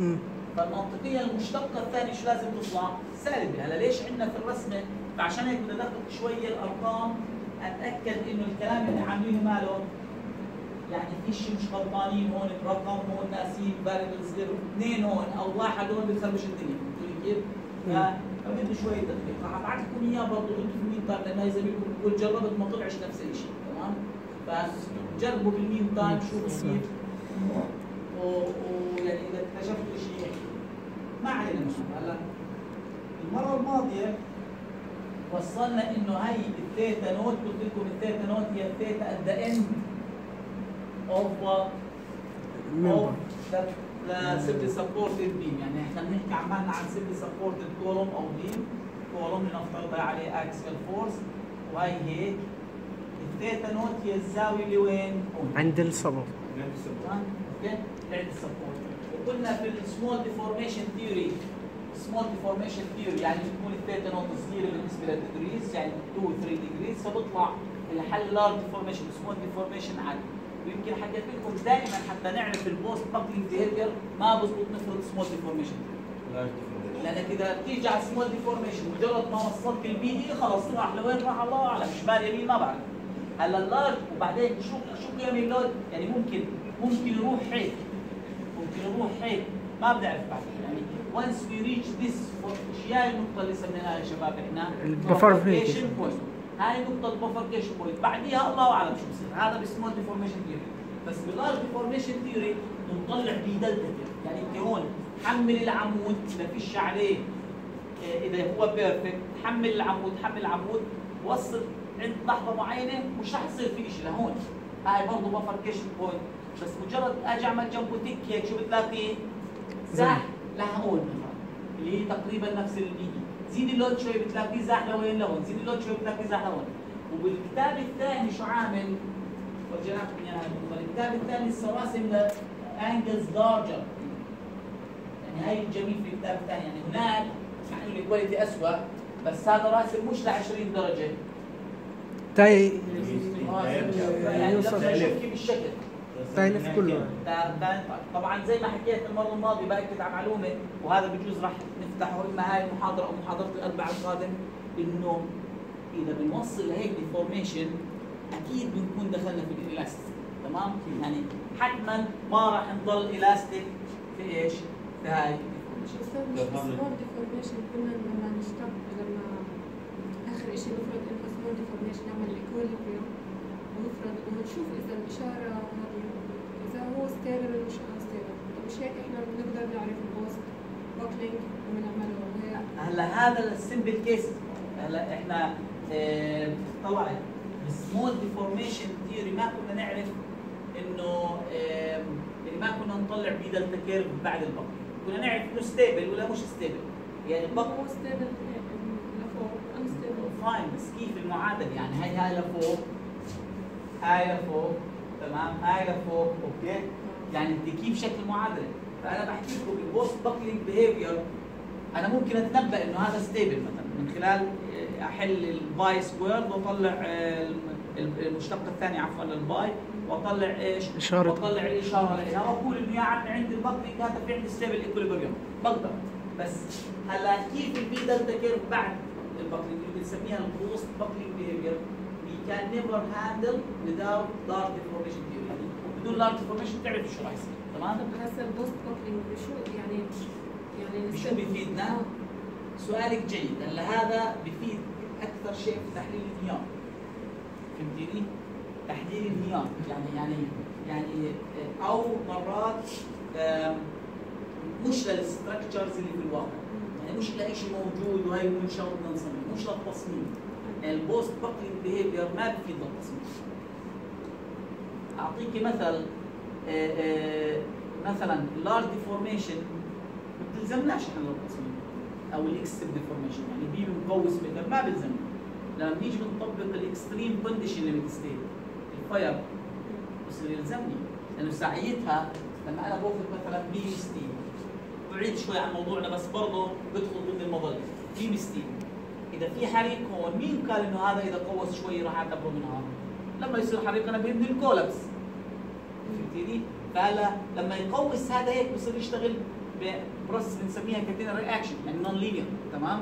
مم. فالمنطقيا المشتقة الثانية شو لازم تطلع؟ سالبه، هلا ليش عندنا في الرسمة؟ فعشان هيك بدي ادقق شوية الأرقام أتأكد إنه الكلام اللي عاملينه ماله يعني في شيء مش غلطانين هون برقم هون ناسين variables غير اثنين هون أو واحد هون بتخربش الدنيا فهمتوا كيف؟ فبده شوية تدقيق ابعث لكم إياه برضه أنتم في ال meantime لأن هي زميلكم بقول جربت ما طلعش نفس الشيء تمام؟ فجربوا بال meantime شوفوا كيف و- ويعني اكتشفتوا شيء ما علينا مش هلا المرة الماضية وصلنا إنه هي ال theta naught قلت لكم ال theta naught هي ال theta the end of what? member simply supported beam يعني إحنا بنحكي عمالنا عن simply supported column أو beam column لنفترض عليه axial force وهي هيك. ال theta naught هي الزاوية اللي وين؟ هون عند ال support تمام؟ okay؟ عند ال support. وقلنا في ال small deformation theory small deformation theory يعني بتكون ال theta naught صغيره بالنسبة لل degrees يعني 2 3 degrees فبطلع الحل large deformation small deformation عالي ويمكن حكيت لكم دائما حتى نعرف ال post buckling behavior ما بزبط نفرض small deformation لانك إذا بتيجي على small deformation مجرد ما وصلت ال P D خلص راح لوين راح الله أعلم شمال يمين ما بعرف. هلا ال large وبعدين شو شو قيم ال load يعني ممكن ممكن يروح هيك. يروح هيك ما بنعرف بعد. يعني once we reach this إيش هي النقطة اللي سميناها يا شباب إحنا؟ Bifurcation point. هاي نقطة ال bifurcation point بعديها الله أعلم شو بصير. هذا ب small deformation theory بس بال large deformation theory بنطلع P delta يعني انت هون حمل العمود. ما فيش عليه إذا هو perfect حمل العمود. حمل العمود. وصل عند لحظة معينة. مش رح يصير في شيء لهون. هاي برضه bifurcation point بس مجرد أجي أعمل جنبه تك هيك شو بتلاقي؟ زاح لهون. مثلا اللي هي تقريبا نفس اللي زيد ال load شوي بتلاقيه زاح لوين لهون. زيد ال load شوي بتلاقيه زاح لهون. وبالكتاب الثاني شو عامل؟ ورجعناكم اياها الكتاب الثاني الراسم ل angles larger يعني هاي الجميل في الكتاب الثاني. يعني هناك مع انه ال quality اسوء بس هذا راسم مش ل 20 درجة. تاي. يعني أشوف كيف الشكل. تايلف كله. طبعا زي ما حكيت المرة الماضية باكد على معلومة وهذا بجوز راح نفتحه إما هاي المحاضرة أو محاضرة الأربعاء القادم إنه إذا بنوصل لهيك deformation أكيد بنكون دخلنا في ال inelastic تمام؟ يعني حتما ما راح نضل الاستيك في إيش؟ في هاي ال deformation أستاذ small deformation كنا لما نشتغل لما آخر شيء نفرض إنه small deformation نعمل ال equilibrium ونفرض ونشوف إذا الإشارة هو stable ولا مش stable مش هيك إحنا بنقدر نعرف ال post buckling وبنعمله هلا هذا ال simple case هلا إحنا آه، طلعت deformation theory ما كنا نعرف إنه آه، يعني ما كنا نطلع P delta curve بعد ال buck كنا نعرف إنه stable ولا مش stable يعني ال buck هو stable لفوق unstable fine بس كيف المعادلة؟ يعني هاي هاي لفوق هاي لفوق. تمام؟ هاي لفوق okay؟ يعني كيف شكل المعادله فأنا بحكي لكم ال post buckling behavior أنا ممكن أتنبأ إنه هذا stable مثلا. من خلال أحل ال pi square وأطلع الم- المشتق الثاني عفوا لل pi وأطلع إيش؟ إشارة. وأطلع الإشارة لها واقول إنه يا عمي عندي ال buckling هذا في عندي stable equilibrium بقدر. بس هلا كيف ال P delta curve بعد ال buckling اللي بنسميها ال post buckling behavior can never handle without large deformation theory. بدون large deformation تعرف شو راح يصير. تمام؟ هسه ال post buckling شو يعني يعني بشو بيفيدنا؟ آه. سؤالك جيد. هلا هذا بفيد أكثر شيء في تحليل الانهيار فهمتيني؟ تحليل الانهيار يعني يعني يعني آه، أو مرات مش لل structures اللي في الواقع. يعني مش لأي شيء موجود وهي منشأ بدنا نصمم مش للتصميم. يعني ال post buckling behavior ما بفيد للتصميم اعطيكي مثل آه، آه، مثلا large deformation ما بتلزمناش إحنا للتصميم أو ال extreme deformation يعني beam مقوس مثل ما بيلزمنا لما بنيجي بنطبق ال extreme condition limit state ال fire اللي يلزمني. لأنه ساعتها لما أنا باخذ مثلا beam steel بعيد شوي عن موضوعنا بس برضه بدخل ضمن المظلة. beam steel إذا في حريق هون مين قال إنه هذا إذا قوس شوي راح أعتبره منهار لما يصير حريق أنا بيبني ال collapse. فهمتيني؟ فهلا لما يقوس هذا هيك بصير يشتغل process بنسميها catenary action يعني non-linear تمام؟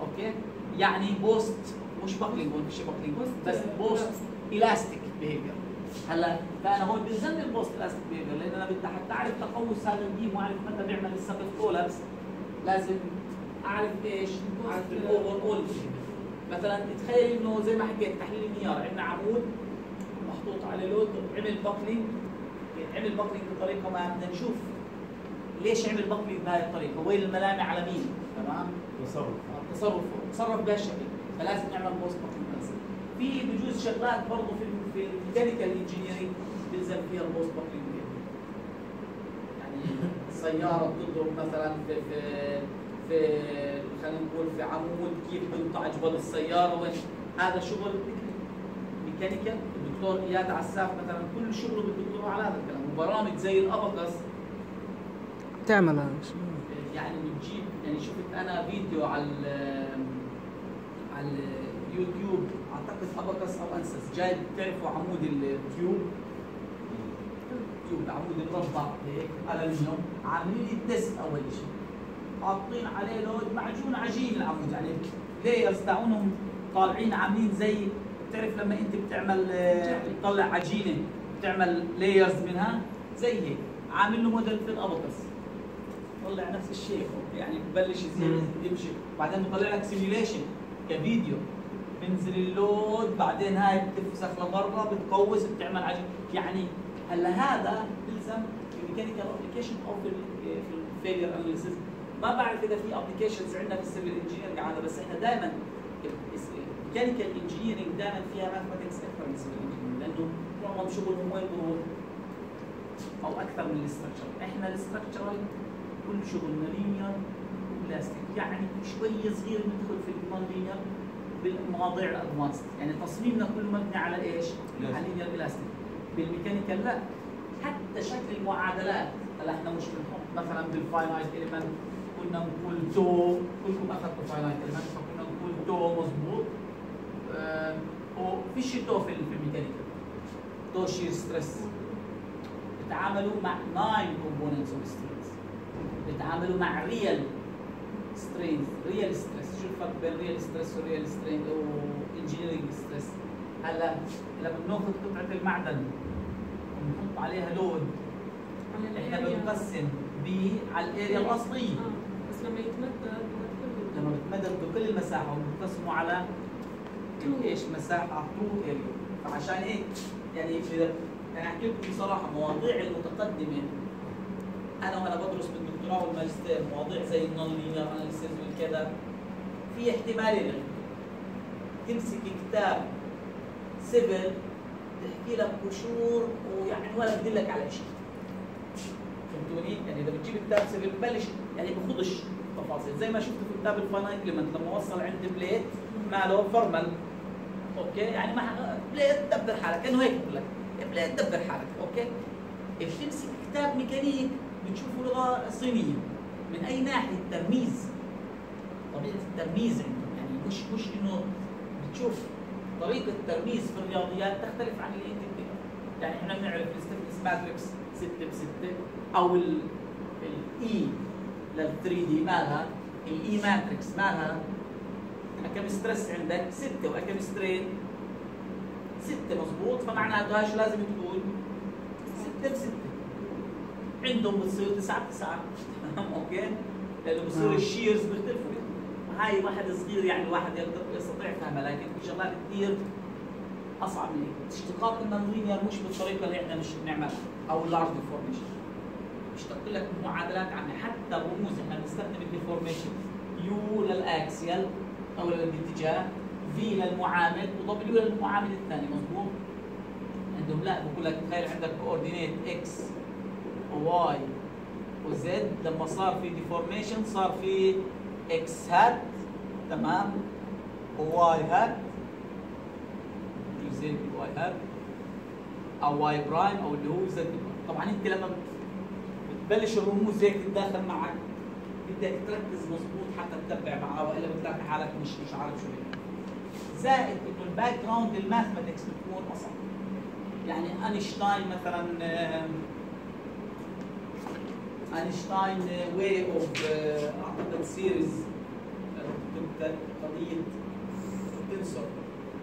okay؟ يعني post مش buckling هون مش buckling post- بس post elastic behavior هلا فأنا هون بلزمني ال post elastic behavior لأن أنا بدي حتى أعرف تقوس هذا ال beam واعرف متى بيعمل السقف collapse لازم أعرف إيش؟ أعرف ال overall مثلا تخيل إنه زي ما حكيت تحليل الانهيار عندنا عمود محطوط عليه load عمل buckling عمل buckling بطريقة ما بدنا نشوف. ليش عمل buckling بهذه الطريقة؟ وين الملامح؟ على مين؟ تمام؟ تصرف. تصرف تصرف بهالشكل فلازم نعمل post buckling في بجوز شغلات برضه في في ال mechanical engineering بيلزم فيها ال post buckling يعني سيارة بتضرب مثلا في في في خلينا نقول في عمود كيف بنقطع جبل السيارة وين هذا شغل mechanical الدكتور إياد عساف مثلا كل شغله بالدكتور على هذا الكلام. وبرامج زي ال Abaqus تعمل هذا يعني بتجيب يعني شفت أنا فيديو على على اليوتيوب أعتقد Abaqus أو ANSYS. جايب بتعرفوا عمود ال tube؟ tube العمود المربع هيك. الومنيوم عاملين ال test أول شيء. حاطين عليه load معجون عجين العمود يعني. layers تاعونهم طالعين عاملين زي بتعرف لما أنت بتعمل آه، بتطلع عجينة بتعمل layers منها؟ زي هيك. عامل له موديل في ال Abaqus طلع نفس الشيء يعني ببلش يزيد. يمشي. بعدين بطلع لك simulation كفيديو. بنزل ال load بعدين هاي بتفسخ لبرا بتقوس بتعمل عجين. يعني هلا هذا بيلزم في ال mechanical application أو في ال failure analysis ما بعرف إذا في applications عندنا في ال civil engineering على بس إحنا دائما ال mechanical engineering دائما فيها mathematics أكثر من ال civil engineering لأنه معظم شغلهم وين بروح أو أكثر من ال structure إحنا ال structural كل شغلنا linear و elastic يعني شوية صغير ندخل في ال non-linear بالمواضيع ال advanced يعني تصميمنا كله مبني على إيش؟ على linear elastic بال mechanical لا حتى شكل المعادلات هلا إحنا مش بنحط مثلا بال finite element كنا نقول tau كلكم اخذتوا finite element فكنا نقول tau مضبوط آه وفيش tau في ال mechanical tau shear stress بيتعاملوا مع 9 components of stress بيتعاملوا مع real strains real stress شو الفرق بين real stress و real strain و engineering stress هلا لما بناخذ قطعه المعدن ونحط عليها load إحنا. بنقسم ب على ال area الاصليه لما يتمدد لما بتمدد بكل المساحة وبنقسموا على. إيش مساحة true area فعشان هيك يعني اذا أنا أحكي لكم بصراحة مواضيع المتقدمة. أنا وأنا بدرس بالدكتوراه والماجستير مواضيع زي ال non-linear analysis والكذا. في احتمالين تمسك كتاب civil تحكي لك قشور ويعني ولا بدلك على شيء فهمتوني؟ يعني إذا بتجيب كتاب civil ببلش يعني بخضش تفاصيل زي ما شفت في كتاب ال finite element لما وصل عند plate ماله فرمل okay؟ يعني ما plate دبر حالك. كانه هيك بقول لك. plate دبر حالك. okay؟ بتمسك كتاب ميكانيك؟ بتشوفه لغة صينية. من أي ناحية؟ تمييز طبيعة التمييز عندهم. يعني مش مش إنه بتشوف طريقة الترميز في الرياضيات تختلف عن اللي أنت يعني إحنا بنعرف ال stiffness matrix 6 ب 6 أو ال E لل 3D مالها ال E matrix مالها كم stress عندك؟ 6 وكم strain 6 مضبوط فمعناته هاي شو لازم تكون 6 ب 6 عندهم بتصير 9 ب 9 okay؟ لأنه بصير آه. ال shears بيختلفوا. هاي واحد صغير يعني الواحد يقدر يستطيع فهمها لكن في شغلات كثير أصعب من هيك اشتقاق ال non-linear مش بالطريقة اللي إحنا مش بنعملها أو ال large deformation اشتق لك معادلات عنها حتى الرموز إحنا بنستخدم ال deformation u لل axial أو للاتجاه في للمعامل. ودبليو للمعامل الثاني. مضبوط عندهم لا. بقول لك تخيل عندك coordinate x و y و z لما صار في deformation صار في x hat تمام؟ و y hat z y hat أو y prime أو اللي هو z طبعا أنت لما بتبلش الرموز هيك تتداخل معك. بدك تركز مضبوط حتى تتبع معها وإلا بتلاقي حالك مش مش عارف شو هي زائد إنه ال background ال mathematics بتكون أصعب. يعني اينشتاين مثلا اينشتاين way of أعتقد series قضية tensor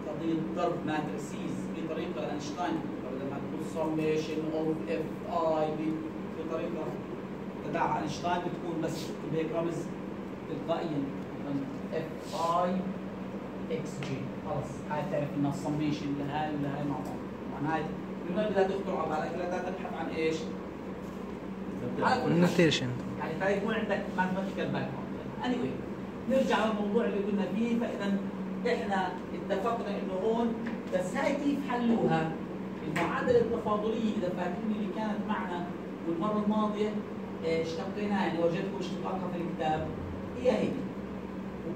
قضية ضرب matrices بطريقة اينشتاين لما تقول summation of f اي بطريقه تبع اينشتاين بتكون بس تكتب هيك رمز تلقائيا f i x j خلص هاي تعرف إنها سميشن لهاي ولهاي مع بعض. طبعا هاي من وين بدها تخطر على بالك لا تبحث عن إيش؟ ال notation يعني خلي يكون عندك mathematical back any anyway, نرجع للموضوع اللي كنا فيه. فاذا إحنا اتفقنا إنه هون بس هاي كيف حلوها؟ المعادلة التفاضلية إذا فاكرين اللي كانت معنا والمرة الماضية آه، اشتقيناها يعني وجدتكم اشتقاقها في الكتاب. هي هيك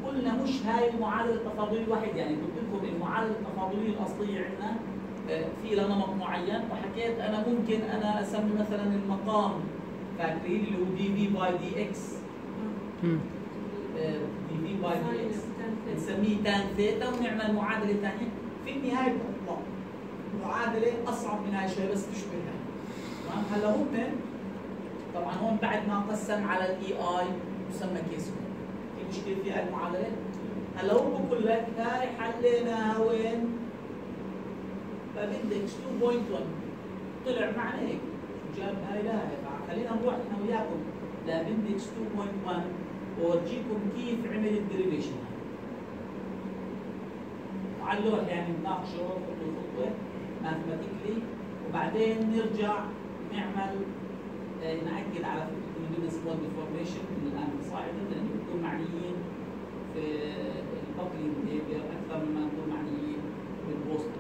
وقلنا مش هاي المعادلة التفاضلية الوحيده يعني قلت لكم المعادلة التفاضلية الأصلية عندنا آه، في لها نمط معين. وحكيت أنا ممكن أنا أسمي مثلا المقام فاكرين اللي هو دي في باي دي إكس. دي في باي دي إكس نسميه tan theta. ونعمل معادلة ثانية في النهاية بتطلع معادلة أصعب من هاي شوي بس تشبه هاي تمام هلا هم طبعا هون بعد ما قسم على ال EI مسمى كيس في مشكلة في المعادلة؟ هلا هو بقول لك هاي حليناها وين؟ ف appendix 2.1 طلع معنا هيك. جاب هاي لا خلينا نروح إحنا وياكم. ل appendix 2.1 وأورجيكم كيف عمل ال derivation. على اللوح يعني نناقشه خطوة خطوة mathematically وبعدين نرجع نعمل آه، نأكد على فكرة بدنا small deformation الان صاعدا لأنه بنكون معنيين في ال buckling behavior أكثر مما نكون معنيين بال post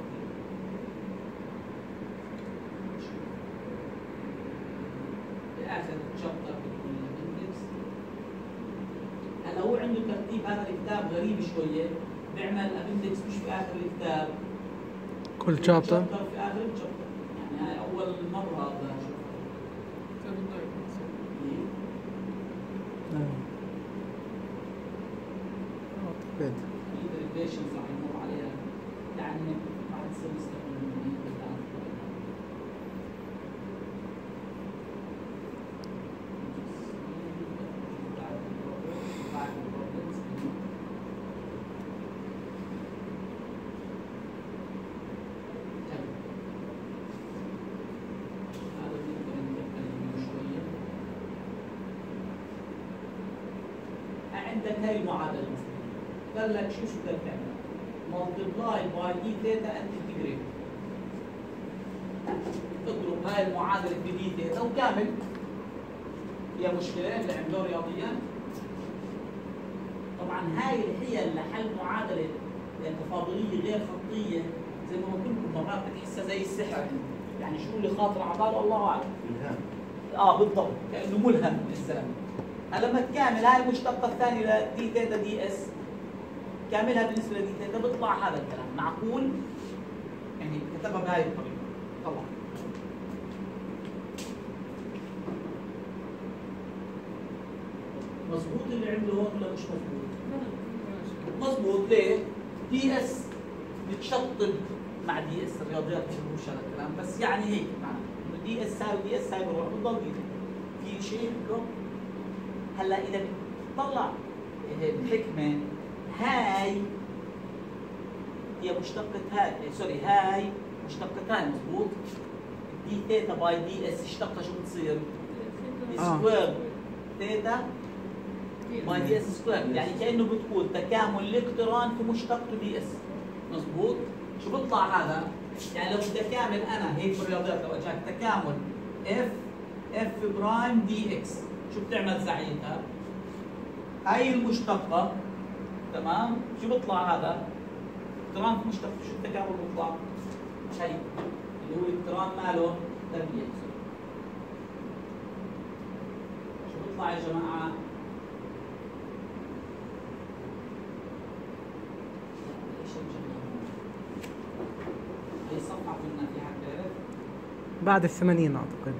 آخر chapter بتكون ال appendix هلا هو عنده ترتيب هذا الكتاب غريب شوية. بيعمل appendix مش في آخر الكتاب. كل chapter في آخر ال chapter يعني هاي أول مرة هذا اعتقد في derivations راح يمر عليها يعني بعد semester من الان هذا بنقدر نتكلم عنه شوية هاي المعادله قال لك شو شو بدك تعمل؟ multiply by d theta and integrate اضرب هاي المعادلة في دي ثيتا وكامل. هي مشكلة اللي عنده رياضيا. طبعا هاي الحيل لحل معادلة تفاضليه غير خطية زي ما قلت لكم مرات بتحسها زي السحر. يعني شو اللي خاطر على باله؟ الله أعلم. آه بالضبط. كأنه ملهم الزلمه هلا لما تكامل هاي المشتقة الثانية ل d theta ds كاملها بالنسبة ل d theta بيطلع هذا الكلام. معقول؟ يعني كتبها بهاي الطريقة. طبعا مظبوط اللي عنده هون ولا مش مظبوط؟ مظبوط. ليه؟ ds بتشطب مع ds الرياضيات مش هذا الكلام بس يعني هيك معنى. انه ds هاي و ds هاي بروح بتضل في شيء؟ له هلا إذا بتطلع الحكمة. هاي هي مشتقة هاي إيه، sorry هاي مشتقة هاي مضبوط؟ d theta by ds اشتقها شو بتصير؟ square theta. by ds square يعني كأنه بتقول تكامل الاقتران في مشتقته ds مضبوط؟ شو بيطلع هذا؟ يعني لو بدي أكامل أنا هيك بالرياضيات لو أجاك تكامل f f prime dx شو بتعمل ساعتها؟ هاي المشتقة تمام؟ شو بيطلع هذا؟ اقتران في مشتقة شو التكامل بيطلع؟ هي اللي هو الاقتران ماله تربيع شو بيطلع يا جماعة؟ إيش الجملة هون؟ هي صفحة كنا فيها بتعرف؟ بعد الثمانين اعتقد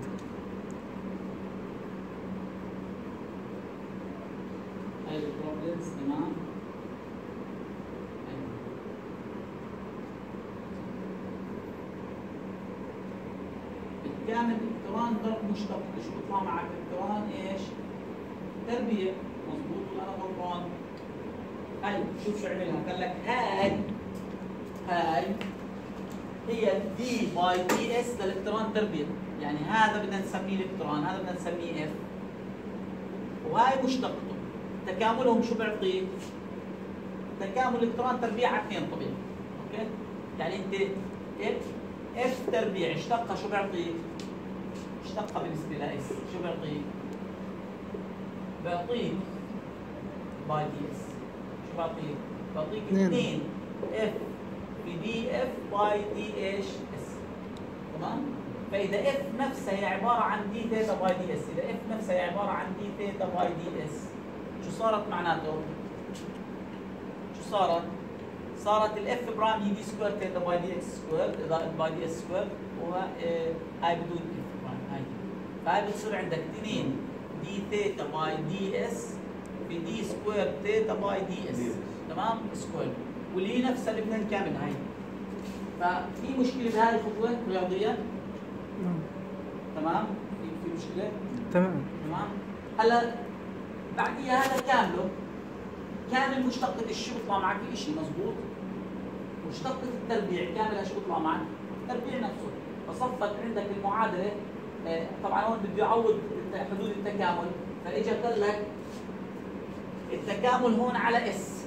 البروبلمز تمام بالكامل اقتران ضرب مشتق شو بيطلع معك اقتران إيش؟ تربيع. مضبوط ولا غلطان؟ هاي شوف شو عملها. قال لك هاي هاي هي d by ds للاقتران تربيع. يعني هذا بدنا نسميه الاقتران هذا بدنا نسميه f وهاي مشتقته تكاملهم شو بيعطيك؟ تكامل الاقتران تربيع على اثنين طبيعي أوكي؟ يعني أنت f f تربيع اشتقها شو بيعطيك؟ اشتقها بالنسبة ل s شو بيعطيك؟ بيعطيك by ds شو بيعطيك؟ بيعطيك اثنين. 2 f في df by d إيش s تمام؟ فإذا f نفسها هي عبارة عن d theta by ds، إذا f نفسها هي عبارة عن d theta by ds، شو صارت معناته؟ شو صارت؟ صارت ال f prime هي d square theta by dx square by ds square وهاي بدون f prime هاي فهاي بتصير عندك 2 d theta by ds في d square theta by ds تمام؟ square واللي هي نفسها اللي بدنا نكمل هاي ففي مشكلة بهذه الخطوة رياضيا نعم. تمام؟ في في مشكلة تمام تمام هلا بعديها هذا كامله كامل مشتقة الشيء بيطلع معك شيء مضبوط مشتقة التربيع كاملها شو بيطلع معك؟ التربيع نفسه. فصفت عندك المعادلة آه، طبعا هون بده يعوض حدود التكامل. فاجى قال لك التكامل هون على s.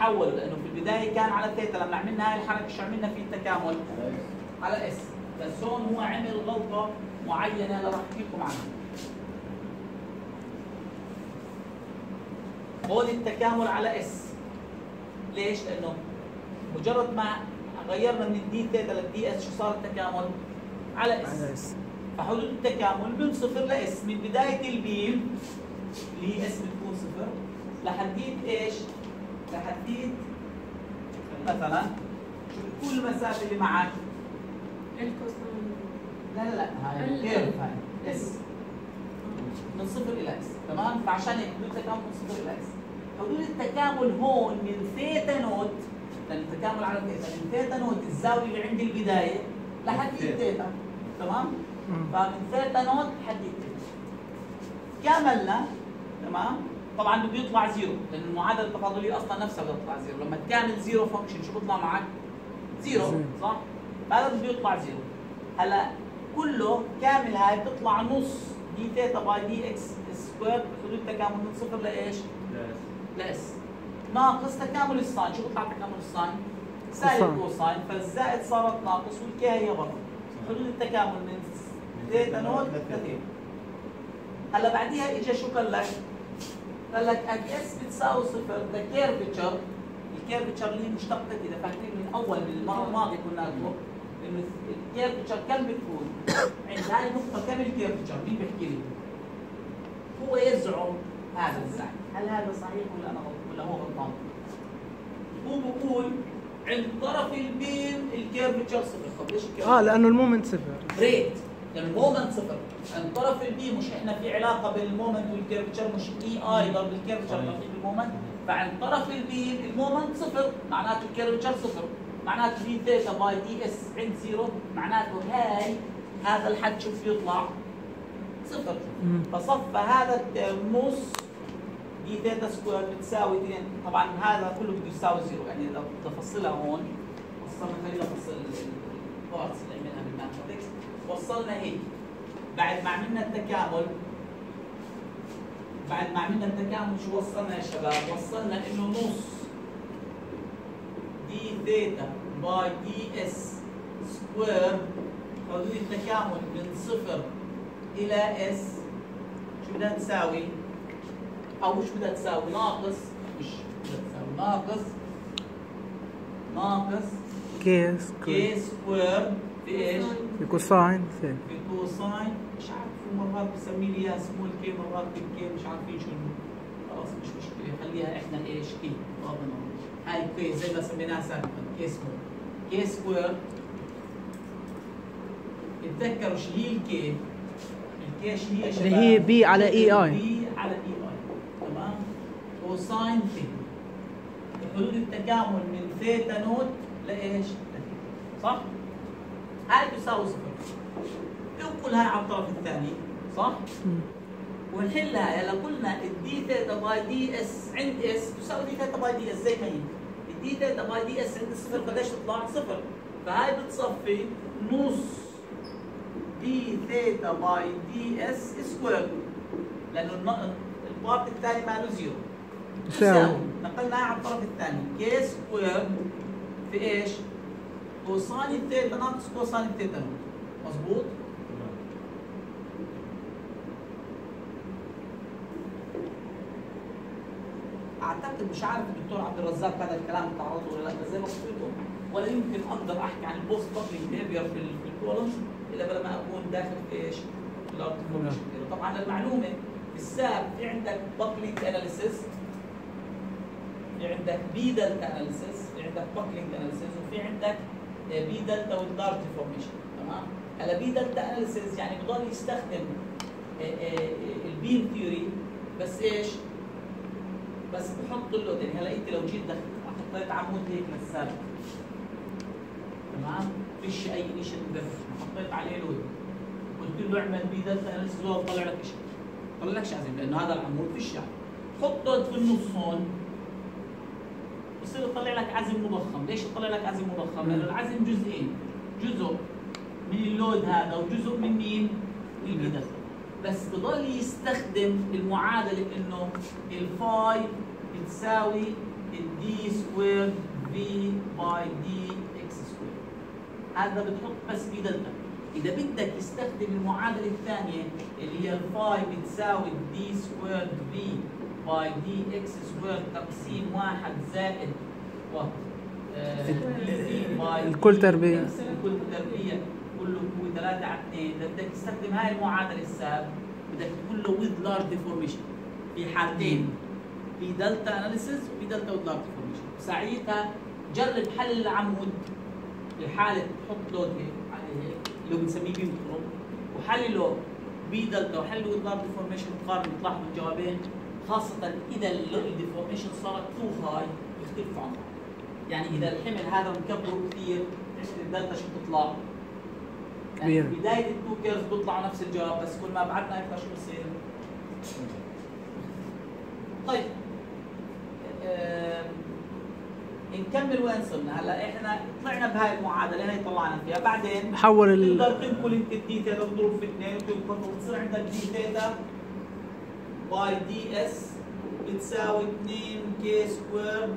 حول لأنه في البداية كان على ثيتا. لما عملنا هاي الحركة شو عملنا في التكامل؟ على s. بس هون هو عمل غلطة معينة اللي راح أحكي لكم عنها. هون التكامل على s ليش؟ لأنه مجرد ما غيرنا من ال d theta لل ds شو صار التكامل؟ على s على s فحدود التكامل من صفر ل s من بداية ال beam اللي هي s بتكون صفر لحديت إيش؟ لحديت مثلا شو بتكون المسافه اللي معك؟ ال cosine لا لا لا هاي ال- curve هاي S من صفر إلى S تمام؟ فعشان هيك التكامل من صفر إلى S حدود التكامل هون من theta naught لأن التكامل على ثيتا من theta naught الزاوية اللي عند البداية لحد ثيتا تمام؟ فمن theta naught لحد ثيتا كاملنا تمام؟ طبعا بده يطلع zero لأن المعادلة التفاضلية أصلا نفسها بدها تطلع zero لما تكامل zero function شو بيطلع معك؟ zero zero. صح؟ هذا بده يطلع zero هلا كله كامل هاي بتطلع نص d theta by d S square حدود تكامل من صفر لإيش؟ ل S ناقص تكامل ال sine شو بيطلع تكامل ال sine؟ سالب cosine. فالزائد صارت ناقص وال K هي برا حدود التكامل من theta naught ل theta هلا بعديها اجى شو قال لك؟ قال لك at S بتساوي صفر the curvature ال curvature اللي هي مشتقة اذا فاكرين من أول من المره الماضيه كنا نقول إنه ال curvature كم بتكون؟ عند هاي النقطة كم ال curvature؟ مين بيحكي لي؟ هو يزعم هذا الزعم، هل هذا صحيح ولا أنا غلط؟ ولا هو غلطان؟ هو بقول عند طرف ال beam ال curvature صفر، طب ليش ال curvature؟ آه لأنه ال moment صفر. right. يعني ال moment صفر. عند طرف ال beam مش إحنا في علاقة بين ال moment وال curvature مش EI ضرب ال curvature يعطيك ال moment. فعند طرف ال beam ال moment صفر معناته ال curvature صفر. معناته d theta by d S عند zero معناته هاي هذا الحد شوف يطلع صفر. مم. فصفى هذا النص d theta square بتساوي 2 طبعا هذا كله بده يساوي zero. يعني لو بدي افصلها هون وصلنا خلينا نفصل ال parts اللي عملناها بال mathematics وصلنا هيك. بعد ما عملنا التكامل بعد ما عملنا التكامل شو وصلنا يا شباب؟ وصلنا إنه نص d theta by d S square حدود التكامل من صفر إلى S شو بدها تساوي؟ أو مش بدها تساوي ناقص. مش بدها تساوي ناقص. ناقص K square في إيش؟ في cosine theta في cosine مش عارف مرات بسمي لي اياها small k مرات بال K مش عارفين شو خلاص مش مشكلة. خليها إحنا إيش؟ K بغض النظر هاي K زي ما سميناها سابقا. K square K square اتذكروا شو هي ال K ال K شو هي شباب؟ اللي هي P على EI P على EI تمام cosine theta حدود التكامل من theta naught لإيش؟ صح؟ هاي تساوي صفر انقل هاي على الطرف الثاني صح؟ ونحلها يلا قلنا ال d theta by d S عند S تساوي d theta by d S زي ما هي ال d theta by d S عند الصفر قديش تطلع؟ صفر فهاي بتصفي نص d theta by d S square لأنه ال part الثاني ماله zero. يساوي نقلناها على الطرف الثاني. K square في إيش؟ cosine ال theta ناقص cosine ال theta مظبوط؟ أعتقد مش عارف الدكتور عبد الرزاق هذا الكلام تعرض ولا لأ زي ما قلت لكم ولا يمكن أقدر أحكي عن ال post buckling behavior في ال- إلا لما أكون داخل في إيش؟ في deformation طبعا المعلومة في ال SAP في عندك buckling analysis في عندك P delta analysis في عندك buckling analysis وفي عندك P delta وال large deformation تمام؟ هلا P delta analysis يعني بضل يستخدم ال beam theory بس إيش؟ بس بحط له يعني هلا أنت لو جيت حطيت عمود هيك للسابق تمام فيش أي شيء تدفع حطيت عليه load قلت له اعمل P delta analysis هو طلع لك شيء. طلع لك عزم لأنه هذا العمود فيش يعني حط load في النص هون. بصير يطلع لك عزم مضخم. ليش يطلع لك عزم مضخم؟ لأنه العزم جزئين. جزء من ال load هذا وجزء من مين؟ من ال P delta بس بضل يستخدم المعادلة إنه ال phi بتساوي ال d square v by d هذا بتحط بس P delta إذا بدك يستخدم المعادلة الثانية اللي هي ال phi بتساوي ال d square في باي دي إكس سكوير تقسيم واحد زائد و آه، الكل دي. إكس الكل تربيع. كله هو 3 على 2 إذا بدك تستخدم هاي المعادلة الساب بدك تقول له with large deformation. في حالتين. في دلتا اناليسيس وفي دلتا with large deformation. ساعتها جرب حل العمود. لحاله تحط لود هيك عليه هيك اللي هو بنسميه بيم كروم وحلله P delta وحلله large deformation تقارن بيطلع الجوابين خاصة إذا ال deformation صارت too high بيختلفوا عن بعض. يعني إذا الحمل هذا مكبره كثير الدلتا شو بتطلع؟ يعني بداية ال two curves بيطلعوا نفس الجواب بس كل ما بعدنا أكثر شو بصير؟ طيب. آم، نكمل وين صرنا. هلا إحنا طلعنا بهاي المعادلة هي طلعنا فيها. بعدين حول ال تقدر تنقل إنت ال d theta تضرب في اثنين وتنقل وتصير عندك d theta by ds بتساوي 2 k square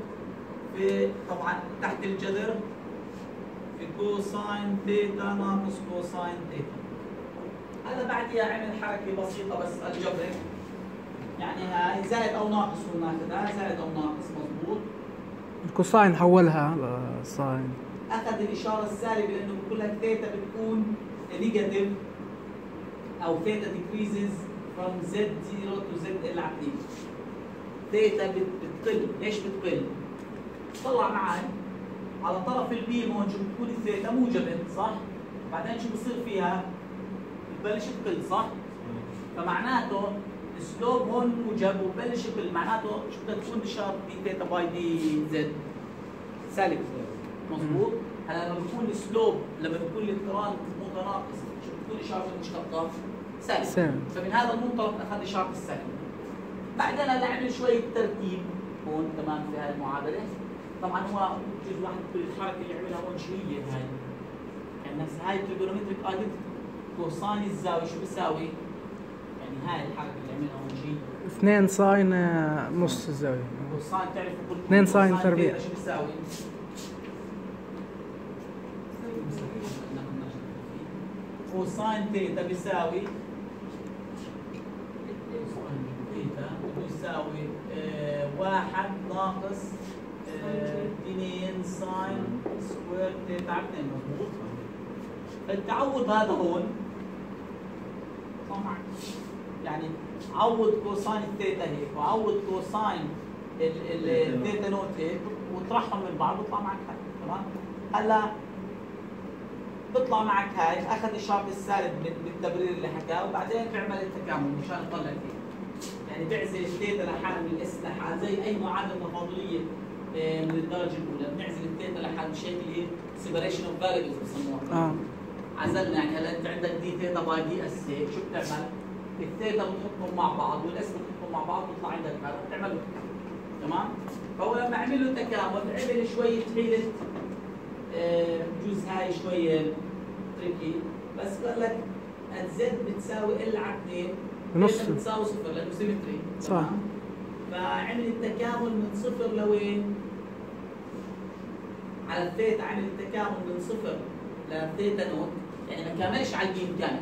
في طبعا تحت الجذر في cosine theta ناقص cosine theta هذا بعديها عمل حركة بسيطة بس الجبر. يعني هاي زائد أو ناقص هو ناخذها زائد أو ناقص مضبوط. ال cosine حولها ل sine أخذ الإشارة السالبة لأنه بقول لك ثيتا بتكون negative أو theta decreases from z0 to zl على 2 ثيتا بت- بتقل ليش بتقل؟ طلع معي على طرف ال beam هون شو بتكون الثيتا موجبه صح؟ بعدين شو بصير فيها؟ بتبلش تقل صح؟ فمعناته ال slope هون موجب وبلش يقل معناته شو بدها تكون اشاره d theta by dz سالب. مظبوط. هلا لما بيكون ال slope لما بيكون الاقتران متناقص شو بتكون اشاره المشتقات سالب. سالب. فمن هذا المنطلق أخذ إشارة السالب. بعدين هلا عمل شوية ترتيب هون تمام في هاي المعادلة. طبعا هو بجوز واحد يقول الحركة اللي عملها هون شو هي هاي. يعني نفس هاي trigonometric identity cosine الزاوية شو بيساوي؟ يعني هاي الحركة اللي عملها هون شيء 2 sine آه، نص الزاوية. cosine تعرف كل اثنين ساين cosine تربيع. ثيتا شو بيساوي؟ cosine theta بيساوي ثيتا بيساوي آه، واحد ناقص آه، اثنين sine square theta على اثنين. مضبوط؟ التعوض هذا هون طبعا. يعني عوض cosine ال theta هيك وعوض cosine ال- ال- ال theta naught هيك وطرحهم من بعض بيطلع معك هاي تمام؟ هلا بيطلع معك هاي أخذ اشاره السالب من التبرير اللي حكاه وبعدين بيعمل التكامل مشان يطلع فيه يعني بيعزل الثيتا لحال من ال s لحال زي أي معادلة تفاضليه آه، من الدرجة الأولى. بنعزل الثيتا لحال بشكل إيه separation of variables بسموها. آه. عزلنا يعني هلا أنت عندك d theta by ds هيك شو بتعمل؟ الثيتا بتحطهم مع بعض وال s بتحطهم مع بعض بيطلع عندك هذا. بتعمل له تمام؟ فهو لما عمل له تكامل عمل شوية حيله آه، بجوز هاي شوية tricky بس قال لك z بتساوي L على 2 نص. بتساوي صفر لأنه symmetry صح. فعمل التكامل من صفر لوين؟ على الثيتا عمل التكامل من صفر ل theta naught يعني ما كملش على ال beam كامل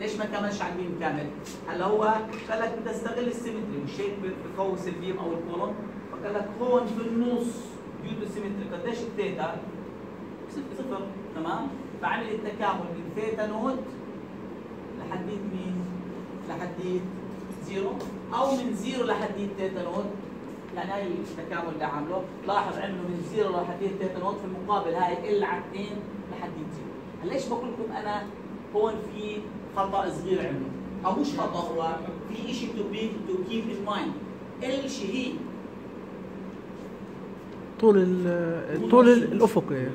ليش ما كملش على ال beam كامل؟ هلا هو قال لك بدي استغل ال symmetry مش هيك بقوس ال beam أو ال column فقال لك هون في النص due to symmetry قديش الثيتا؟ صفر تمام؟ فعمل التكامل من theta naught لحديت مين؟ لحديت zero أو من zero لحديت theta naught يعني هاي التكامل اللي عامله لاحظ عمله من zero لحديت theta naught في المقابل هاي L على 2 لحديت zero ليش بقول لكم أنا هون في خطا صغير عمله أو مش خطا هو في شيء to be to keep in mind L شيء هي؟ طول ال- طول ال- الافقي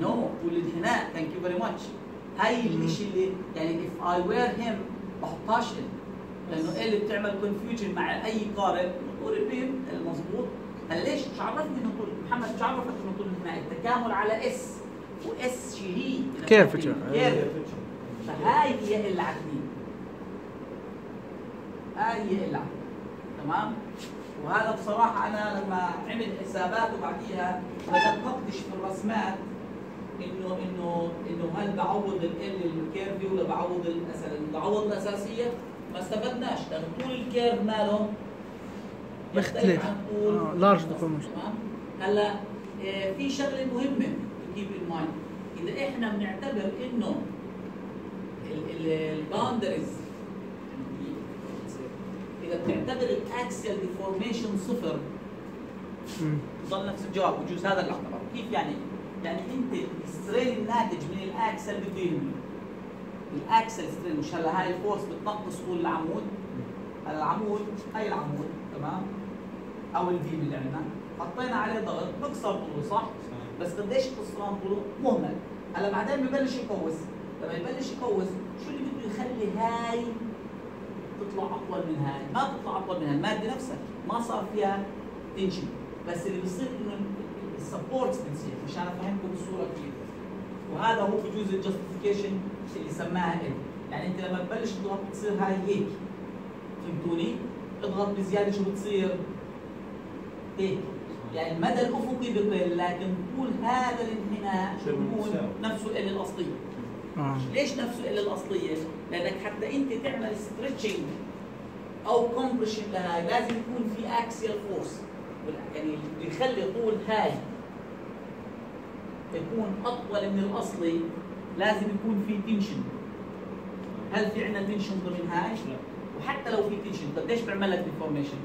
no طول الإنحناء. thank you very much هاي الشيء اللي يعني if I were him بحطهاش L لأنه L بتعمل confusion مع أي قارئ طول ال beam المضبوط هلا ليش؟ شو عرفني إنه طول محمد شو عرفك إنه طول الانحناء التكامل على s و s شيء هي. curvature. curve فهاي هي L على اثنين هاي هي L على اثنين. تمام وهذا بصراحة أنا لما عمل حسابات وبعديها بدأت أفتش في الرسمات إنه إنه إنه هل بعوض L ال curvy ولا بعوض مثلا بعوض الأساسية ما استفدناش لأنه طول ال curve ماله بيختلف. يختلف عن طول آه،. تمام هلا آه، في شغلة مهمة keep in mind إذا إحنا بنعتبر إنه ال boundaries إذا بتعتبر ال axial deformation صفر مم. ضل نفس الجواب بجوز هذا اللي اعتبره كيف يعني؟ يعني أنت ال strain الناتج من ال axial بده يهمني ال axial strain مش هلا هاي ال force بتنقص طول العمود. هلا العمود هاي العمود تمام؟ أو ال beam اللي عندنا. حطينا عليه ضغط بكسر طوله صح؟ بس قديش خسران طوله؟ مهمل. هلا بعدين ببلش يقوس. لما يبلش يقوس شو اللي بده يخلي هاي تطلع أطول من هاي؟ ما تطلع أطول من هاي الماده نفسها ما صار فيها tension. بس اللي بيصير إنه ال supports بتصير. مشان افهمكم الصورة كيف. وهذا هو بجوز ال justification اللي سماها L يعني أنت لما تبلش تضغط بتصير هاي هيك. فهمتوني؟ اضغط بزيادة شو بتصير؟ هيك. يعني المدى الأفقي بقل لكن طول هذا الانحناء شو بيكون نفسه L الأصلية. ليش نفسه L الأصلية؟ لأنك حتى أنت تعمل stretching أو compression لهاي لازم يكون في axial force يعني اللي يخلي طول هاي يكون أطول من الاصلي لازم يكون في tension هل في عندنا tension ضمن هاي؟ وحتى لو في tension قديش بيعمل لك deformation؟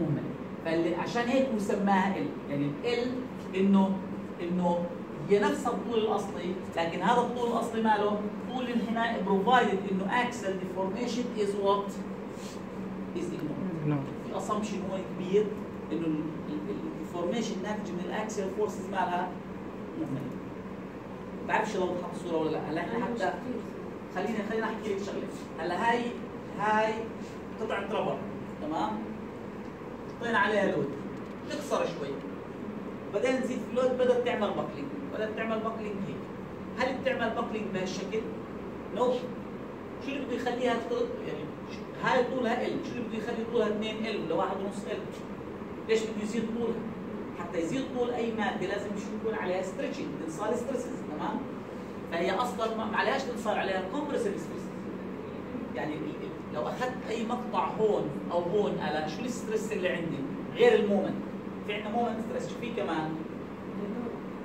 مهمل فاللي عشان هيك هو سماها L يعني ال انه إنه هي نفسها الطول الأصلي لكن هذا الطول الأصلي ماله طول الانحناء provided إنه axial deformation is what is ignored نعم. في assumption هون كبير إنه ال deformation ناتج من ال axial forces مالها مهمله بعرفش لو بحط الصورة ولا لا؟ هلا إحنا حتى خلينا خلينا أحكي لك شغلة. هلا هاي هاي قطعه rubber تمام؟ حطينا عليها load. تكسر شوي. بعدين نزيد في ال load بدأت تعمل buckling بدات تعمل buckling هيك. هل بتعمل buckling بهالشكل؟ no شو اللي بده يخليها يعني هاي طولها L شو اللي بده يخلي طولها 2 L ولا 1 ونص L ليش بده يزيد طولها؟ حتى يزيد طول أي مادة لازم شو يكون عليها stretching tensile stresses تمام؟ فهي أصلا ما عليهاش tensile عليها compressive stresses يعني لو أخذت أي مقطع هون أو هون على شو ال stress اللي عندي؟ غير ال moment. في عندنا moment stress شو في كمان؟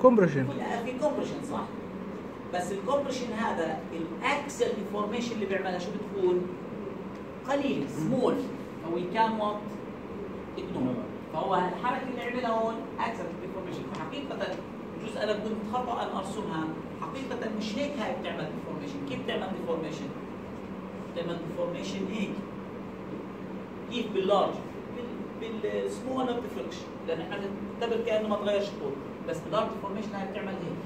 compression في compression صح؟ بس ال compression هذا ال axial deformation اللي بيعملها شو بتكون؟ قليل small ف we can what فهو الحركة اللي عملها هون axial deformation فحقيقة جزء أنا كنت خطا أن أرسمها حقيقة مش هيك هاي بتعمل deformation كيف بتعمل deformation؟ بتعمل deformation هيك. كيف؟ بال large بال small بتفرقش لأن إحنا بنعتبر كأنه ما تغيرش الطول بس بال large deformation هاي بتعمل هيك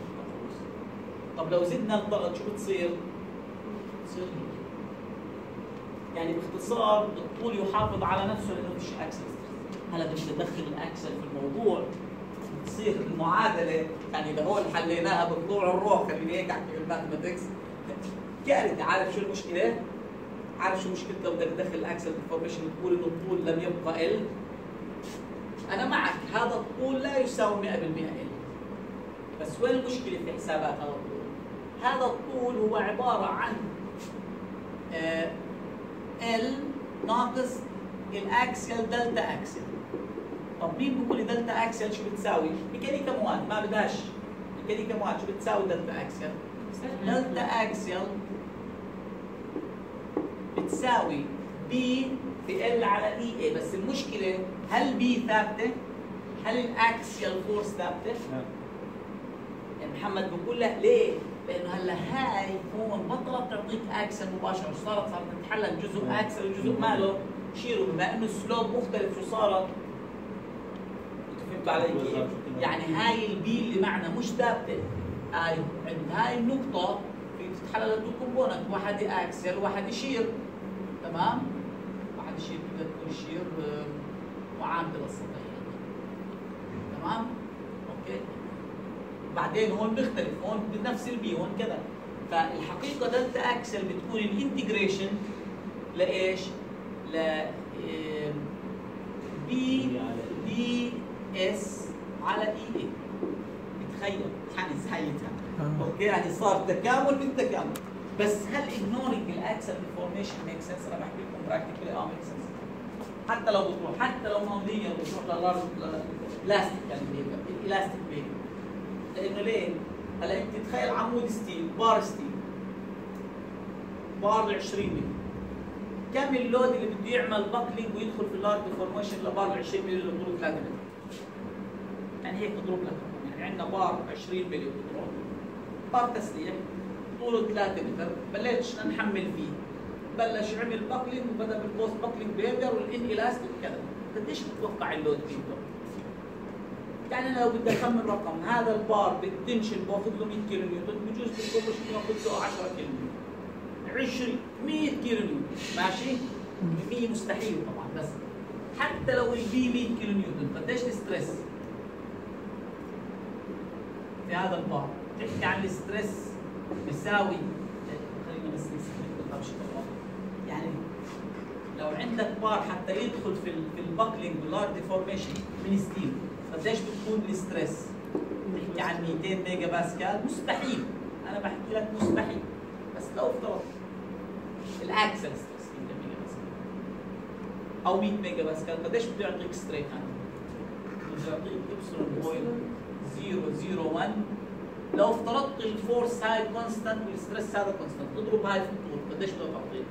طب لو زدنا الضغط شو بتصير؟ بتصير هيك. يعني باختصار الطول يحافظ على نفسه لأنه فيش axial هلا بدنا ندخل ال axial في الموضوع. تصير المعادلة. يعني لهون حليناها بطلوع الروح. خليني هيك أحكي بال mathematics كارثة. عارف شو المشكلة؟ عارف شو مشكلته بدك تدخل ال axial deformation تقول إنه الطول لم يبقى L أنا معك. هذا الطول لا يساوي 100% L بس وين المشكلة في حسابات هذا الطول؟ هذا الطول هو عبارة عن آه L ناقص ال axial delta axial طب مين بيقول لي delta axial شو بتساوي؟ ميكانيكا مواد ما بدهاش ميكانيكا مواد شو بتساوي delta axial؟ delta axial بتساوي P في L على EA بس المشكلة هل P ثابتة؟ هل ال axial force ثابتة؟ يعني محمد بقول لك ليه؟ لأنه هلا هاي هون بطلت تعطيك axial مباشرة صارت صارت تتحلل جزء axial وجزء ماله shear بما إنه ال slope مختلف شو صارت؟ فهمتوا علي كيف؟ يعني هاي ال P اللي معنا مش ثابتة هاي عند هاي النقطة في تتحلل ل two component واحد axial وواحد shear تمام؟ واحد shear بدها تكون shear آه، معامدة للسطحيه تمام؟ بعدين هون بيختلف هون بنفس ال P هون كذا فالحقيقة delta axial بتكون ال integration لايش؟ ل آه، P ds على EA بتخيل يعني زايدها آه. okay يعني صار تكامل من تكامل بس هل ignoring ال axial deformation make sense أنا بحكي لكم practically آه make sense حتى لو بتروح حتى لو نظريا بتروح لل large elastic يعني الاستيك بيبقى لأنه ليه؟ هلا أنت تخيل عمود steel bar steel. bar ال 20 ملي كم ال load اللي بده يعمل buckling ويدخل في ال large deformation ل bar ال 20 ملي اللي طوله 3 ملي يعني هيك بضرب لك. يعني عندنا بار 20 ملي بضرب. بار تسليح طوله 3 متر. بلشنا نحمل فيه. بلش عمل buckling وبدأ بال post buckling behavior وال inelastic كذا قديش بتتوقع ال load فيه؟ يعني لو بدي أخمن رقم هذا ال bar بال tension باخذ له 100 كيلو نيوتن بجوز بال compression ياخذ له 10 كيلو نيوتن. 20 100 كيلو نيوتن. ماشي؟ 100 مستحيل طبعا بس حتى لو ال P 100 كيلو نيوتن قديش ال stress؟ في هذا البار. تحكي عن ال stress بيساوي خلينا بس واضح يعني لو عندك بار حتى يدخل في في ال buckling وال large deformation من steel. قديش بتكون ال stress؟ بنحكي عن 200 ميجا باسكال مستحيل أنا بحكي لك مستحيل بس لو افترض ال axial stress 200 ميجا باسكال أو 100 ميجا باسكال قديش بده يعطيك strain هذا؟ بده يعطيك epsilon point 001 لو افترضت ال force هاي constant وال stress هذا constant اضرب هاي في الطول قديش بده تعطيك؟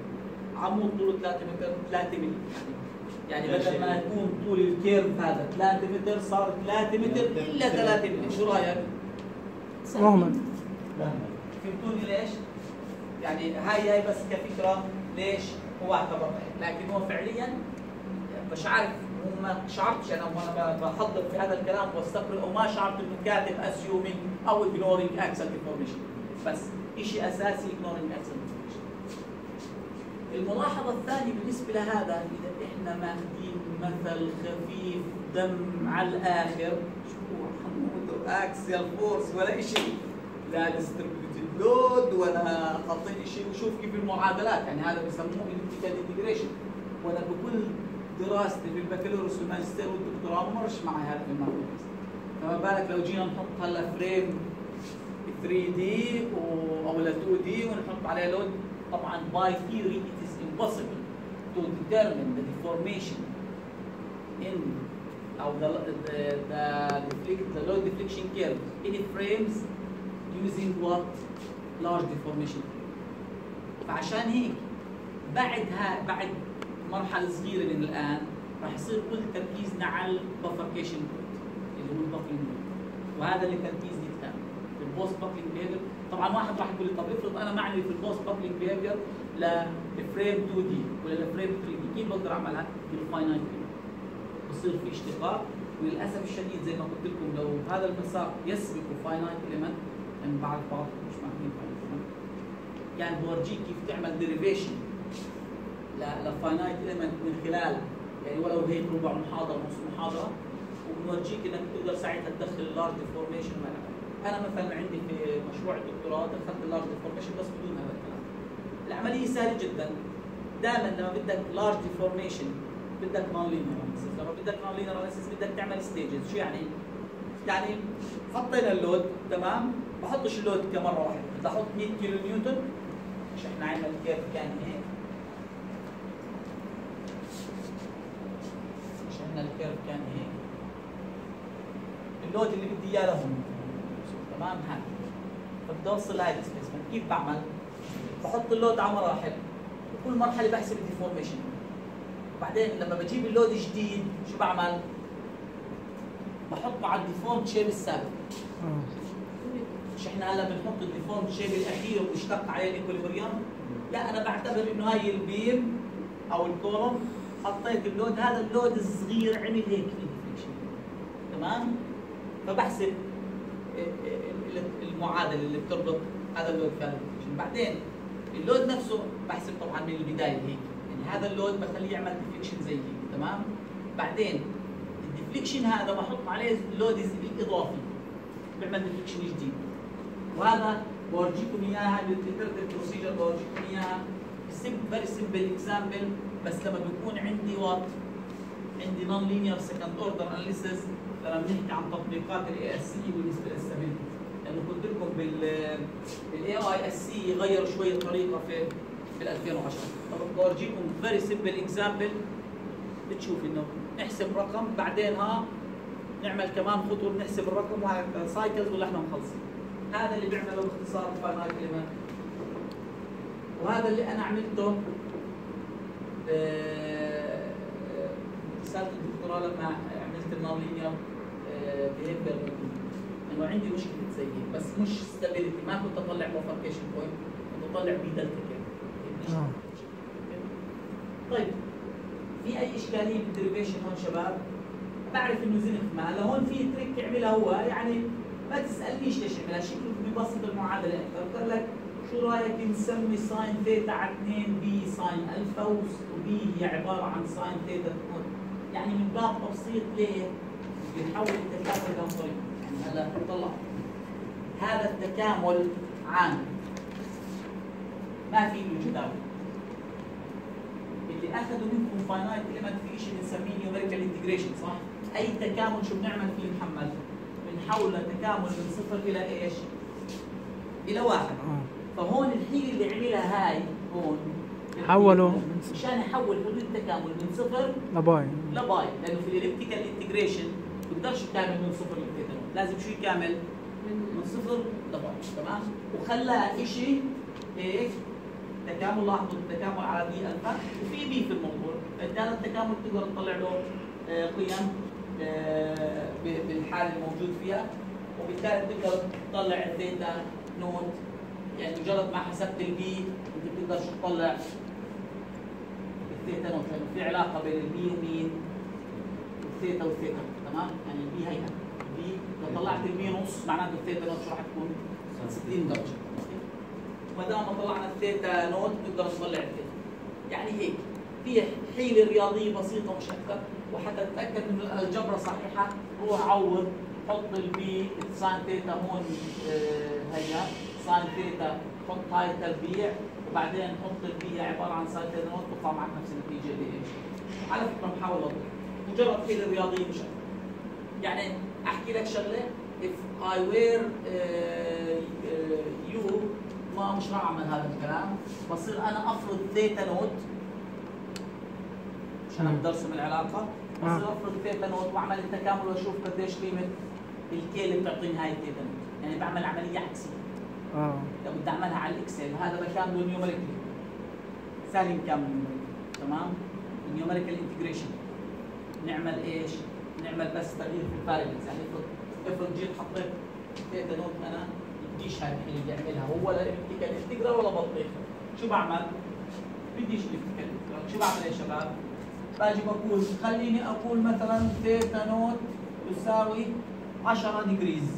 عمود طوله 3 متر 3 ملي يعني بدل ما يكون طول ال curve هذا 3 متر صار 3 متر إلا 3 ملي شو رأيك؟ مهمل فهمتوني ليش؟ يعني هاي هاي بس كفكرة ليش هو اعتبر هيك لكن هو فعليا مش عارف هو ما شعرتش أنا وأنا بحضر في هذا الكلام واستقرئ وما شعرت إنه كاتب assuming أو ignoring axial deformation بس شيء أساسي ignoring axial deformation الملاحظة الثانية بالنسبة لهذا إذا إحنا ماخذين مثل خفيف دم على الآخر شو حمود axial force ولا شيء لا distributed load ولا حاطين شيء وشوف كيف المعادلات. يعني هذا بسموه ال elliptical integration وأنا بكل دراستي في البكالوريوس والماجستير والدكتوراه ما مرش معي هذا ال mathematics فما بالك لو جينا نحط هلا frame 3D أو ل 2D ونحط عليه load طبعا by theory impossible to determine the deformation in أو the the the, deflect, the load deflection curve in frames using what? Large deformation. فعشان هيك بعدها بعد مرحلة صغيرة من الآن راح يصير كل تركيزنا على ال bifurcation اللي هو ال buckling وهذا اللي تركيزي كان في ال post buckling behavior طبعا واحد راح يقول لي طب افرض أنا معني في ال post buckling behavior ل frame 2D ولا ل frame 3D كيف بقدر اعملها؟ بال finite بصير في اشتقاق. وللأسف الشديد زي ما قلت لكم لو هذا المسار يسبق finite element لأن بعض مش فاهمين تمام يعني بورجيك كيف تعمل derivation ل finite element من خلال يعني ولو هيك ربع محاضرة نص محاضرة وبنورجيك انك تقدر ساعتها تدخل ال large deformation أنا مثلا عندي في مشروع الدكتوراه دخلت ال large deformation بس بدون هذا. الكلام العملية سهلة جدا. دائما لما بدك large deformation بدك nonlinear analysis لما بدك nonlinear analysis بدك تعمل stages شو يعني؟ يعني حطينا ال load تمام؟ بحطش ال load كمرة واحدة. بدي أحط 100 كيلو نيوتن. مش إحنا عندنا ال curve كان هيك. مش إحنا ال curve كان هيك. ال load اللي بدي إياه لهم. تمام؟ هذا بدي أوصل لهي ال displacement كيف بعمل؟ بحط ال load على مراحل. وكل مرحلة بحسب ال deformation بعدين لما بجيب ال load جديد شو بعمل؟ بحطه على ال deformed shape السابق. مش إحنا هلا بنحط ال deformed shape الأخير وبنشتق عليه ال equilibrium لا أنا بعتبر إنه هاي ال beam أو ال column حطيت ال load هذا ال load الصغير عمل هيك في تمام؟ فبحسب المعادلة اللي بتربط هذا ال load ال deflection بعدين ال load نفسه بحسب طبعا من البداية هيك. يعني هذا ال load بخليه يعمل deflection زي هيك تمام؟ بعدين ال deflection هذا بحط عليه ال load الإضافي بيعمل deflection جديد. وهذا بورجيكم إياها بال third procedure بورجيكم إياها. very simple example بس لما بيكون عندي what عندي nonlinear second order analysis لما بنحكي عن تطبيقات ال AISC بالنسبة لل stability لأنه قلت لكم بال بال AISC غيروا شوي الطريقة في في 2010 طب بورجيكم very simple example بتشوف إنه نحسب رقم بعدين ها نعمل كمان خطوة بنحسب الرقم وهكذا cycles ولا إحنا مخلصين. هذا اللي بيعمله باختصار ال finite element وهذا اللي أنا عملته رساله الدكتوراه لما عملت ال nonlinear behavior إنه عندي مشكلة زي بس مش stability ما كنت أطلع bifurcation point كنت اطلع P delta كيف آه. طيب في أي إشكالية بال derivation هون شباب؟ بعرف إنه زنخ ما هلا هون في trick يعملها هو يعني ما تسألنيش ليش يعملها شكله ببسط المعادله أكثر قال لك شو رأيك نسمي sine theta على 2 P sine alpha و P هي عبارة عن sine theta يعني من باب تبسيط ليه؟ بنحول التكامل إلى طريق يعني هلا طلع هذا التكامل عام ما في له جدال اللي أخذوا منكم finite element في شيء بنسميه numerical integration صح؟ أي تكامل شو بنعمل فيه محمد؟ بنحوله تكامل من صفر إلى إيش؟ إلى واحد آه فهون الحيله اللي عملها هاي هون حولوا مشان يحول حدود التكامل من صفر ل pi ل pi لأنه في ال elliptical integration ما بيقدرش يكامل من صفر لثيتا لازم شو يكامل؟ من صفر ل pi تمام؟ وخلاها شيء هيك تكامل لاحظوا التكامل على P alpha وفي P في الموضوع بالتالي التكامل تقدر تطلع له آه، قيم آه، بالحاله الموجود فيها. وبالتالي تقدر تطلع ال theta naught. يعني مجرد ما حسبت ال P أنت بتقدر تطلع؟ ال theta naught. لأنه في علاقة بين ال P ومين ال theta وال theta تمام؟ يعني ال P هي. ال P لو طلعت ال P نص معناته ال theta naught شو راح تكون؟ 60 درجة. وما دام طلعنا ال theta not نقدر نطلع الثيتا يعني هيك. في حيلة رياضية بسيطة مش أكثر وحتى تتأكد ان الجبره صحيحة. روح عوض حط ال b sine theta هون آه، هيا. sine theta حط هاي التربيع وبعدين حط ال b عبارة عن sine theta not تطلع معك نفس النتيجه اللي إيش على فكرة بحاول اوضح مجرد حيلة رياضية مش أكثر يعني أحكي لك شغلة. If I were uh, uh, you ما مش راح أعمل هذا الكلام. بصير أنا أفرض theta not عشان. أقدر ارسم العلاقة. بصير آه. أفرض theta not وأعمل التكامل وأشوف قديش قيمة ال k اللي بتعطيني هاي ال theta not يعني بعمل عملية عكسية. آه. لو بدي أعملها على ال Excel هذا بكامله numerically كامل numerical. تمام؟ ال numerical integration نعمل إيش؟ نعمل بس تغيير في ال variables. يعني افرض افرض جيت حطيت theta not أنا الحين اللي يعملها هو لا elliptical integral ولا بطيخ. شو بعمل؟ بديش integral شو بعمل يا شباب؟ باجي بقول خليني أقول مثلا theta not يساوي 10 degrees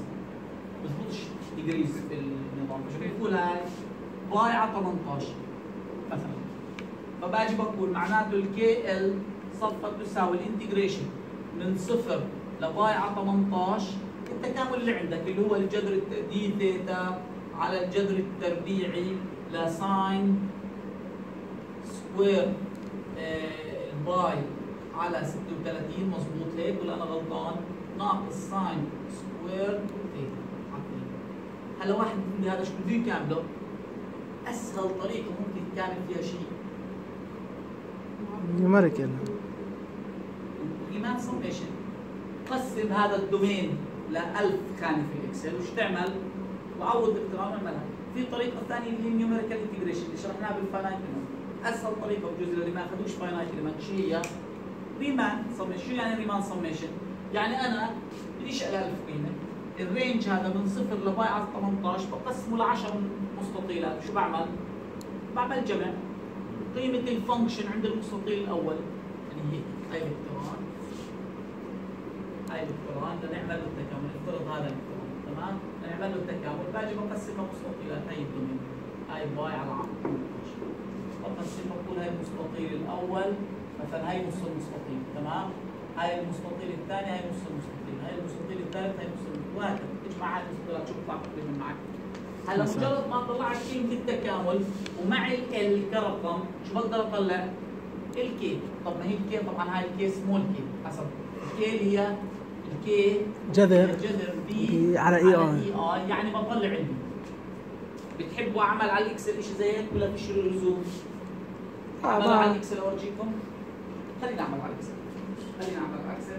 بزبطش degrees في النظام. شو بقول هاي؟ باي على 18 مثلا. فباجي بقول معناته الكي ال صفت تساوي الانتجريشن من صفر لباي على 18 التكامل اللي عندك اللي هو الجذر دي ثيتا على الجذر التربيعي لساين سكوير آه، الباي على 36 مظبوط هيك ولا أنا غلطان؟ ناقص ساين سكوير ثيتا. هلا واحد بيقول لي هذا شو بده يكامله؟ أسهل طريقة ممكن تكامل فيها شيء numerical Riemann summation قسم هذا ال domain ل 1000 خانه في ال Excel وش تعمل؟ وعوض باقتران اعملها. في طريقة ثانية اللي هي ال numerical integration اللي شرحناها بال finite أسهل طريقة بجوز اللي ما اخذوش finite شو هي؟ Riemann summation شو يعني Riemann summation؟ يعني أنا بديش على 1000 قيمة ال range هذا من صفر ل pi على 18 بقسمه ل 10 مستطيلات شو بعمل؟ بعمل جمع قيمة ال function عند المستطيل الأول يعني هيك هاي الاقتران هاي الاقتران لنعمل التكامل نفترض هذا تمام؟ لنعمل له التكامل باجي بقسمها مستطيلات هاي ال domain. هاي pi على 18 بقسم بقول هاي المستطيل الأول. مثلا هاي نص المستطيل. تمام؟ هاي المستطيل الثاني هاي نص المستطيل. هاي المستطيل الثالث هاي نص المستطيل. وهكذا تجمع هاي المستطيلات شو بيطلع تقريبا معك. هلا مثلاً. مجرد ما طلعت قيمه التكامل ومعي ال L كرقم شو بقدر أطلع؟ ال k طب ما هي ال k طبعا هاي ال k small k حسب. ال k اللي هي ال k جذر. جذر P على على EI. EI يعني بطلع عندي بتحبوا أعمل على ال Excel شيء زي هيك ولا فيش له لزوم؟ آه، اعمل ما- على الإكسل أورجيكم. خلينا نعمل على الإكسل. خلينا نعمل على الإكسل.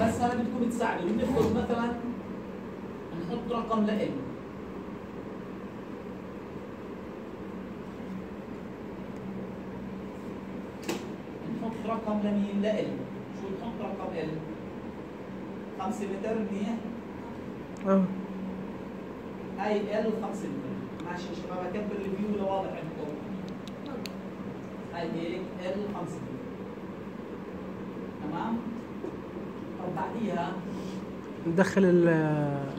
بس هذا بدكم تساعدوا بنفرض مثلا نحط رقم ل نحط رقم لمين؟ ل شو نحط رقم ال 5 متر منيح آه هاي L 5 متر ماشي يا شباب اكبر ال view ولا واضح عندكم؟ هاي هيك L 5 متر تمام؟ طب بعديها ندخل ال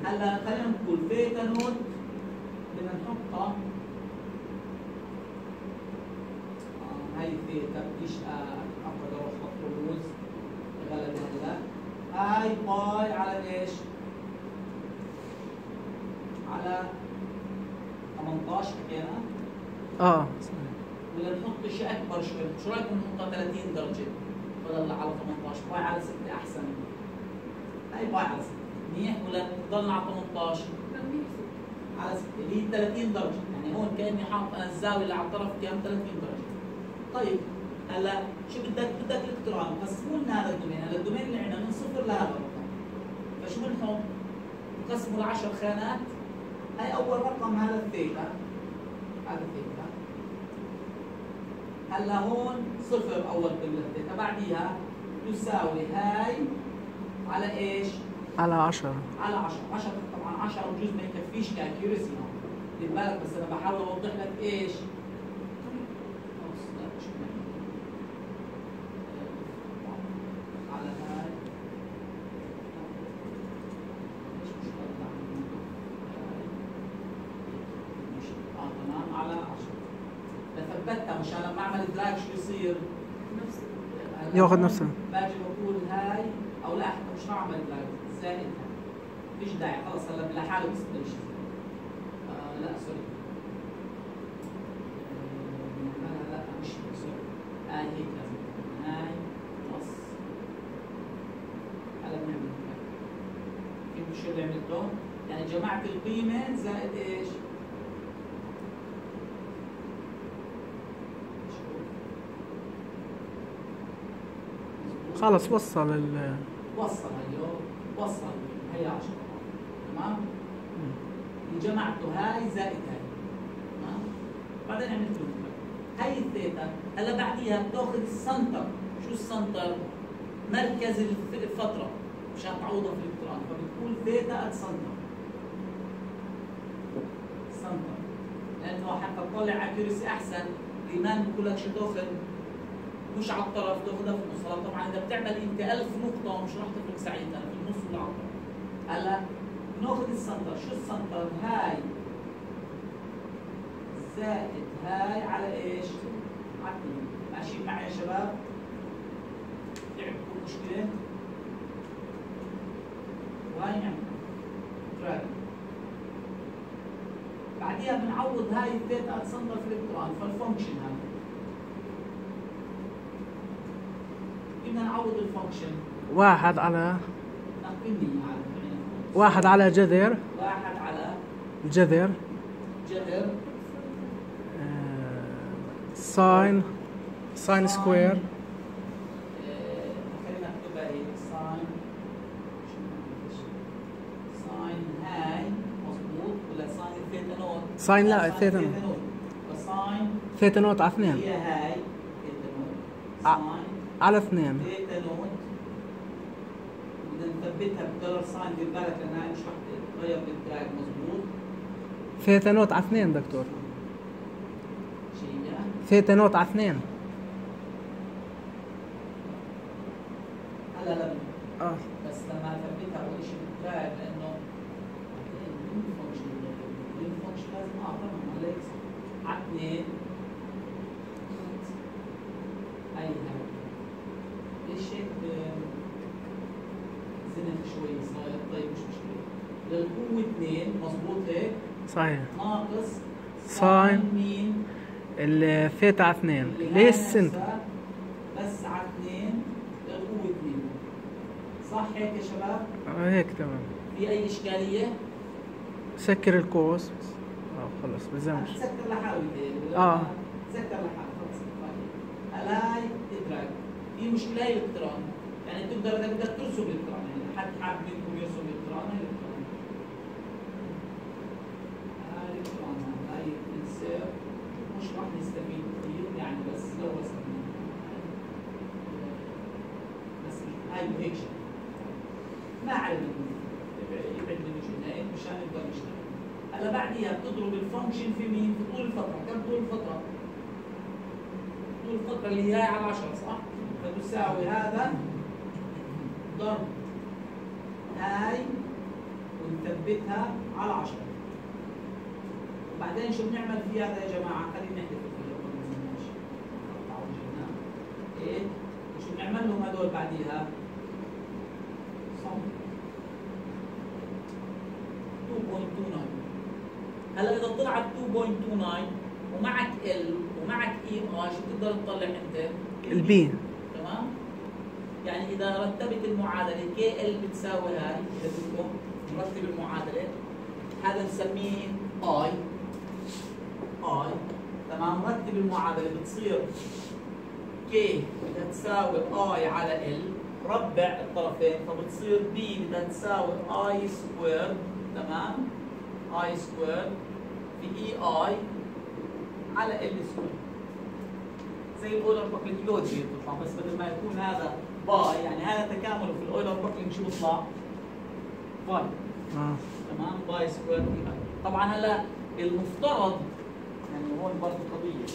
هلا خلينا نقول theta not. بدنا نحطها آه، هاي الثيتا بديش اخذ أروح أحط رموز غلط هلا هاي pi على إيش؟ على 18 حكينا آه. ولا نحط شيء أكبر شوي شو رأيكم نحطها 30 درجة؟ بدل على 18 pi على 6 أحسن. هاي pi على 6 منيح ولا نضلنا على 18 على 6 اللي هي 30 درجة. يعني هون كأني حاط أنا الزاوية اللي على الطرف كام 30 درجة. طيب. هلا شو بدك بدك الاقتران قسموا لنا هذا ال domain هلا ال domain اللي عندنا من صفر لهذا الرقم فشو بنحط؟ ل 10 خانات هاي اول رقم هذا الثيتا هذا الثيتا هلا هون صفر اول قيمه الثيتا بعديها تساوي هاي على إيش؟ على 10 على 10 10 طبعا 10 بجوز ما يكفيش ك accuracy هون خد بالك بس أنا بحاول اوضح لك إيش خلص، لا، شو بدنا؟ آه، على هاي إيش مش بطلع هاي. مش آه تمام على 10 لثبتها مشان لما اعمل drag شو يصير؟ نفس هون نفسه. باجي بقول هاي أو لا حتى مش drag زائد هاي فيش داعي خلص هلا لحاله بس plus آه لا sorry آه، لا مش sorry هاي هيك لازم. هاي هلا بنعمل. فهمتوا شو اللي عملته؟ يعني جمعت القيمة زائد إيش؟ خلص وصل ال وصل هيو وصل هي 10 تمام؟ جمعته هاي زائد هاي. تمام؟ بعدين عملت له هاي الثيتا هلا بعديها بتاخذ ال center. شو ال center؟ مركز الف- الفترة مشان تعوضها في الالكترون فبتقول theta at center center لأنه حتى تطلع accuracy أحسن. الإيمان بقول لك شو تأخذ؟ مش على الطرف تاخذها في النص طبعا إذا بتعمل انت 1000 نقطة مش راح تفرق ساعتها في النص ولا على الطرف هلا بناخذ ال center. شو ال center؟ هاي. زائد هاي على إيش؟ على 2 ماشيين معي يا شباب؟ عندكم مشكلة؟ وهاي نعمل drag بعديها بنعوض هاي ال theta center في الالكترون فال function بدنا نعوض ال function واحد على على واحد على جذر. واحد على جذر. جذر. sine sine square خلينا نكتبها هيك sine sine هاي مضبوط. ولا sine theta naught sine لا، theta naught. ف sine theta naught على اثنين. هي هاي theta naught sine على اثنين. theta naught بدنا نثبتها ب dollar sign دير بالك لأنها مش رح تتغير بال drag مضبوط theta naught على اثنين دكتور. theta naught على اثنين. هلا لا آه. بس لما أثبتها أول شيء بال drag لأنه بعدين مين function مين function لازم اعطيهم على اثنين هاي آه، زنت شوي صاير طيب مش مشكله للقوة اثنين مضبوط هيك؟ صحيح. ناقص sine. مين؟ الثيتا على اثنين. اللي ليش هاي center نفسها بس على اثنين للقوة اثنين. صح هيك يا شباب؟ آه هيك تمام. في أي إشكالية؟ سكر القوس. آه خلص بزمش تسكر لحاله بيتهيألي. آه. تسكر لحاله خلص. طيب. ألاي في مشكله هي الالكترون يعني تقدر بدك ترسم الالكترون يعني حد حاب منكم يرسم الالكترون هي الالكترون هاي الالكترون هاي الانسير مش راح نستفيد كثير يعني بس لو رسمنا بس هاي هيك. ما علينا يبعد من مشان نقدر نشتغل هلا بعديها بتضرب الفانكشن في مين؟ في طول الفترة، كم طول الفترة؟ طول الفترة اللي هي على 10 صح؟ فتساوي هذا ضرب هاي ونثبتها على 10 وبعدين شو بنعمل في هذا يا جماعة؟ خلينا نحذف. إيه؟ وشو بنعمل لهم هدول بعديها؟ sum 2.29 هلا إذا طلعت 2.29 ومعك L ومعك E I شو بتقدر تطلع أنت؟ ال P؟ يعني إذا رتبت المعادلة k L بتساوي هاي إذا بدكم نرتب المعادلة هذا نسميه I اي تمام؟ رتب المعادلة بتصير كي بدها تساوي اي على ال ربع الطرفين فبتصير بي بدها تساوي اي سكوير تمام؟ اي سكوير في اي اي على ال سكوير زي هي بتطلع بس بدل ما يكون هذا باي. يعني هذا تكامله في الاويلر بوكلينج شو بيطلع؟ باي. آه. تمام؟ pi square E I طبعا هلا المفترض يعني هون برضه قضية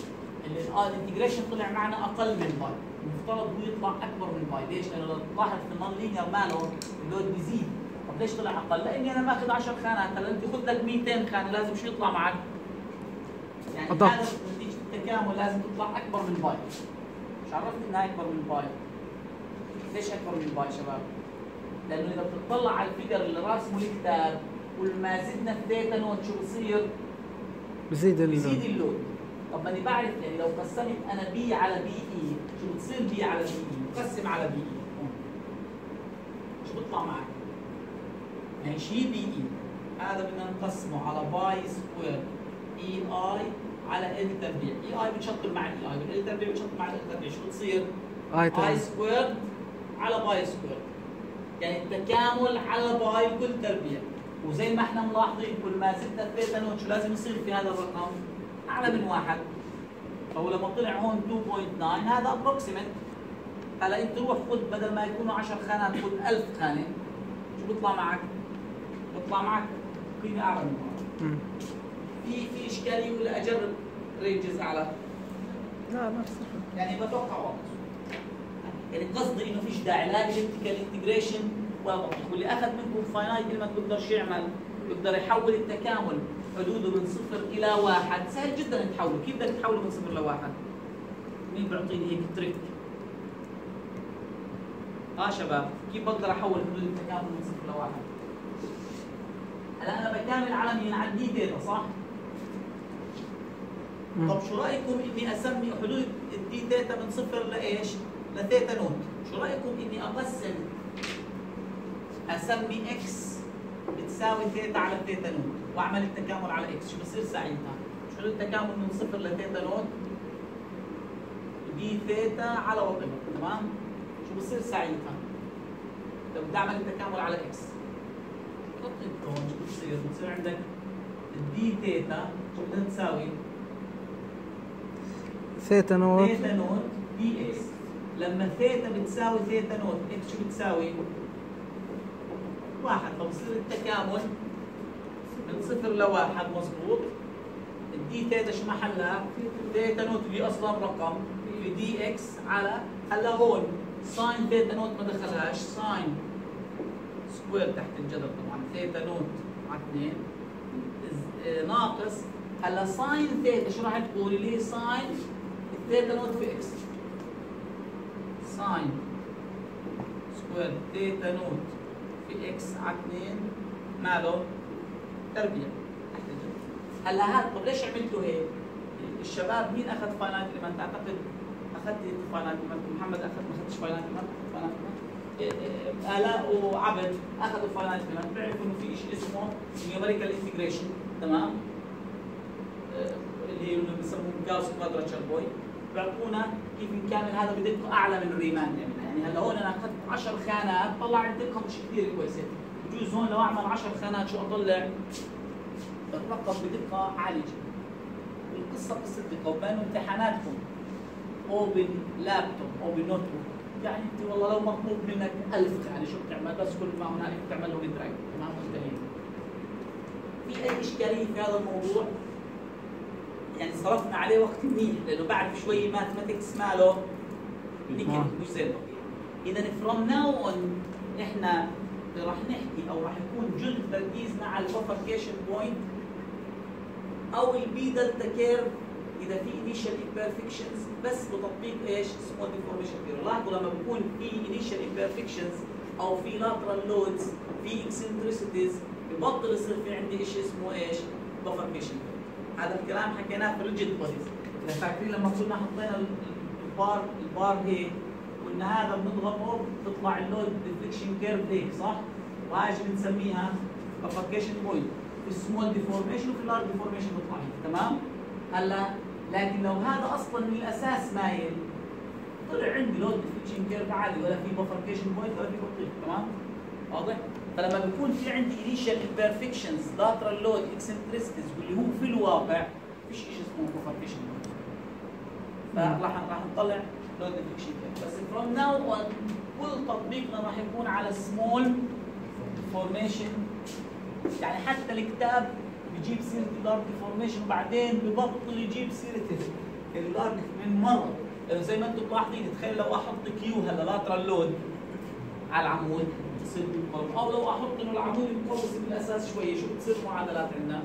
إن ال integration طلع معنا أقل من pi. المفترض هو يطلع أكبر من pi. ليش؟ لأنه لو تلاحظ في ال nonlinear ماله ال load بيزيد. طب ليش طلع أقل؟ لأني أنا ماخذ 10 خانات. هلا أنت خذ لك 200 خانة لازم شو يطلع معك؟ يعني. هذا نتيجة التكامل لازم تطلع أكبر من pi. مش عرفت إنها أكبر من pi؟ ليش أكبر من pi شباب؟ لأنه إذا بتطلع على ال figure اللي راسمه الكتاب كل ما زدنا ال theta naught شو بصير؟ بزيد بيزيد ال load طب ماني بعرف يعني لو قسمت أنا P على P E شو بتصير P على P E؟ قسم على P E شو بيطلع معك؟ يعني شيء P E هذا بدنا نقسمه على pi square E I على L تربيع E I بتشطب مع ال E I وال L تربيع بتشطب مع L تربيع شو بتصير؟ I square على pi square. يعني التكامل على pi كل تربيع وزي ما إحنا ملاحظين كل ما زدنا ال theta naught شو لازم يصير في هذا الرقم أعلى من واحد. فهو لما طلع هون 2.9 هذا approximate هلا انت روح خذ بدل ما يكونوا 10 خانات خذ 1000 خانة. شو بيطلع معك؟ بيطلع معك قيمة أعلى من واحد. في في إشكالية ولا اجرب ranges أعلى؟ لا نفس يعني بتوقع يعني قصدي إنه فيش داعي لا ال numerical integration واللي أخذ منكم finite element بيقدرش يعمل بيقدر يحول التكامل حدوده من صفر إلى واحد. سهل جدا تحوله. كيف بدك تحوله من صفر لواحد مين بيعطيني هيك trick آه شباب كيف بقدر أحول حدود التكامل من صفر لواحد هلا أنا بكامل على مين على ال d theta صح. طب شو رأيكم إني أسمي حدود ال d theta من صفر لإيش؟ ل theta naught، شو رأيكم إني اقسم أسمي x بتساوي ثيتا على theta naught وأعمل التكامل على x، شو بصير ساعتها؟ شو التكامل من صفر ل theta naught؟ d theta على وضعها، تمام؟ شو بصير ساعتها؟ لو بدي أعمل التكامل على x حط الكون شو بصير؟ بصير عندك ال d theta شو بدها تساوي؟ theta naught theta naught d x لما ثيتا بتساوي theta naught x شو بتساوي؟ واحد. فبصير التكامل من صفر لواحد مظبوط؟ ال d theta شو محلها؟ theta naught اللي أصلا رقم في دي إكس على هلا هون ساين ثيتا نوت ما دخلهاش ساين سكوير تحت الجذر طبعا ثيتا نوت على 2 إز- آه، ناقص هلا ساين ثيتا شو راح تقول؟ اللي هي ساين ثيتا نوت في إكس ساين سكوير ثيتا نوت في إكس على 2 ماله تربيع هلا هذا طب ليش عملتوا هيك؟ الشباب مين أخذ finite element؟ أعتقد أخذت finite element محمد أخذ ما أخذتش finite element finite آلاء وعبد أخذوا finite element بيعرفوا إنه في شيء اسمه numerical integration تمام؟ اللي اللي بسموه Gauss quadrature بوي بيعطونا كيف نكامل هذا بدقة أعلى من ال Riemann. يعني هلا هون أنا أخذت 10 خانات طلع الدقه مش كثير كويسة. بجوز هون لو أعمل 10 خانات شو اطلع؟ الرقم بدقة عالية جدا. القصة قصة دقة وبين امتحاناتكم أو باللابتوب أو بالنوت بوك يعني أنت والله لو مطلوب منك ألف يعني شو بتعمل؟ بس كل ما هنالك بتعمله بالدرايف تمام منتهين في أي إشكالية في هذا الموضوع؟ يعني صرفنا عليه وقت منيح لأنه بعد شوي ماثماتكس ماله نكد آه. مش زي البقية إذا from now on إحنا راح نحكي أو راح يكون جزء تركيزنا على ال bifurcation point أو ال P delta curve إذا في initial imperfections بس بتطبيق إيش؟ small deformation theory، لاحظوا لما بكون في initial imperfections أو في lateral loads في eccentricities ببطل يصير في عندي شيء اسمه إيش؟ bifurcation هذا الكلام حكيناه في ال rigid bodies إذا فاكرين لما كنا حطينا ال- ال bar ال bar هيك قلنا هذا بنضغطه بتطلع ال load deflection curve هيك صح؟ وهاي شو بنسميها bifurcation point في ال small deformation وفي ال large deformation بيطلع هيك تمام؟ هلا لكن لو هذا أصلا من الأساس مايل طلع عندي load deflection curve عادي ولا في bifurcation point ولا في بطيخ تمام؟ واضح؟ فلما بيكون في عندي initial imperfections lateral load eccentricities واللي هو في الواقع فيش شيء اسمه point فراح راح نطلع load deflection curve بس from now on كل تطبيقنا راح يكون على small deformation يعني حتى الكتاب بيجيب سيرة ال large deformation وبعدين ببطل يجيب سيرة ال large من مرة. لأنه زي ما أنتم ملاحظين تخيل لو أحط Q هلا lateral load على العمود. تصير بالمرة. أو لو أحط إنه العمود مقوس من الاساس شوية شو بتصير معادلات عندنا؟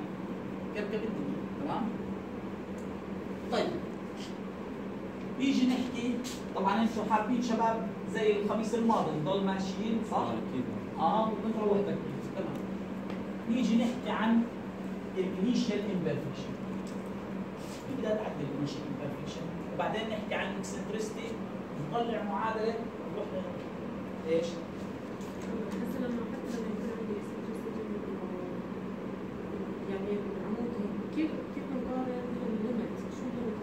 كركب الدنيا تمام؟ طيب نيجي نحكي طبعا أنتم حابين شباب زي الخميس الماضي نضل ماشيين صح؟ أكيد آه وبنروح تكليف تمام نيجي نحكي عن ال initial imperfection بدها تعدل ال initial imperfection وبعدين نحكي عن ال eccentricity نطلع معادلة نروح إيش؟ حتى لما حتى لما يكون عندي eccentricity يعني العمود هيك كيف كيف نقارن الليمت شو الليمت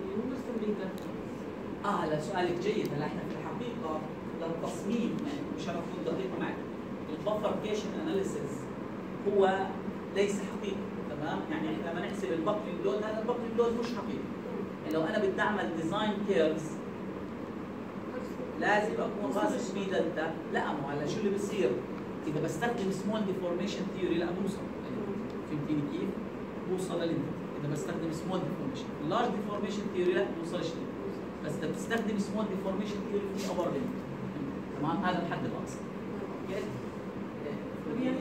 يعني مو بس تمرين آه هلا سؤالك جيد هلا إحنا في الحقيقة للتصميم يعني مش اكون دقيق معك. البفركيشن اناليسيس هو ليس حقيقي تمام؟ يعني إحنا لما نحسب البقلي لود هذا البقلي لود مش حقيقي. يعني لو أنا بدي أعمل ديزاين كيرز لازم أكون راس بي دلتا لا مو هلا شو اللي بصير؟ إذا بستخدم small deformation theory لا بوصل فهمتيني كيف؟ بوصل لل limit إذا بستخدم small deformation ال large deformation theory لا بوصلش لل limit بس إذا بتستخدم small deformation theory في upper limit تمام؟ هذا الحد الأقصى. okay يعني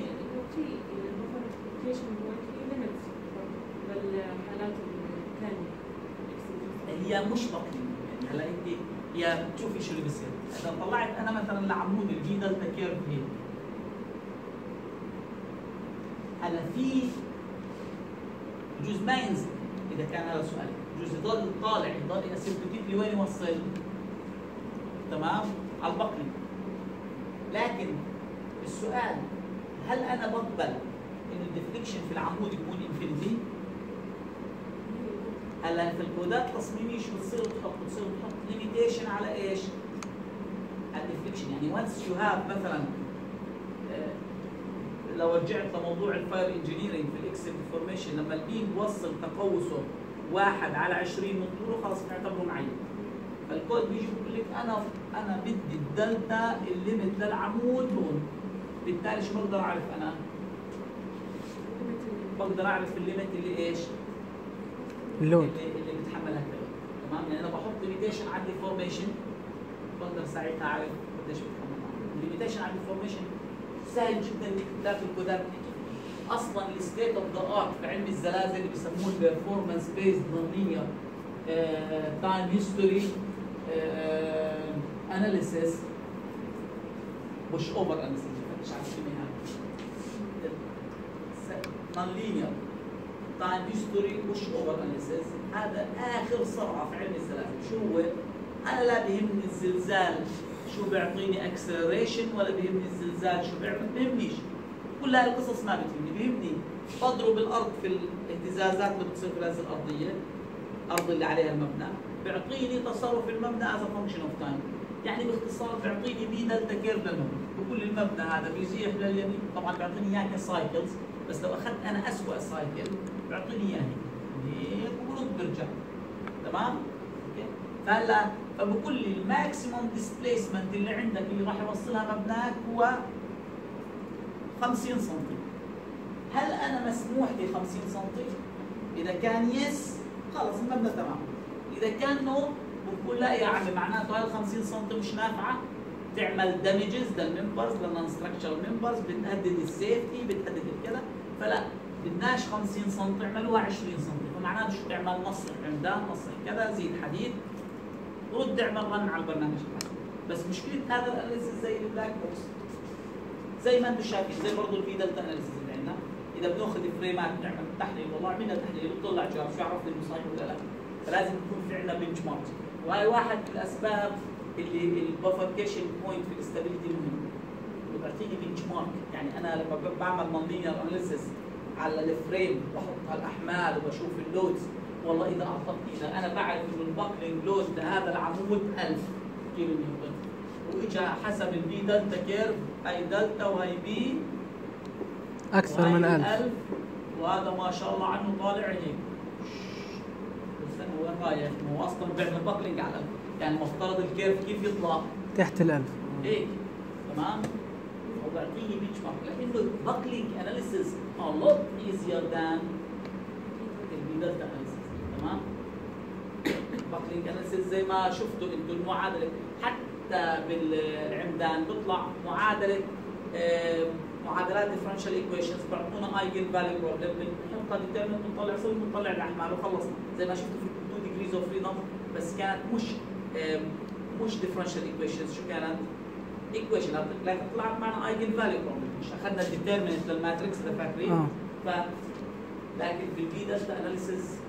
في للحالات الثانية. هي مش بطلين يعني هلا انت هي بتشوفي شو اللي بصير. إذا طلعت أنا مثلا لعمود ال P delta curve هيك هلا في بجوز ما ينزل. إذا كان هذا سؤالك. بجوز يضل طالع. يضل asymptotic لوين يوصل؟ تمام؟ على ال buckling لكن السؤال هل أنا بقبل انه ال deflection في العمود يكون infinity؟ هلا في الكودات التصميميه شو بتصير تحط؟ بتصير تحط limitation على إيش؟ ال deflection يعني once you have مثلا آه، لو رجعت لموضوع ال fire engineering في ال x deformation لما ال beam بوصل تقوسه واحد على 20 من طوله خلاص بنعتبره معين. فالكود بيجي بيقول لك أنا أنا بدي ال delta ال limit للعمود هون. بالتالي شو بقدر أعرف أنا؟ بقدر أعرف ال limit اللي إيش؟ ال load. اللي, اللي بتحملها تمام؟ يعني أنا بحط limitation على ال deformation بقدر ساعتها أعرف قديش بتحمل. ال limitation على ال deformation سهل جدا إنك تلاقي الكودات. أصلا ال state of the art في علم الزلازل بيسموه ال performance based nonlinear time history analysis pushover analysis مش عارف شو non-linear time history pushover analysis هذا آخر صرعه في علم الزلازل. شو هو؟ أنا لا بيهمني الزلزال شو بيعطيني acceleration ولا بيهمني الزلزال شو بيعمل بيهمنيش كل هاي القصص ما بتهمني بيهمني بضرب الأرض في الاهتزازات اللي بتصير في الهزه الأرضية الأرض اللي عليها المبنى. بيعطيني تصرف المبنى as function of time يعني باختصار بيعطيني P-Delta curve للمبنى. بقول المبنى هذا بيزيح لليمين. طبعا بيعطيني اياه ك cycles بس لو أخذت أنا اسوء cycle بيعطيني اياه هيك. وبرد برجع. تمام؟ okay؟ فهلا لي ال maximum displacement اللي عندك اللي راح يوصلها مبناك هو 50 سم هل أنا مسموح لي 50 سم؟ إذا كان yes خلص المبنى تمام. إذا كان no بقول لا يا عمي معناته هاي ال 50 سم مش نافعة. تعمل damages لل members لل non-structure members بتهدد ال safety بتهدد الكذا فلا بدناش 50 سم اعملوها 20 سم فمعناته شو تعمل نصح عمدان نصح كذا زيد حديد. رد اعمل run على البرنامج. بس مشكلة هذا ال analysis زي ال black box زي ما أنتم شايفين زي برضه ال P-Delta analysis اللي عندنا. إذا بنأخذ فريمات نعمل تحليل والله عملنا تحليل بتطلع جواب شو يعرف لي انه صحيح ولا لا. فلازم يكون في عندنا benchmark وهي واحد من الأسباب اللي ال bifurcation point في ال stability مهم. بيعطيني benchmark يعني أنا لما بعمل non-linear على ال frame بحط الأحمال وبشوف ال loads والله إذا أعطتني إذا أنا بعرف إنه ال buckling load لهذا العمود 1000 كيلو نيوتن. وإجا حسب ال P-Delta curve هاي دلتا وهي P أكثر من وهي 1000 الألف وهذا ما شاء الله عنه طالع هيك وين رايح؟ ما هو أصلا بيعمل buckling على الألف. يعني المفترض ال curve كيف يطلع؟ تحت ال 1000 هيك تمام؟ وبعطيني benchmark لأنه buckling analysis a lot easier than ال P-Delta analysis تمام؟ buckling analysis زي ما شفتوا أنتم المعادلة حتى بالعمدان بيطلع معادلة آه، معادلات differential equations بيعطونا eigenvalue problem بنحطها determinant بنطلع صفر بنطلع الاحمال وخلصنا زي ما شفتوا في 2 degrees of freedom بس كانت مش مش differential equations شو كانت؟ equation لكن طلعت معنا eigenvalue problem مش أخذنا ال determinant لل matrix اذا فاكرين؟ آه. ف لكن في ال P-Delta analysis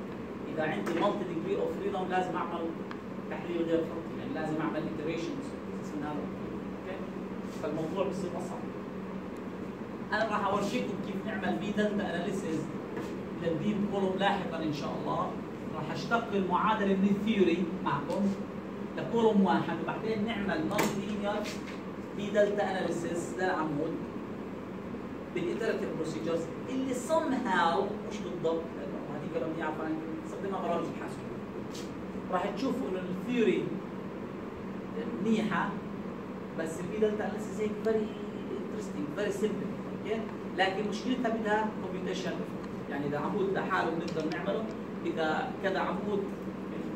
إذا عندي multi degree of freedom لازم أعمل تحليل غير خطي يعني لازم أعمل okay فالموضوع بصير أصعب. أنا راح أورجيكم كيف نعمل P-Delta analysis لل beam column لاحقا إن شاء الله. راح أشتق المعادلة من ال theory معكم ل column واحد. وبعدين نعمل non-linear P-Delta analysis للعمود بال iterative procedures اللي سم هاو مش بالضبط لأنه هذيك لما يعرف أنا استخدمها برامج الحاسوب. راح تشوفوا إنه ال theory منيحه بس ال P-Delta as هيك very interesting very simple okay لكن مشكلتها بدها computation يعني اذا عمود لحاله بنقدر نعمله إذا كذا عمود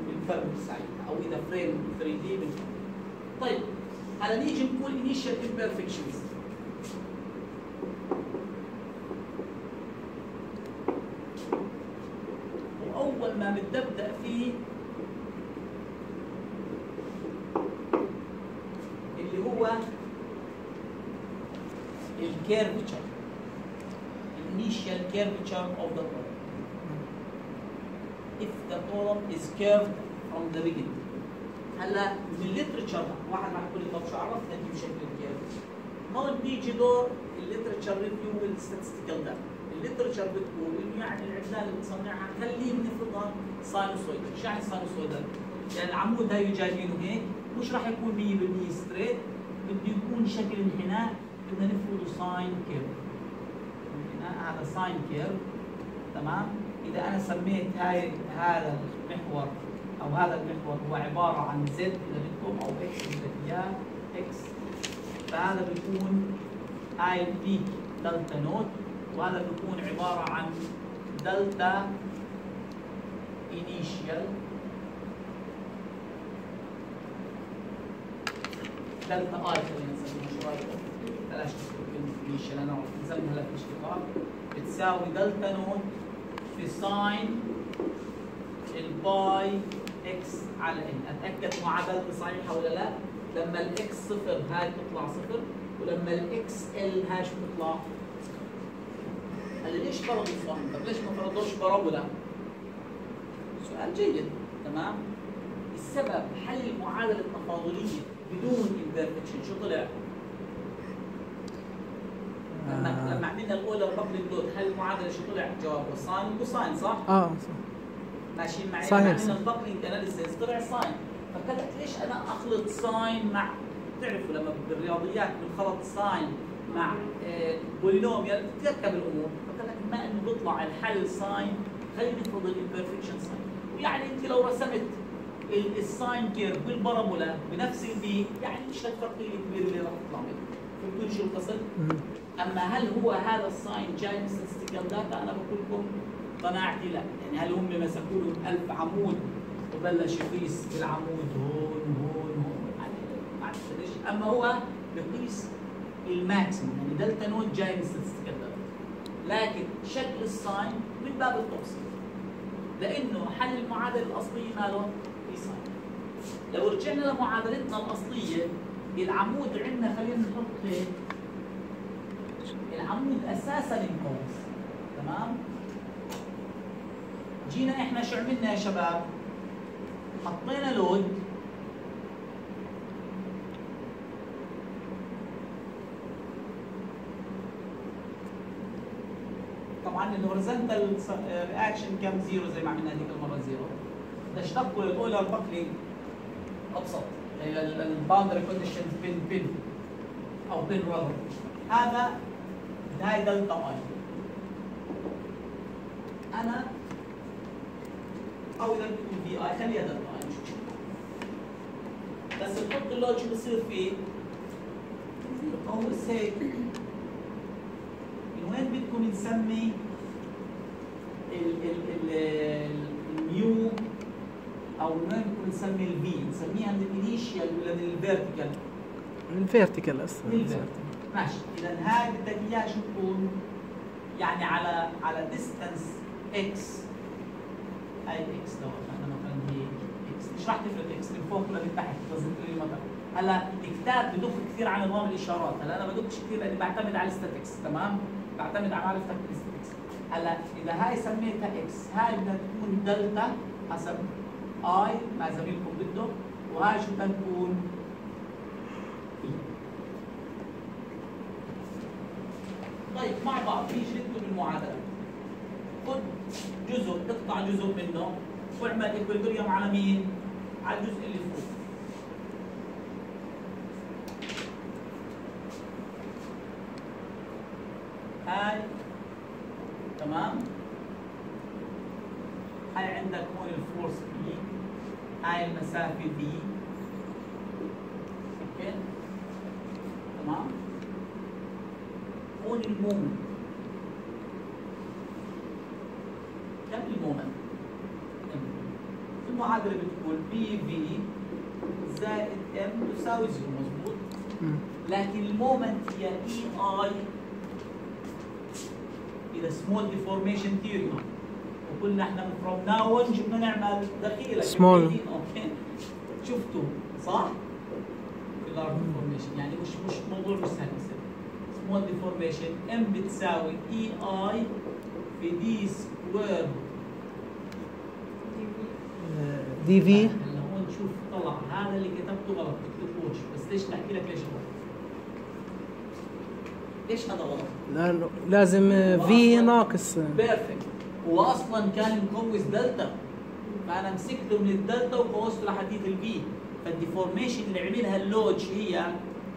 بنفرق ساعتها أو إذا frame 3 D طيب هلا نيجي نقول initial imperfections وأول ما بتبدأ فيه هو ال curvature initial curvature of the column if the column is curved from the beginning. هلا من ال literature واحد راح يقول لي طب شو عرفنا كيف شكل ال curve؟ هون بيجي دور ال literature review وال statistical data ال literature بتقول انه يعني العمدان اللي بتصنعها خليه بنفرضها sinusoidal، شو يعني sinusoidal؟ يعني العمود هاي جايبينه هيك؟ مش راح يكون 100% straight بده يكون شكل انحناء بدنا نفرضه sine curve انحناء هذا sine curve تمام؟ إذا أنا سميت هاي هذا المحور أو هذا المحور هو عبارة عن z إذا بدكم أو x إذا إياه x فهذا بيكون هاي ال peak delta naught وهذا بيكون عبارة عن delta initial delta i خلينا نسميها شوي بلاش كلمه أنا نسميها هلا في الاشتقاق بتساوي delta naught في sine ال pi x على L. أتأكد معادلتي صحيحة ولا لا؟ لما ال x صفر هاي تطلع صفر. ولما ال x L هاي شو تطلع هلا ليش فرضوا ال sine؟ طب ليش ما فرضوش parabola؟ سؤال جيد. تمام؟ السبب حل المعادلة التفاضلية بدون imperfection شو طلع؟ لما آه. لما عملنا ال Euler buckling load حل المعادله شو طلع؟ جوابه sine و cosine صح؟ آه صح ماشيين معي صحيح،. عملنا buckling analysis طلع sine فقالك ليش أنا أخلط sine مع بتعرفوا لما بالرياضيات بنخلط sine مع آه، polynomial بتركب الأمور فقال لك بما إنه بيطلع الحل sine خلينا نفرض ال imperfection sine ويعني أنت لو رسمت ال sine curve بال parabola بنفس ال B يعني مش الفرقيه الكبيره اللي راح تطلع منها فهمتوا شو القصد؟ أما هل هو هذا ال sine جاي من statistical data أنا بقول لكم قناعتي لا. يعني هل هم مسكوا له 1000 عمود وبلش يقيس بالعمود هون هون هون؟ يعني ما ليش. أما هو بقيس ال maximum. يعني delta naught جاي من statistical data لكن شكل ال sine من باب التبسيط لأنه حل المعادلة الأصلية ماله؟ لو رجعنا لمعادلتنا الأصلية العمود عندنا خلينا نحط هيك العمود أساسا مقوس تمام؟ جينا إحنا شو عملنا يا شباب؟ حطينا load. طبعا ال horizontal reaction كم؟ zero زي ما عملنا هذيك المرة zero تشتقوا لل Euler buckling ابسط ال boundary conditions pin pin أو pin roller هذا هاي delta i أنا أو اذا بدكم v i خليها delta i بس ال load شو بصير فيه؟ بقوس هيك من وين بدكم نسمي ال ال ال ال mu أو بدكم نسمي ال v نسميها من ال initial ولا من ال vertical؟ ال vertical أصلا. ال vertical. ماشي. إذا هاي بدك اياها شو تكون؟ يعني على على distance x هاي x لو اخذنا مثلا هي x مش راح تفرق x من فوق ولا من تحت مثلا هلا الكتاب بدق كثير عن نظام الإشارات. هلا أنا بدقش كثير لأني بعتمد على الستاتكس تمام؟ بعتمد على معرفتك بال statics هلا إذا هاي سميتها x هاي بدها تكون دلتا حسب آي ما زميلكم بده وهاي شو بدها تكون؟ طيب مع بعض نيجي نكتب المعادله خذ جزء اقطع جزء منه واعمل اكويبريوم على مين؟ على الجزء اللي فوق هاي تمام هاي عندك هون ال force P هاي المسافة دي. Okay؟ تمام؟ هون ال moment كم ال moment؟ المعادلة بتقول P v زائد M تساوي zero مظبوط؟ مم. لكن ال moment هي E I إذا small deformation theory وقلنا إحنا from now بدنا نعمل دخيلة. Small. Okay. شفتوا صح؟ في ال large deformation يعني مش مش موضوع مش سهل small deformation M بتساوي E I في d square d v هلا هون شوف طلع. هذا اللي كتبته غلط. تكتبوش بس ليش تحكي لك ليش غلط؟ ليش هذا غلط؟ لأنه لازم في ناقص. perfect هو أصلا كان مكوس دلتا فأنا مسكته من الدلتا وقوسته لحديت ال v فال deformation اللي عملها ال load هي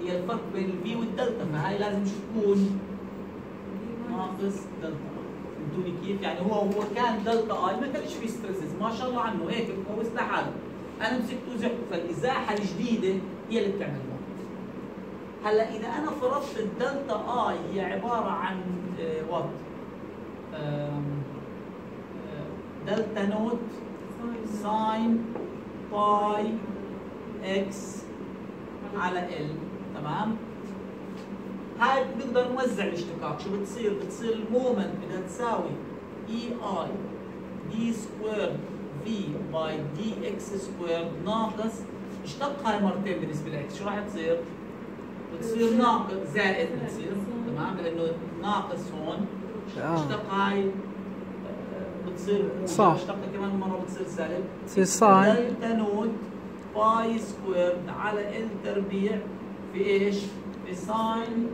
هي الفرق بين ال v وال delta. فهاي لازم تكون ناقص دلتا. فهمتوني كيف؟ يعني هو هو كان delta i. ما كانش فيه stresses ما شاء الله عنه. هيك مقوس لحاله. أنا مسكته وزحته فالإزاحة الجديدة هي اللي بتعمل هلأ إذا أنا فرضت ال delta i هي عبارة عن what آه، delta naught sine pi x على L. تمام؟ هاي بنقدر نوزع الاشتقاق. شو بتصير؟ بتصير ال moment بدها تساوي E I d square v by d x square ناقص اشتق هاي مرتين بالنسبة ل x. شو راح تصير؟ بتصير ناقص زائد. بتصير. تمام؟ لأنه ناقص هون. آه. اشتق هاي بتصير صح. كمان مرة بتصير سالب تصير sine delta naught pi square على L تربيع في إيش؟ في sine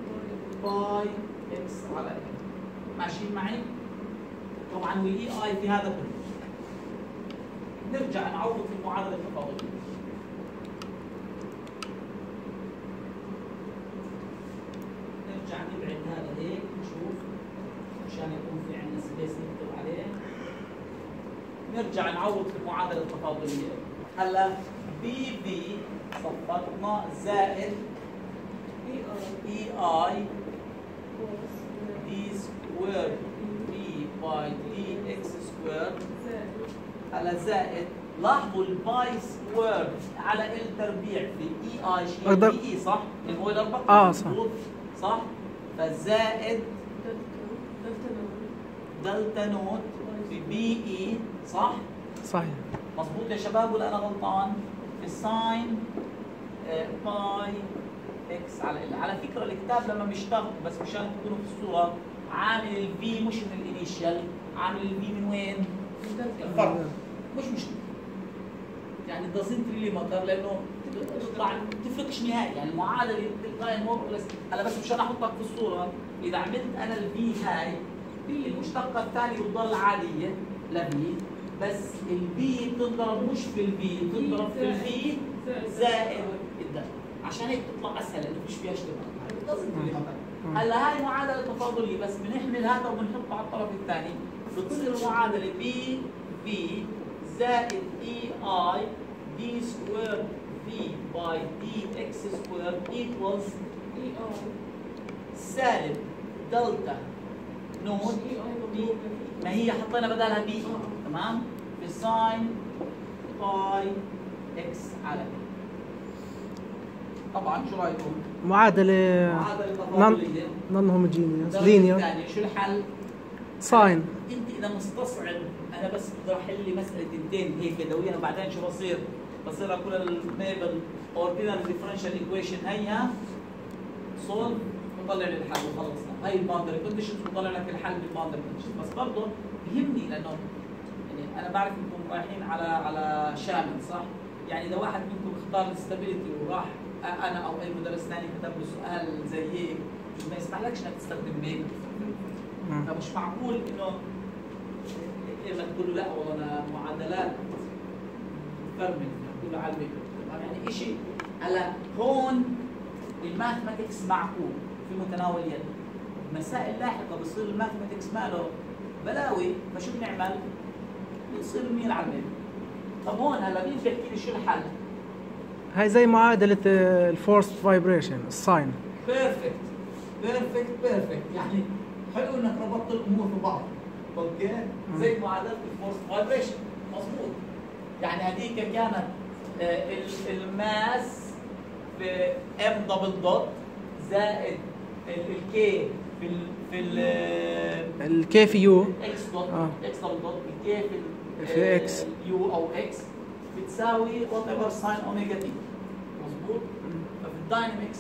pi x على L ماشيين معي؟ طبعا وال E I في هذا كله نرجع نعوض في المعادلة التفاضلية نرجع نبعد هذا هيك نشوف عشان يكون في عندنا space نكتب عليه نرجع نعوض في المعادلة التفاضلية هلا بي بي صفقنا زائد اي اي دي سكوير بي باي دي إكس سكوير هلا زائد لاحظوا الباي سكوير على ال تربيع في اي اي شيء بي اي صح؟ اللي هو الاربعه آه، صح. صح؟ فزائد دلتا نوت في بي اي صح؟ صحيح. مظبوط يا شباب ولا أنا غلطان؟ في sine آه، باي x على L. على فكرة الكتاب لما بيشتغل بس مشان تكونوا في الصورة عامل ال v مش من ال initial عامل ال v من وين؟ الفرق. مش مشكله يعني doesn't really matter لأنه تطلع تفرقش نهائي. يعني المعادله تلقائيا more أنا بس مشان أحطك في الصورة. إذا عملت أنا ال v هاي المشتقة الثانية بتضل عادية ل v بس ال P بتنضرب مش في ال P بتنضرب في ال P زائد الدال عشان هيك تطلع أسهل لأنه مش فيها اشتباك. هلا هاي معادلة تفاضلية بس بنحمل هذا وبنحطه على الطرف الثاني. بتصير المعادله P v زائد EI d square v by dx square equals سالب دلتا not P ما هي حطينا بدالها P تمام؟ في sine باي x على طبعا شو رأيكم؟ معادلة non تفاضلية. non homogeneous linear شو الحل؟ ساين أنت إذا مستصعب أنا بس بدي أحل لي مسألة تنتين هيك يدويا وبعدين شو بصير؟ بصير أقول ل Maple ordinary differential equation هيها solve وطلع لي الحل وخلصنا. هاي ال boundary conditions وطلع لك الحل بال boundary conditions بس برضه بيهمني لأنه أنا بعرف إنكم رايحين على على شامل صح؟ يعني إذا واحد منكم اختار ال stability وراح أنا أو أي مدرس ثاني كتب له سؤال زي هيك ما يسمحلكش إنك تستخدم Maple فمش معقول إنه اما تقول له لا والله أنا معادلات formal تقول له على طبعا يعني شيء هلا هون ال mathematics معقول في متناول اليد مسائل لاحقة بصير ال mathematics ماله بلاوي فشو بنعمل؟ بنصير نميل على طب هون هلا مين بيحكي لي شو الحل؟ هاي زي معادلة ال forced vibration ال sine. perfect perfect perfect يعني حلو إنك ربطت الأمور ببعض okay؟ زي معادلة الفورس فايبريشن. مظبوط. يعني هذيك كانت آه، ال- الماس في ام دبل دوت زائد الكي في في ال في ال الكيف يو إكس دوت. إكس دبل دوت كيف ال في إكس. يو أو إكس بتساوي وات ايفر ساين اوميجا تي مظبوط ففي الداينامكس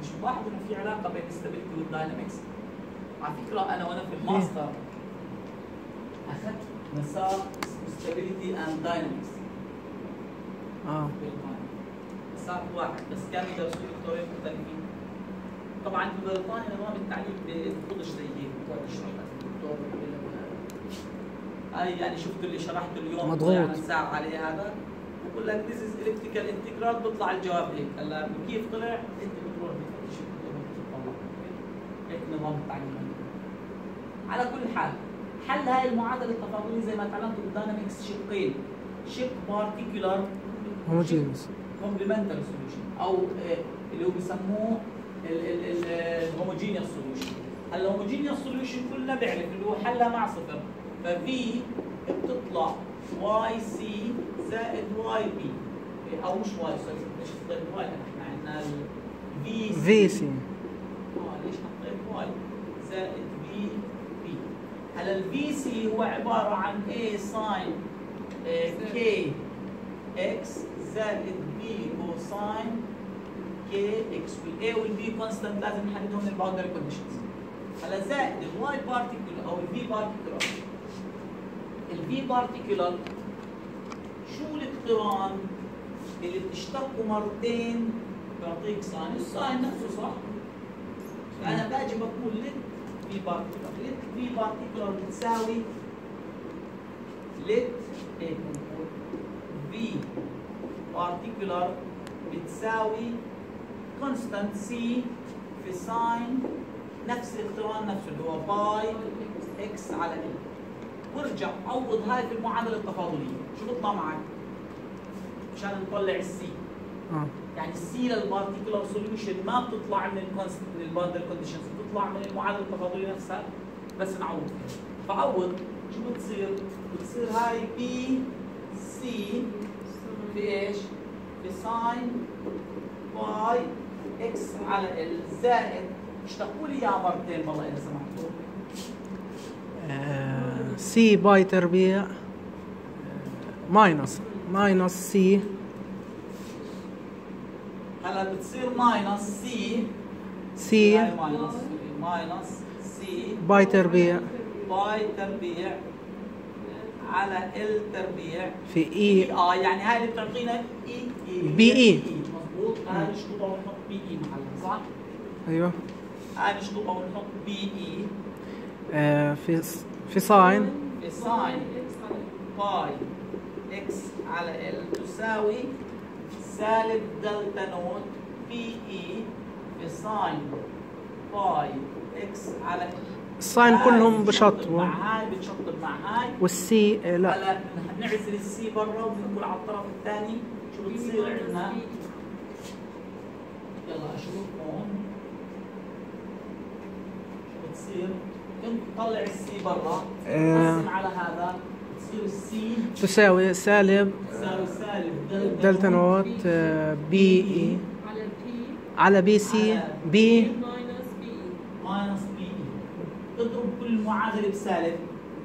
مش ملاحظ إنه في علاقة بين الستابيليتي والداينامكس على فكرة أنا وأنا في الماستر أخذت مسار اسمه stability and dynamics آه مسار واحد. بس كان يدرسوا دكتورين مختلفين. طبعا في بريطانيا نظام التعليم بيخضش زي هيك بتقعد تشرح لك الدكتور؟ هاي يعني شفت اللي شرحته اليوم مضغوط. ضيعنا ساعة عليه هذا بقول لك this is elliptical integral بيطلع الجواب هيك. هلا كيف طلع؟ أنت بتروح بتفتش هيك نظام التعليم على كل حال حل هاي المعادلة التفاضلية زي ما تعلمت بال dynamics شقين. شق particular homogeneous complementary solution أو اللي هو بيسموه ال homogeneous solution ال homogeneous solution كلنا بيعرف اللي هو حلها مع صفر. ففي بتطلع yc زائد yp. أو مش y sorry ليش حطيت y؟ إحنا عندنا ال v في c آه ليش حطيت y؟ زائد vp هلا ال vc هو عبارة عن A sine kx زائد B cosine kx وال A وال B constant لازم نحددهم من ال boundary conditions هلا زائد ال y particular أو ال v particular ال v particular شو الاقتران؟ اللي بتشتقوا مرتين. بيعطيك sine ال sine نفسه صح؟ فانا باجي بقول let v particular let v particular بتساوي let هيك بنقول v particular بتساوي constant C في sine نفس الاقتران نفسه اللي هو باي x على L وارجع عوض هاي في المعادلة التفاضلية شو بيطلع معك؟ مشان نطلع ال C آه يعني ال C لل particular solution ما بتطلع من ال const من ال boundary conditions بتطلع من المعادلة التفاضلية نفسها بس نعوض فعوض شو بتصير؟ بتصير هاي P C في إيش؟ في sine باي x على L زائد اشتقوا لي اياها مرتين والله إذا سمحتوا آه، C باي تربيع minus minus C هلا بتصير minus C C minus minus C باي تربيع باي تربيع على L تربيع في EI آه يعني هاي اللي بتعطينا اي اي بي إي. مضبوط هاي نشطبها ونحط PE محلها صح؟ أيوه هاي نشطبها ونحط P E في في sine في sine pi x على L تساوي سالب delta naught P E في sine pi x على L ال sine كلهم بشطبوا مع هاي بتشطب مع هاي وال C آه، لا. هلا بنعزل ال C برا وبنقول على الطرف الثاني. شو بتصير عندنا؟ يلا أشوف هون. شو بتصير؟ طلع السي برا. آه. قسم على هذا. بتصير السي تساوي سالب تساوي سالب دلتا نوت آه، بي اي على البي على بي سي بي ماينس بي ماينس بي اي اضرب كل معادلة بسالب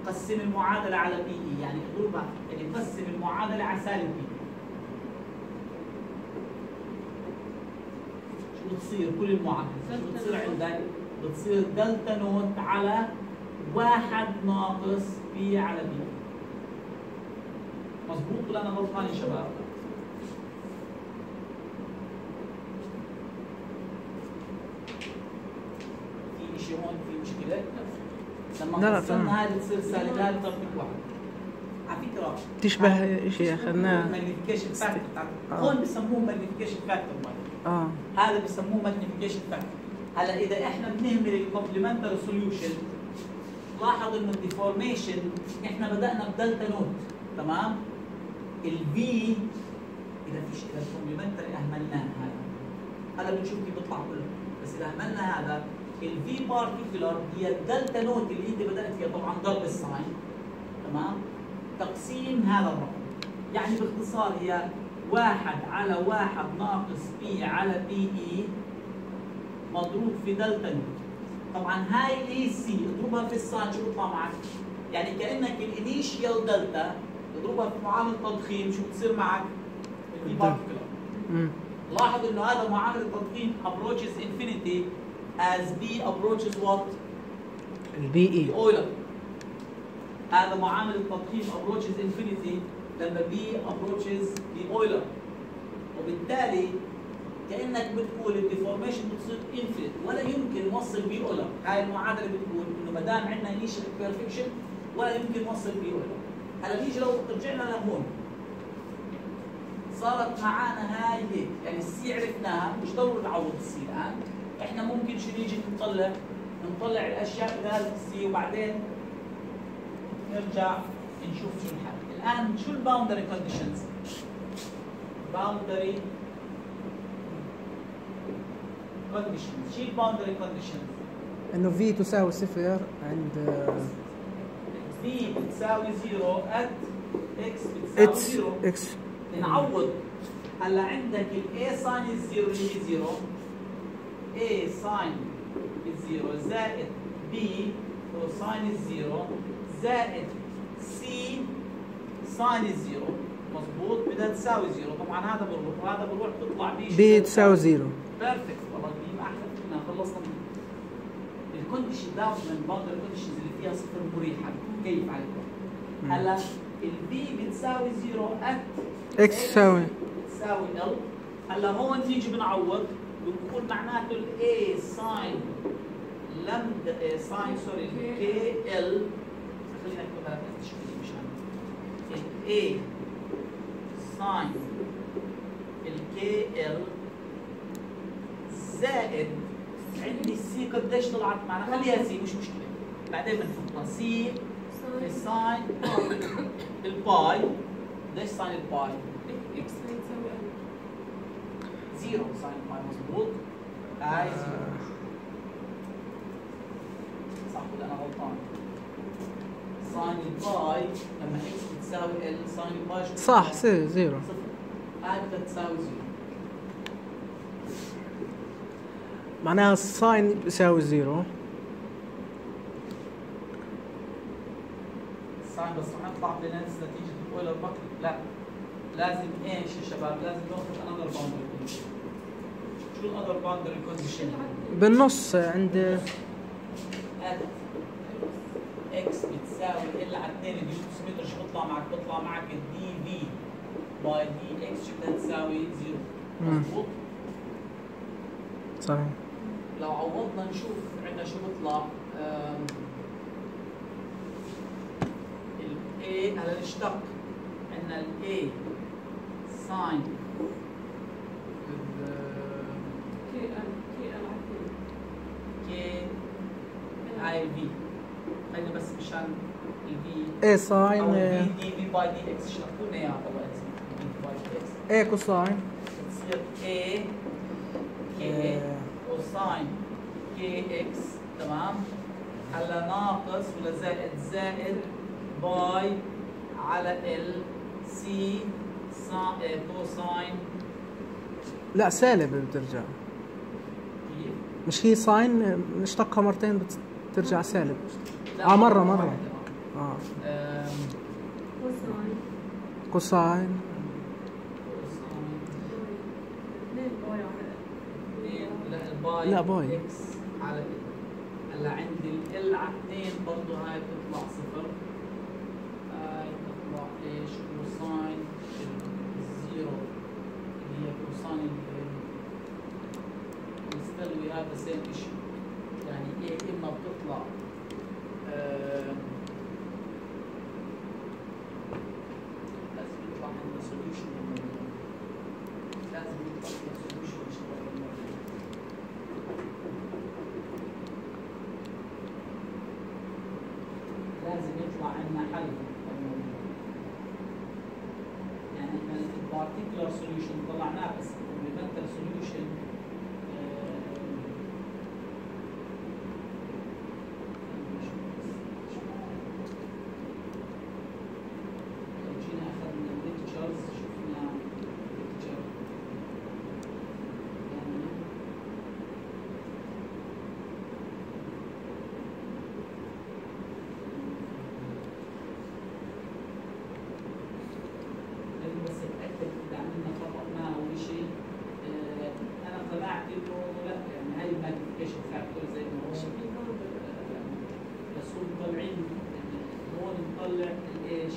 قسم المعادلة على بي اي يعني اضربها يعني قسم المعادلة على سالب بي شو بتصير؟ كل المعادلة. شو بتصير عندك؟ بتصير delta naught على واحد ناقص P على P مظبوط ولا أنا غلطان يا شباب؟ في شيء هون في مشكلة؟ لما لا، لا، قسمنا. هذه تصير سالب تطبيق واحد. على فكرة تشبه شيء اخذناه magnification factor. هون بسموه magnification factor آه. هذا بسموه magnification factor هلا إذا إحنا بنهمل ال complementary solution لاحظ إنه ال deformation إحنا بدأنا ب delta naught تمام؟ ال V إذا فيش اذا ال complementary أهملناه هذا. هذا بنشوف كيف بيطلع كله. بس إذا أهملنا هذا ال V particular هي ال delta naught اللي انت بدأت فيها طبعا ضرب ال sine تمام؟ تقسيم هذا الرقم. يعني باختصار هي واحد على واحد ناقص P على P E مضروب في delta naught طبعا هاي ال E C اضربها في ال sine شو بيطلع معك؟ يعني كأنك ال initial delta اضربها في معامل تضخيم شو بتصير معك؟ particular مم. لاحظ إنه هذا معامل التضخيم approaches infinity as P approaches what؟ ال P E Euler هذا معامل التضخيم approaches infinity لما P approaches the Euler وبالتالي كأنك بتقول ال deformation بتصير infinite ولا يمكن نوصل P Euler هاي المعادلة بتقول إنه ما دام عندنا initial imperfection ولا يمكن نوصل P Euler هلا نيجي لو رجعنا لهون. صارت معانا هاي هيك. يعني ال C عرفناها. مش ضروري نعوض ال C الآن. إحنا ممكن شو نيجي نطلع؟ نطلع الأشياء اللي ال C وبعدين نرجع نشوف شو الحل. الآن شو ال boundary conditions boundary conditions شو ال boundary conditions انه V تساوي صفر عند V بتساوي zero at x بتساوي zero x نعوض. هلا عندك ال A sine ال zero اللي هي zero A sine ال zero زائد B cosine ال zero زائد C sine ال zero مضبوط بدها تساوي zero طبعا هذا بروح وهذا بروح تطلع B B تساوي zero perfect والله دي ما أحلى منها خلصنا ال condition down من بعض ال conditions اللي فيها صفر مريحه كيف عليكم هلا البي بتساوي زيرو ات إكس تساوي تساوي L هلا هون نيجي بنعوض. بنقول معناته ال A sine lambda sine sorry ال K L خلينا نكتبها تشكيل مشان ال A sine ال K L زائد عندي ال C قديش طلعت معنا. خليها C مش مشكلة. بعدين بنحطها C sine. ال pi. قديش sine ال pi؟ x zero sine. pi مظبوط. هاي zero. صح ولا أنا غلطان؟ sine ال pi لما x بتساوي L sine ال pi صح؟ C zero. صفر. هاي بدها تساوي zero. معناها الساين بيساوي زيرو الساين بس رح نطلع بنفس نتيجة الأولى البكر لا لازم إيش يا شباب؟ لازم ناخذ انذر باوندري كونديشن شو الاذر باوندري كونديشن؟ بالنص عند إكس بتساوي ال على 2 ديوتس متر شو بيطلع معك؟ بيطلع معك الدي في باي دي إكس شو بدها تساوي زيرو مم. مضبوط؟ صحيح نشوف عندنا شو بيطلع ال A هلا نشتق عندنا ال A ساين كي ال كي ال كي في خلينا بس مشان ال V. اي أو ساين دي في باي دي إكس شرحوا لنا إياها إكس اي كوساين بتصير A كي كوساين كي إكس تمام؟ هلا ناقص ولا زائد زائد باي على ال سي كوساين لا سالب بترجع. كيف؟ مش هي ساين نشتقها مرتين بترجع سالب. لا، آه، مرة- مرة. آه. كوساين كوساين على لا، باي. على ال هلا عندي ال على اثنين برضه هاي بتطلع صفر. هاي بتطلع إيش؟ كوساين الزيرو اللي هي كوساين still we have the same issue يعني إيه إما بتطلع آم، لازم يطلع عندنا solution لازم يطلع عندنا solution لازم يطلع عندنا حل للموضوع. يعني إحنا ال particular solution طلعناه بس ال complemental solution جينا اخذنا الليكتشرز شفنا الليكتشر يعني نطلع الايش؟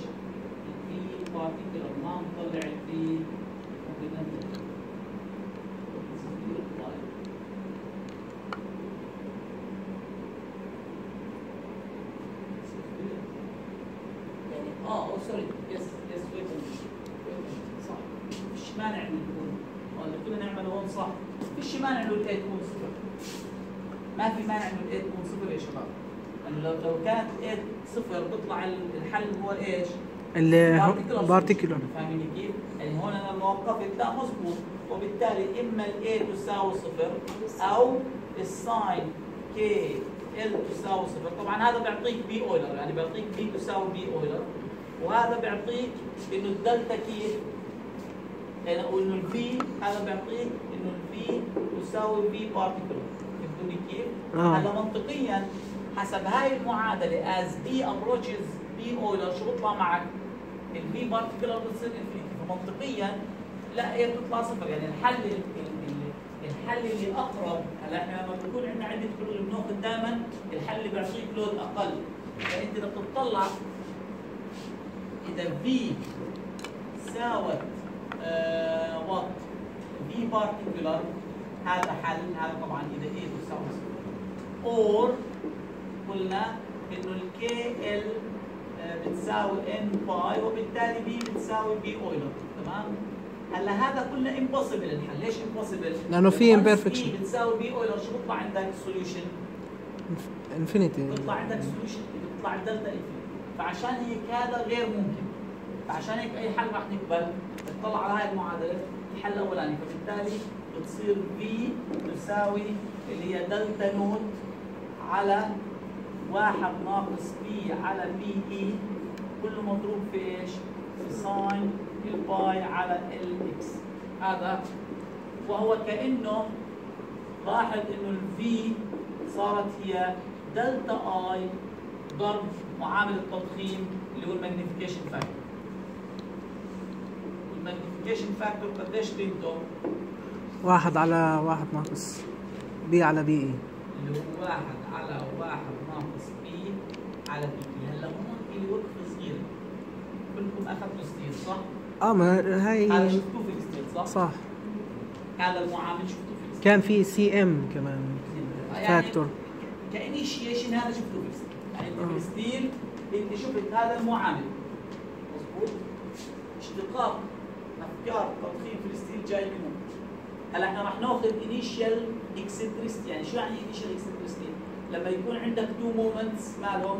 البي بارتيكولر ما نطلع البي اوبننتال يعني آه أو سوري يس يس ويت صح فيش مانع انه يكون آه، اللي كنا نعمله هون صح فيش مانع انه الاي تكون صفر ما في مانع انه ال A تكون صفر يا شباب لأنه لو لو كانت ال A صفر بيطلع الحل هو إيش؟ اللي particular particular solution. فاهمين كيف؟ يعني هون أنا وقفت لا مضبوط وبالتالي إما ال A تساوي صفر أو ال sine k L تساوي صفر طبعا هذا بيعطيك P Euler يعني بيعطيك P تساوي P Euler وهذا بيعطيك إنه الدلتا كيف يعني وانه ال v هذا بيعطيك إنه ال v تساوي v particular فهمتوني كيف؟ آه. هلا منطقيا حسب هاي المعادلة as P approaches P Euler شو بيطلع معك؟ ال v particular بتصير infinity فمنطقيا لا هي بتطلع صفر. يعني الحل ال- ال- ال- الحل اللي أقرب هلا إحنا لما بيكون عندنا عدة حلول بناخذ دائما الحل اللي بيعطيك load أقل. فانت لما بتطلع إذا v ساوت آه what v particular هذا حل هذا طبعا إذا A تساوي صفر. or قلنا إنه ال k L بتساوي n π وبالتالي P بتساوي P Euler. تمام؟ هلا هذا كله impossible الحل ليش امبوسيبل لأنه في imperfection. P بتساوي P Euler. شو بيطلع عندك السوليوشن انفينيتي بيطلع عندك solution بيطلع ال delta infinity فعشان هيك هذا غير ممكن. فعشان هيك أي حل راح نقبل. نطلع على هاي المعادلة الحل الأولاني. فبالتالي بتصير v تساوي اللي هي delta naught على واحد ناقص P على P E كله مضروب في إيش؟ في sine ال π على ال x هذا وهو كأنه لاحظ إنه ال v صارت هي delta A ضرب معامل التضخيم اللي هو ال magnification factor ال magnification factor قديش قيمته؟ واحد على واحد ناقص P على P E اللي هو واحد على واحد على P. هلا هون في وقفه صغيره كلكم أخذتوا steel صح؟ آه ما هذا هاي شفتوه في ال steel صح؟ صح. هذا المعامل شفتوه في ال steel كان في Cm كمان يعني factor. كانيشيشن هذا شفته في ال steel يعني آه. ال steel انت شفت هذا المعامل مضبوط اشتقاق أفكار تضخيم في ال steel جاي منه. هلا إحنا راح ناخذ initial eccentricity يعني شو يعني initial eccentricity؟ لما يكون عندك two moments مالهم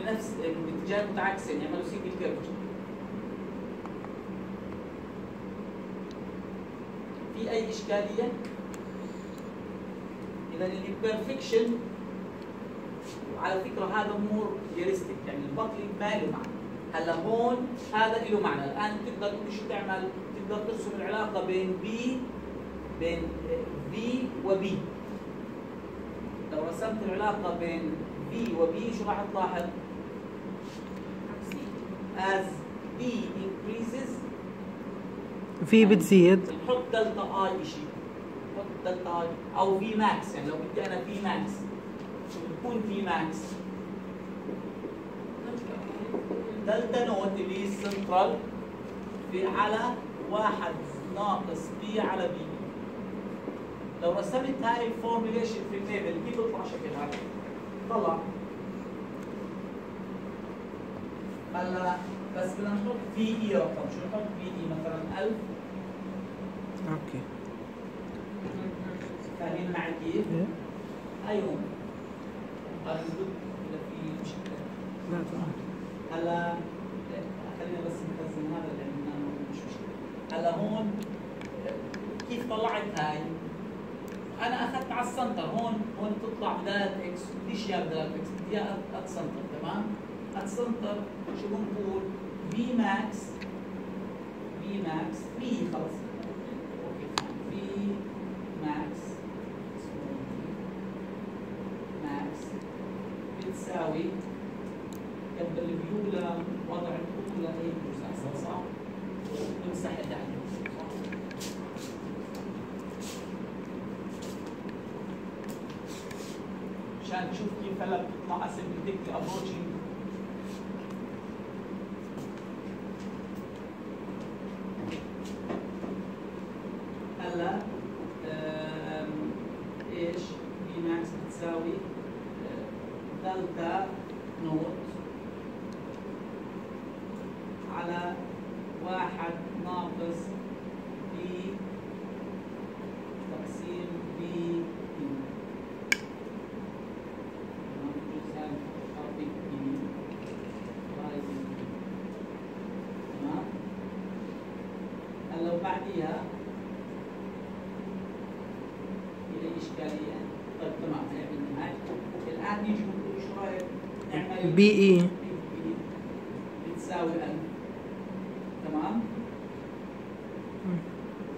بنفس باتجاه متعاكسين يعملوا single curvature في أي إشكالية؟ إذا ال imperfection وعلى فكرة هذا more realistic يعني البطل ما له معنى. هلا هون هذا له معنى. الآن تقدر أنت شو تعمل؟ تقدر ترسم العلاقة بين P بين v و P لو رسمت العلاقة بين v و P شو راح تلاحظ؟ As B increases في بتزيد. نحط delta A شيء نحط delta A أو v max يعني لو بدي أنا v max شو بتكون v max delta naught اللي هي ال central v على واحد ناقص P على P لو رسمت هاي ال formulation في ال table كيف بيطلع شكلها؟ طلع. هلا بس بدنا نحط في اي رقم. شو نحط في اي مثلا 1000 أوكي. فاهمين معي كيف؟ إيه؟ أيوه. هذا إذا في مشكلة. لا تمام هلا خلينا بس نخزن هذا لأن أنا مش مشكلة. هلا هون كيف طلعت هاي؟ أنا أخذت على ال center. هون هون تطلع بداية x بديش اياها بداية x بدي اياها تمام؟ ات سنتر شو بنقول؟ في ماكس في ماكس في خلص. في ماكس ماكس بتساوي قبل الفيو لوضع الخطوط لاي مساحه صح؟ نمسح الداخل عشان تشوف كيف هلا بتطلع asymptotic approaching P max آه، delta naught على واحد ناقص P تقسيم P P تمام هلا وبعديها إلى إشكالية طيب تمام هي بالنهاية الآن نيجي نقول شو رأيك نعمل P E بتساوي 1000 تمام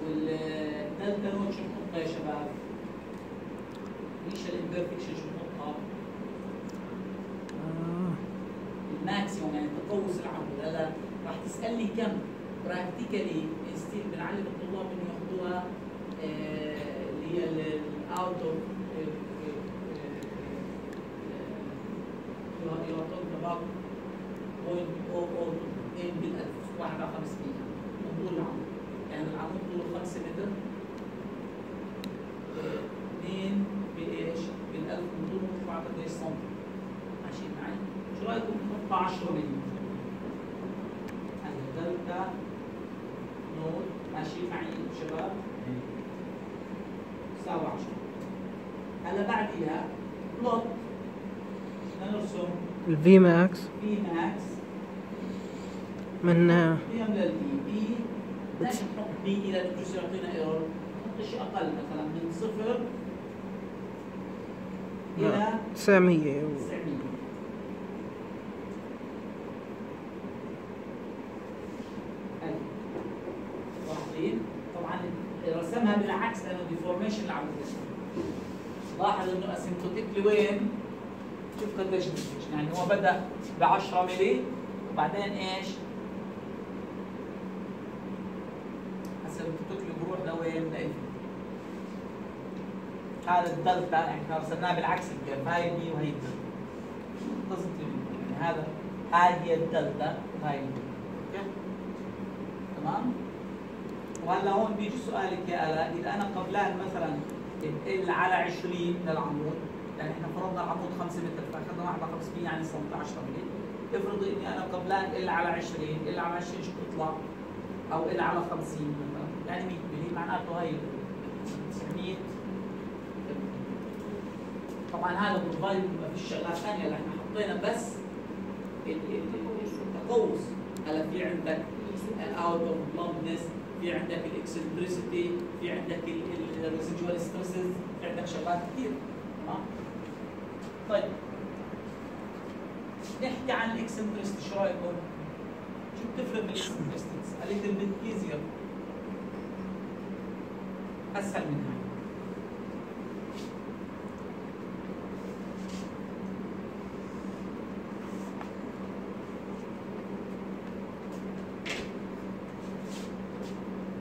وال delta naught شو نحطها يا شباب؟ ليش ال imperfection شو نحطها؟ آه. ال maximum يعني تقوس العمود هلا راح تسالني كم practically still بنعلم الطلاب انه ياخذوها آه، اللي هي ال out of you are talking about point أو أو ان بالالف واحد على 500 طول العمود يعني العمود طوله 5 متر 2 بايش؟ بالالف من طوله بعد قديش سم ماشيين معي؟ شو رايكم نحط 10 ملي؟ هلا دلتا نود ماشيين معي شباب؟ تساوي 10 هلا بعديها plot بدنا نرسم ال v max P max من قيم P نحط P إلى يعطينا error؟ نحط شيء أقل مثلا؟ من صفر إلى 900 900 حلو. واحدين طبعا رسمها بالعكس لأنه deformation العمود لاحظ انه asymptotically وين؟ Deformation. يعني هو بدأ ب 10 ملي وبعدين إيش؟ asymptotically بروح لوين؟ ل infinity هذا الدلتا يعني إحنا رسمناه بالعكس ال curve هاي P وهي ال delta really- يعني هذا هاي هي الدلتا وهاي ال P أوكي تمام وهلا هون بيجي سؤالك يا الاء إذا أنا قبلان مثلا L على 20 من العمود يعني إحنا فرضنا العمود 5 متر فأخذنا واحدة 500 يعني 18 ملي افرضي إني أنا قبلان L على 20 L على 20 شو بتطلع؟ أو L على 50 مثلا. يعني 100 ملي معناته هاي 900 طبعا هذا provided ما فيش شغلات ثانية اللي إحنا حطينا بس ال- ال- ال- التقوس هلا في عندك ال out of plumbness في عندك ال eccentricity في عندك ال residual stresses في عندك شغلات كثير تمام؟ طيب نحكي عن ال eccentricity شو رايكم؟ شو بتفرق من ال eccentricity؟ a little bit أسهل من هاي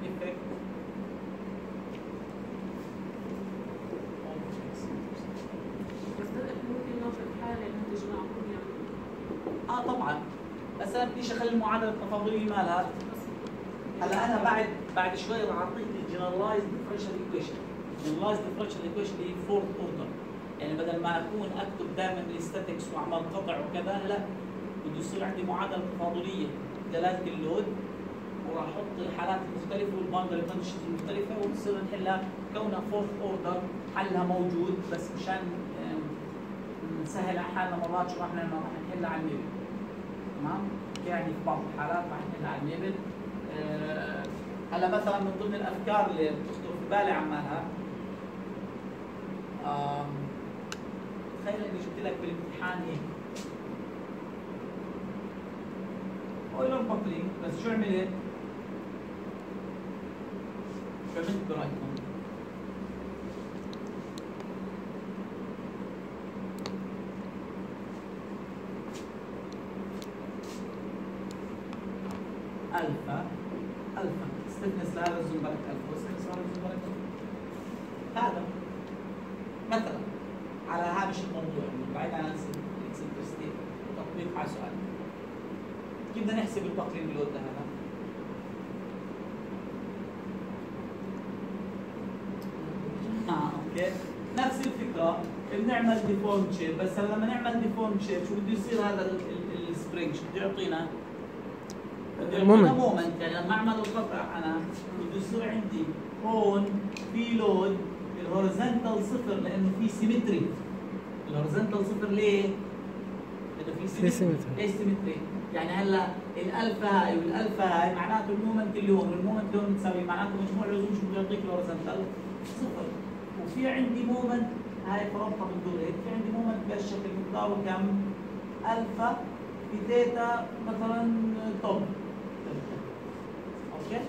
effect of eccentricity. بس ده إحنا ممكن ناخذ حالة ننتج العمود يعني آه طبعا بس أنا بديش اخلي المعادله التفاضلية مالها هلا أنا بعد بعد شوي راح أعطيك ال generalized differential equation ال generalized differential equation هي fourth order يعني بدل ما أكون أكتب دائما ال statics وأعمل قطع وكذا لا. بده يصير عندي معادلة تفاضلية. دلاله ال load وراح أحط الحالات المختلفة وال boundary conditions المختلفة وبتصير نحلها كونها fourth order حلها موجود بس مشان نسهل على حالنا مرات شو راح نعمل. راح نحلها على ال Maple تمام؟ يعني في بعض الحالات راح نحلها على ال Maple آه، هلا مثلا من ضمن الأفكار اللي بتخطر في بالي عمالها تخيل إني جبت لك بالامتحان هيك. اويلر بابلينج بس شو عملت؟ عملت برايتون ألفا ألفا استثنس لهذا الزنبرك ألفا واستثنس لهذا الزنبرك ألفا هذا مثلا على هامش الموضوع يعني بعيد عن الاكسنترستي تطبيق على سؤال كيف هذا؟ آه أوكي نفس الفكرة بنعمل deformed shape بس لما نعمل deformed shape شو بده يصير هذا ال- ال- ال spring شو بده يعطينا؟ بده يعطينا. moment يعني لما أعمل القطع أنا بده يصير عندي هون في load ال horizontal صفر لأنه في symmetry ال horizontal صفر ليه؟ لأنه في symmetry. ليش symmetry؟ يعني هلا الالفا هاي والالفا هاي معناته ال moment اللي هون وال moment اللي هون متساوي معناته مجموع العزوم شو بده يعطيك؟ صفر وفي عندي moment هاي فرضها بتدور هيك في عندي moment بهالشكل مقداره كم؟ الفا في ثيتا مثلا top okay؟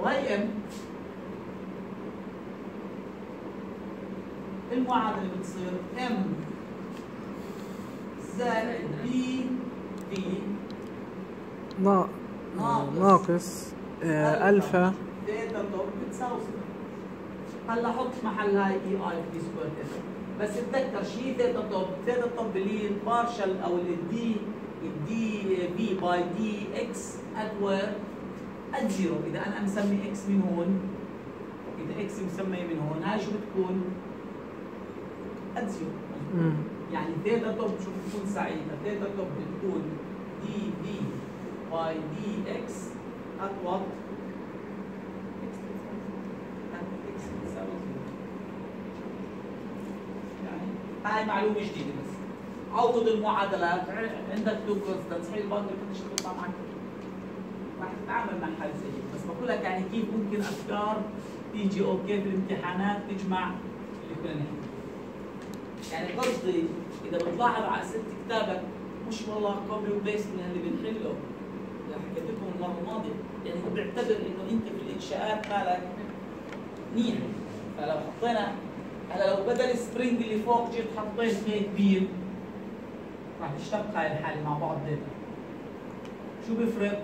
وهي M المعادلة بتصير M زائد PV نا- ناقص. آه، ألفا ثيتا top بتساوي صفر هلا حط محل هاي EI V square بس اتذكر شيء ثيتا top ثيتا top اللي هي ال partial أو ال D ال DV by DX at where at zero إذا أنا مسمي X من هون إذا X مسمي من هون هاي شو بتكون؟ at zero. يعني ثيتا top شو بتكون ساعتها؟ ثيتا top بتكون DV X at what؟ X بتساوي zero. يعني هاي معلومة جديدة بس عوض المعادلات عندك two constants هي ال boundary condition بتطلع معك راح تتعامل مع حاجة زي هيك بس بقول لك يعني كيف ممكن افكار تيجي okay في الامتحانات تجمع نحكي يعني قصدي إذا بتلاحظ على اسئله كتابك مش والله copy و paste من اللي بنحله حكيت لكم المرة الماضية. يعني هو بيعتبر إنه أنت في الإنشاءات مالك منيح فلو حطينا هلا لو بدل ال spring اللي فوق جيت حطيت هيك beam راح تشتق هاي الحالة مع بعض ديتا شو بيفرق؟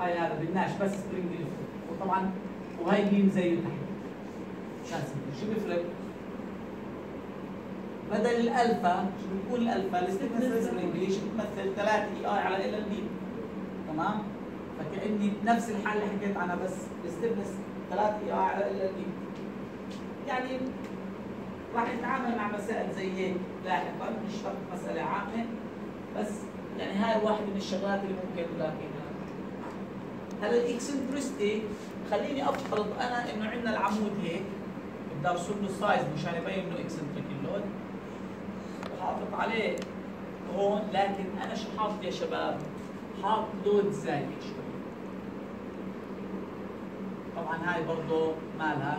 هاي هذا بدناش بس spring اللي فوق. وطبعا وهي beam زيه تحت. مشان سهل. شو بيفرق؟ بدل الألفا شو بيكون الألفا؟ ال stiffness spring شو بتمثل؟ 3 EI على LB تمام؟ فكأني نفس الحاله اللي حكيت عنها بس ال stiffness 3 EB يعني راح نتعامل مع مسائل زي هيك لاحقا نشتغل مسألة عامة بس يعني هاي واحدة من الشغلات اللي ممكن نلاقيها هلا ال eccentricity خليني افترض أنا إنه عندنا العمود هيك بدي ارسم له size مشان يبين إنه eccentric ال load وحاطط عليه هون لكن أنا شو حاطط يا شباب؟ حاط load زايح. شوي طبعا هاي برضه مالها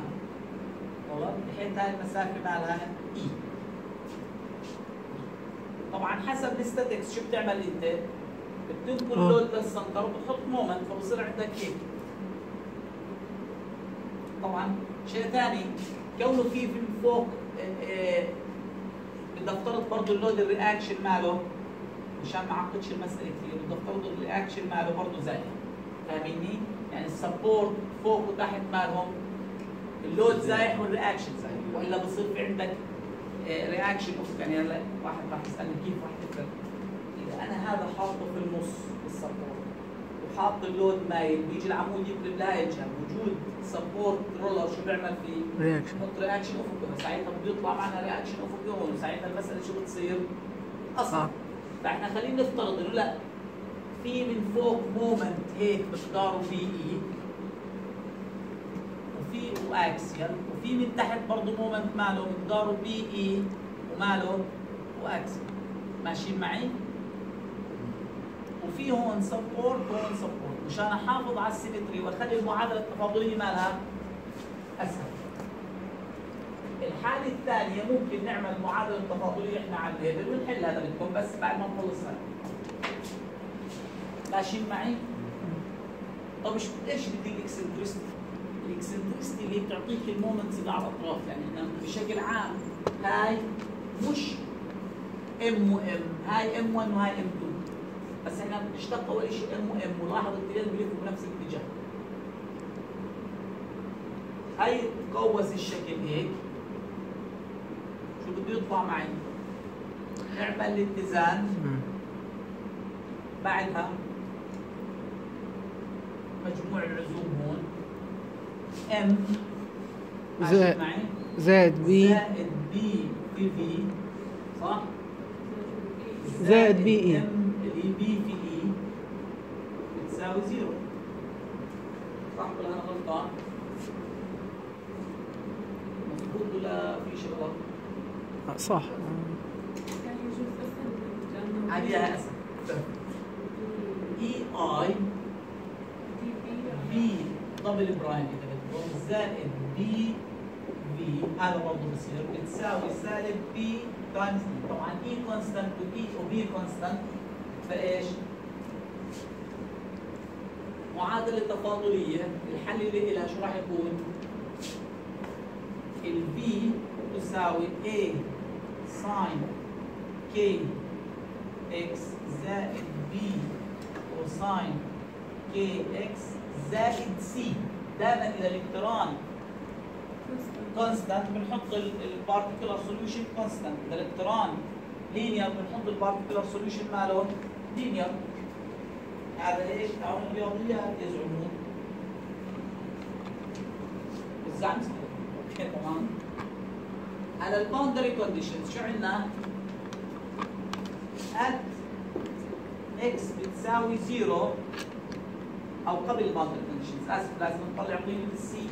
غلط. بحيث هاي المسافة مالها E طبعا حسب ال statics شو بتعمل أنت؟ بتنقل. ال load لل center وبتحط moment فبصير عندك هيك طبعا شيء ثاني كونه في في فوق آه، آه، بدي أفترض برضه ال load ال reaction ماله. مشان ما اعقدش المسألة كثير بدي افترض ال reaction ماله برضه زايح فاهميني؟ يعني ال support فوق وتحت مالهم. ال load زايح وال reaction زايح وإلا بصير في عندك reaction off يعني هلا واحد راح يسألني كيف راح تفرق. إذا أنا هذا حاطه في النص بال support وحاط ال load مايل بيجي العمود يقلب لهي الجهه وجود support roller شو بيعمل فيه؟ reaction بحط reaction افقي ساعتها بده يطلع معنا reaction افقي هون وساعتها المسألة شو بتصير؟ أصعب. آه. فاحنا خلينا نفترض انه لا في من فوق moment هيك مقداره PE وفي و axial وفي من تحت برضه moment ماله مقداره PE وماله و axial ماشيين معي؟ وفي هون support وهون support مشان أحافظ على ال symmetry وأخلي المعادلة التفاضلية مالها أسهل. الحالة الثانية ممكن نعمل معادلة تفاضلية إحنا على ال level ونحل هذا بدكم بس بعد ما نخلص هذا. ماشيين معي؟ طب إيش إيش بدي ال eccentricity؟ ال eccentricity اللي بتعطيك ال moments اللي على الأطراف. يعني إحنا بشكل عام هاي مش M و M هاي M 1 وهاي M 2 بس إحنا بنشتق أول شيء M و M ولاحظ الاثنين بيلفوا بنفس الاتجاه. هاي تقوس الشكل هيك. بده يطلع معي؟ نعمل الاتزان مم. بعدها مجموع العزوم هون ام زائد- معي زائد بي زائد بي في في صح؟ زائد بي إي. ام اللي بي في اي بتساوي زيرو صح ولا أنا غلطان؟ مظبوط ولا في شيء غلط؟ آه، صح. اي اي بي دبل برايم إذا بدكم زائد بي في هذا برضه بصير. بتساوي سالب بي تايمز طبعا اي كونستانت وبي وبي كونستانت فإيش؟ معادلة تفاضلية. الحل اللي لها شو راح يكون؟ ال V تساوي A ساين K X زائد B كوساين كي إكس زائد سي دائما اذا الإلكترون. كونستانت بنحط البارتيكولار سوليوشن كونستانت اذا الإلكترون. linear بنحط ال particular solution ماله. linear هذا إيش؟ تاعون الرياضيات يزعمون. الزعم تمام. على ال boundary conditions شو عندنا؟ at x بتساوي zero أو قبل ال boundary conditions آسف لازم نطلع قيمه السي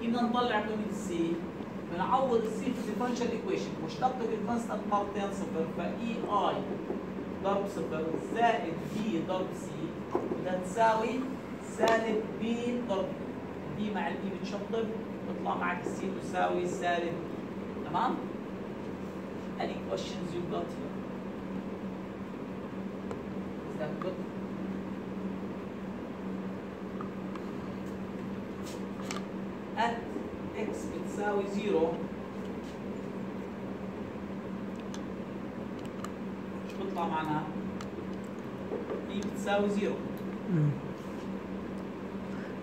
كيف بدنا نطلع قيمه السي بنعوض ال c في ال differential equation مشتقة ال constant مرتين صفر ف EI ضرب صفر زائد P ضرب c بدها تساوي سالب P ضرب e مع ال P بتشطب بيطلع معك السي تساوي سالب تمام؟ Any questions you got here? Is that good? at x بتساوي zero شو بيطلع معنا؟ b بتساوي zero مم.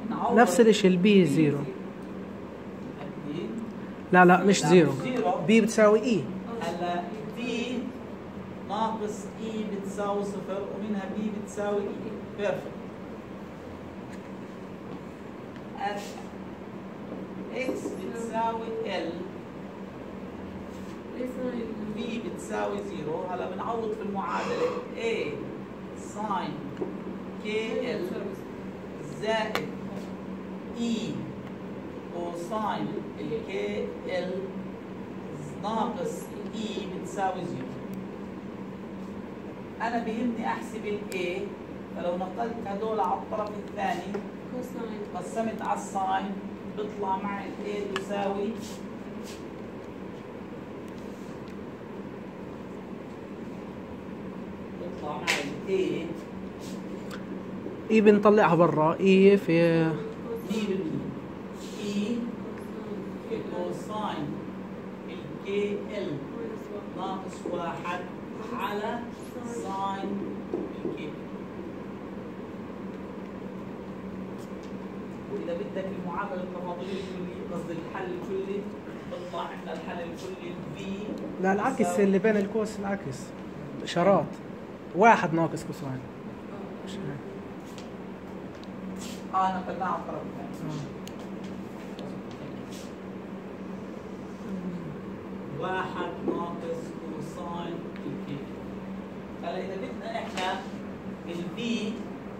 نعوض نفس الشيء ال b zero أكيد. لا لا مش zero. b بتساوي e هلا b ناقص e بتساوي صفر ومنها b بتساوي e. perfect x بتساوي l ال v بتساوي zero. هلا بنعوض في المعادلة. A sine kl زائد e cosine ال kl ناقص e بتساوي zero أنا بيهمني أحسب ال a فلو نقلت هدول على الطرف الثاني cosine قسمت على ال sine بيطلع معي ال a تساوي بيطلع معي ال a. e بنطلعها برا e في دي بالمية e في cosine ال kl ناقص واحد. على sine ال kl وإذا بدك المعادلة التفاضلية الكلية قصدي الحل الكلي بيطلع عندنا الحل الكلي v لا العكس اللي بين الكوس العكس. إشارات. واحد ناقص cosine مش. آه نقلناها على الطرف الثاني واحد ناقص cosine ال k هلا اذا بدنا إحنا ال v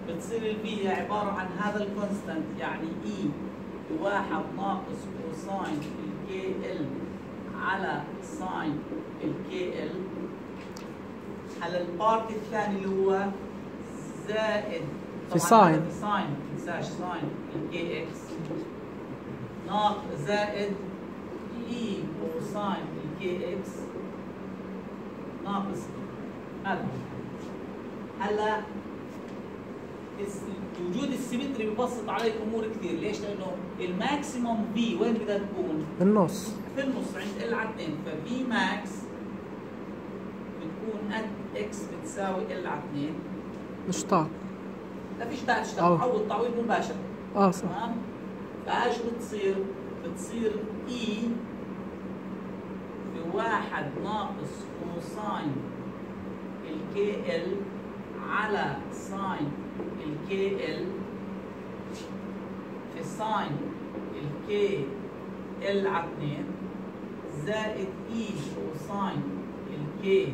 بتصير ال v هي عبارة عن هذا ال constant يعني e واحد ناقص cosine ال kl على sine ال kl هلا ال part الثاني اللي هو زائد في sine. في sine ما تنساش sine ال kx ناقص زائد e cosine ال kx. ناقص هذا هلا وجود ال symmetry بيبسط عليك أمور كثير. ليش؟ لأنه ال maximum v وين بدها تكون؟ بالنص في النص عند l على 2 ف v max بتكون at x بتساوي l على 2 نشتق لا فيش داعي تشتغل أو. تعوض تعويض مباشر. آه صح. تمام؟ فايش بتصير؟ بتصير e في واحد ناقص cosine ال kl على sine ال kl في sine ال kl على 2 زائد e cosine ال k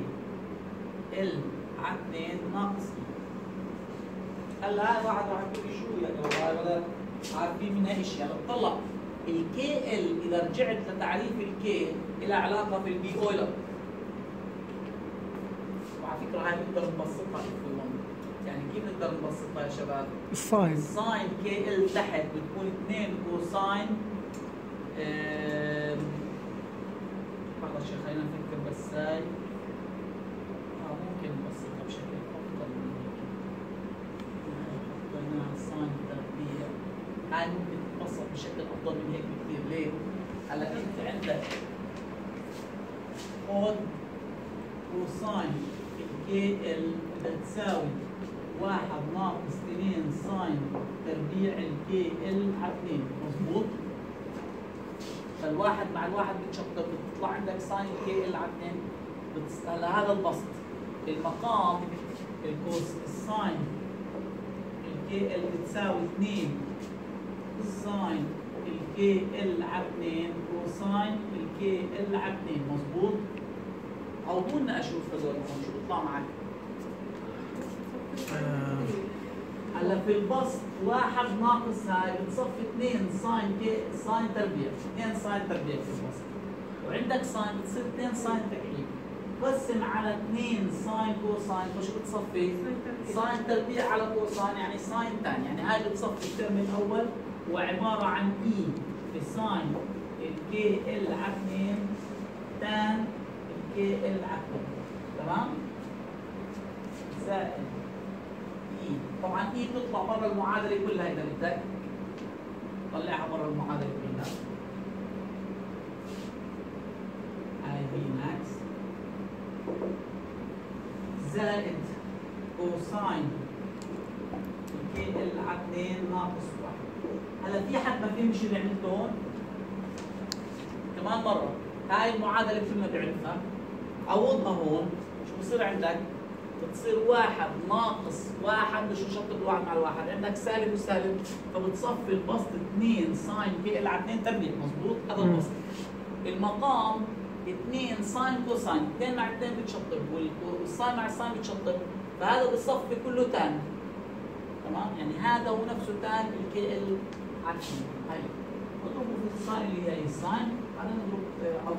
l على 2 ناقص e هلا هاي واحد راح يقول لي شو يا جماعة؟ ولا عارفين منها شيء هلا طلع ال kl إذا رجعت لتعريف ال k لها علاقة بال P Euler وعلى فكرة هاي نقدر نبسطها في يعني كيف نقدر نبسطها يا شباب؟ ال sine. sine kl تحت بتكون 2 cosine آم، لحظة شيء خلينا نفكر بس هاي آه ممكن نبسطها بشكل أفضل من هيك. هاي حطيناها sine تربيع هاي ممكن تتبسط بشكل أفضل من هيك بكثير ليه؟ هلا انت عندك خذ cosine ال kl بدها تساوي واحد ناقص اثنين sine تربيع ال kl على اثنين مضبوط؟ فالواحد مع الواحد بتشطب بتطلع عندك sine kl على اثنين. هلا هذا البسط المقام الكوس ال sine ال kl بتساوي 2 sine ال kl على 2 cosine ال kl على 2 مضبوط؟ عوضونا أشوف هذول هون شو بيطلع معك؟ آه. هلأ في البسط واحد ناقص هاي بتصفي اثنين sine k sine تربيع اثنين sine تربيع في البسط وعندك sine بتصير اثنين sine تكعيب قسم على اثنين sine cosine فشو بتصفي؟ sine تربيع على cosine يعني sine tan يعني هاي بتصفي ال term الأول وعبارة عن e في sine ال kl على 2 tan ال kl على 2 تمام؟ زائد e طبعا e بتطلع برا المعادلة كلها إذا بدك. طلعها برا المعادلة كلها. هاي y max زائد cosine kL على 2 ناقص 1 هلا في حد ما فهمش اللي عملته هون؟ كمان مرة. هاي المعادلة كلنا بيعرفها عوضها هون. شو بصير عندك؟ بتصير واحد ناقص واحد مش نشطب الواحد مع الواحد. عندك سالب وسالب فبتصفي البسط 2 sine kL على 2 تربيع مضبوط هذا. البسط. المقام 2 sine cosine. 2 مع 2 بتشطب. وال- وال sine مع ال sine بتشطب. فهذا بصفي كله tan تمام؟ يعني هذا هو نفسه tan ال kL على 2 هاي نضربه في اللي هي بعدين آه، عوض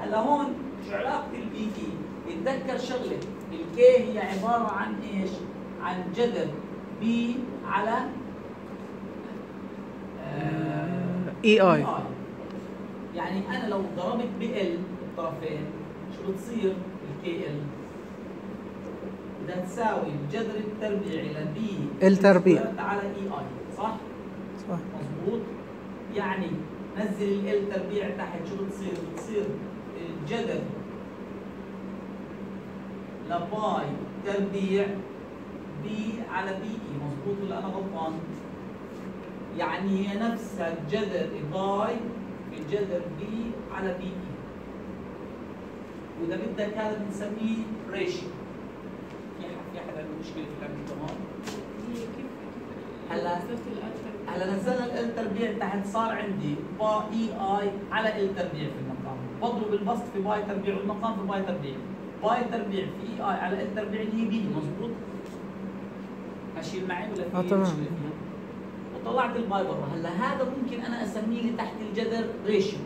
هلا هون شو علاقة ال PT؟ اتذكر شغلة ال k هي عبارة عن إيش؟ عن جذر P على آه، EI يعني أنا لو ضربت ب L الطرفين شو بتصير ال kL؟ بدها تساوي الجذر التربيعي ل PL تربيع. على EI صح؟ مظبوط يعني نزل L تربيع تحت شو بتصير؟ بتصير الجذر ل pi تربيع P على PE مظبوط ولا أنا غلطان؟ يعني هي نفسها الجذر pi الجذر P على PE وإذا بدك هذا بنسميه ratio في حد في حد عنده مشكلة في العمل تمام؟ هلا- هلا نزلنا L تربيع تحت صار عندي ب EI على L تربيع في المقام. بضرب البسط في pi تربيع والمقام في pi تربيع. pi تربيع في EI على L تربيع اللي هي PE مضبوط ماشيين معي ولا في آه، تمام. مشكلة فيها؟ وطلعت ال pi برا هلأ هذا ممكن أنا أسميه لي تحت الجذر ratio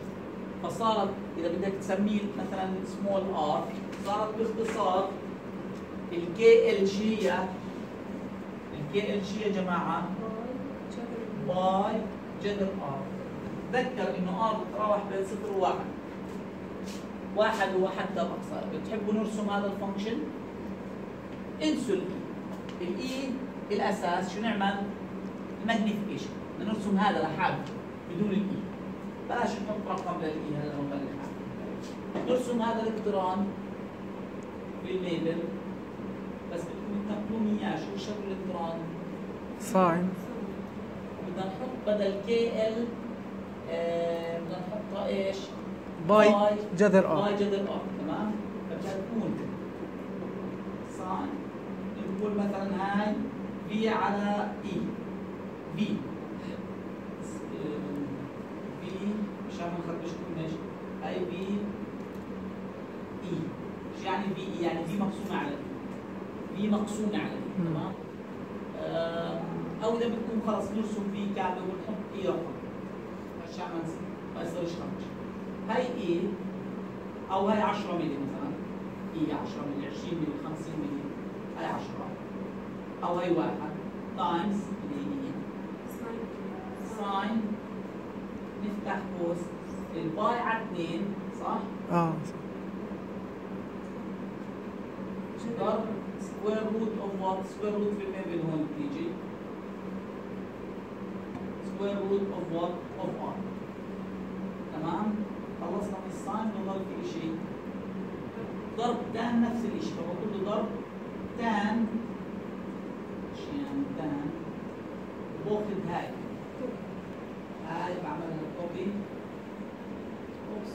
فصارت إذا بدك تسميه مثلا سمول ار صارت باختصار ال kL هي ال kL شي يا جماعة. pi جذر r. تذكر إنه r بتتراوح بين صفر وواحد. واحد حد الاقصى بتحبوا نرسم هذا ال function؟ انسوا ال e ال e الاساس شو نعمل؟ magnification. نرسم هذا لحاله بدون ال e بلاش نحط رقم لل e هذا ونخلي لحاله نرسم هذا الاقتران في ال Maple بس بدكم تنقلوا اياه شو شكل الاقتران sine بدنا نحط بدل kL بدنا نحطها إيش؟ pi جذر r pi جذر r تمام؟ فبدها تكون sine نقول مثلا هاي v على e في في مشان ما نخربشكم ليش؟ هاي هاي في اي إيش يعني في اي يعني في مقسومه على في في مقسومه على. تمام أو إذا بدكم خلص نرسم في كامله ونحط اي رقم؟ ما نس- ما يصيرش خرج هاي اي أو هاي 10 ملي مثلا. اي 10 ملي 20 ملي 50 ملي هاي 10 أو هاي واحد. times اللي هي sine نفتح قوس ال pi على 2 صح؟ آه ضرب square root of what؟ square root في ال Maple هون بتيجي square root of what؟ of r تمام؟ خلصنا من ال sine بضل في شيء ضرب tan نفس الشيء فبقول له ضرب tan شو يعني tan باخذ هاي هاي بعملها copy oops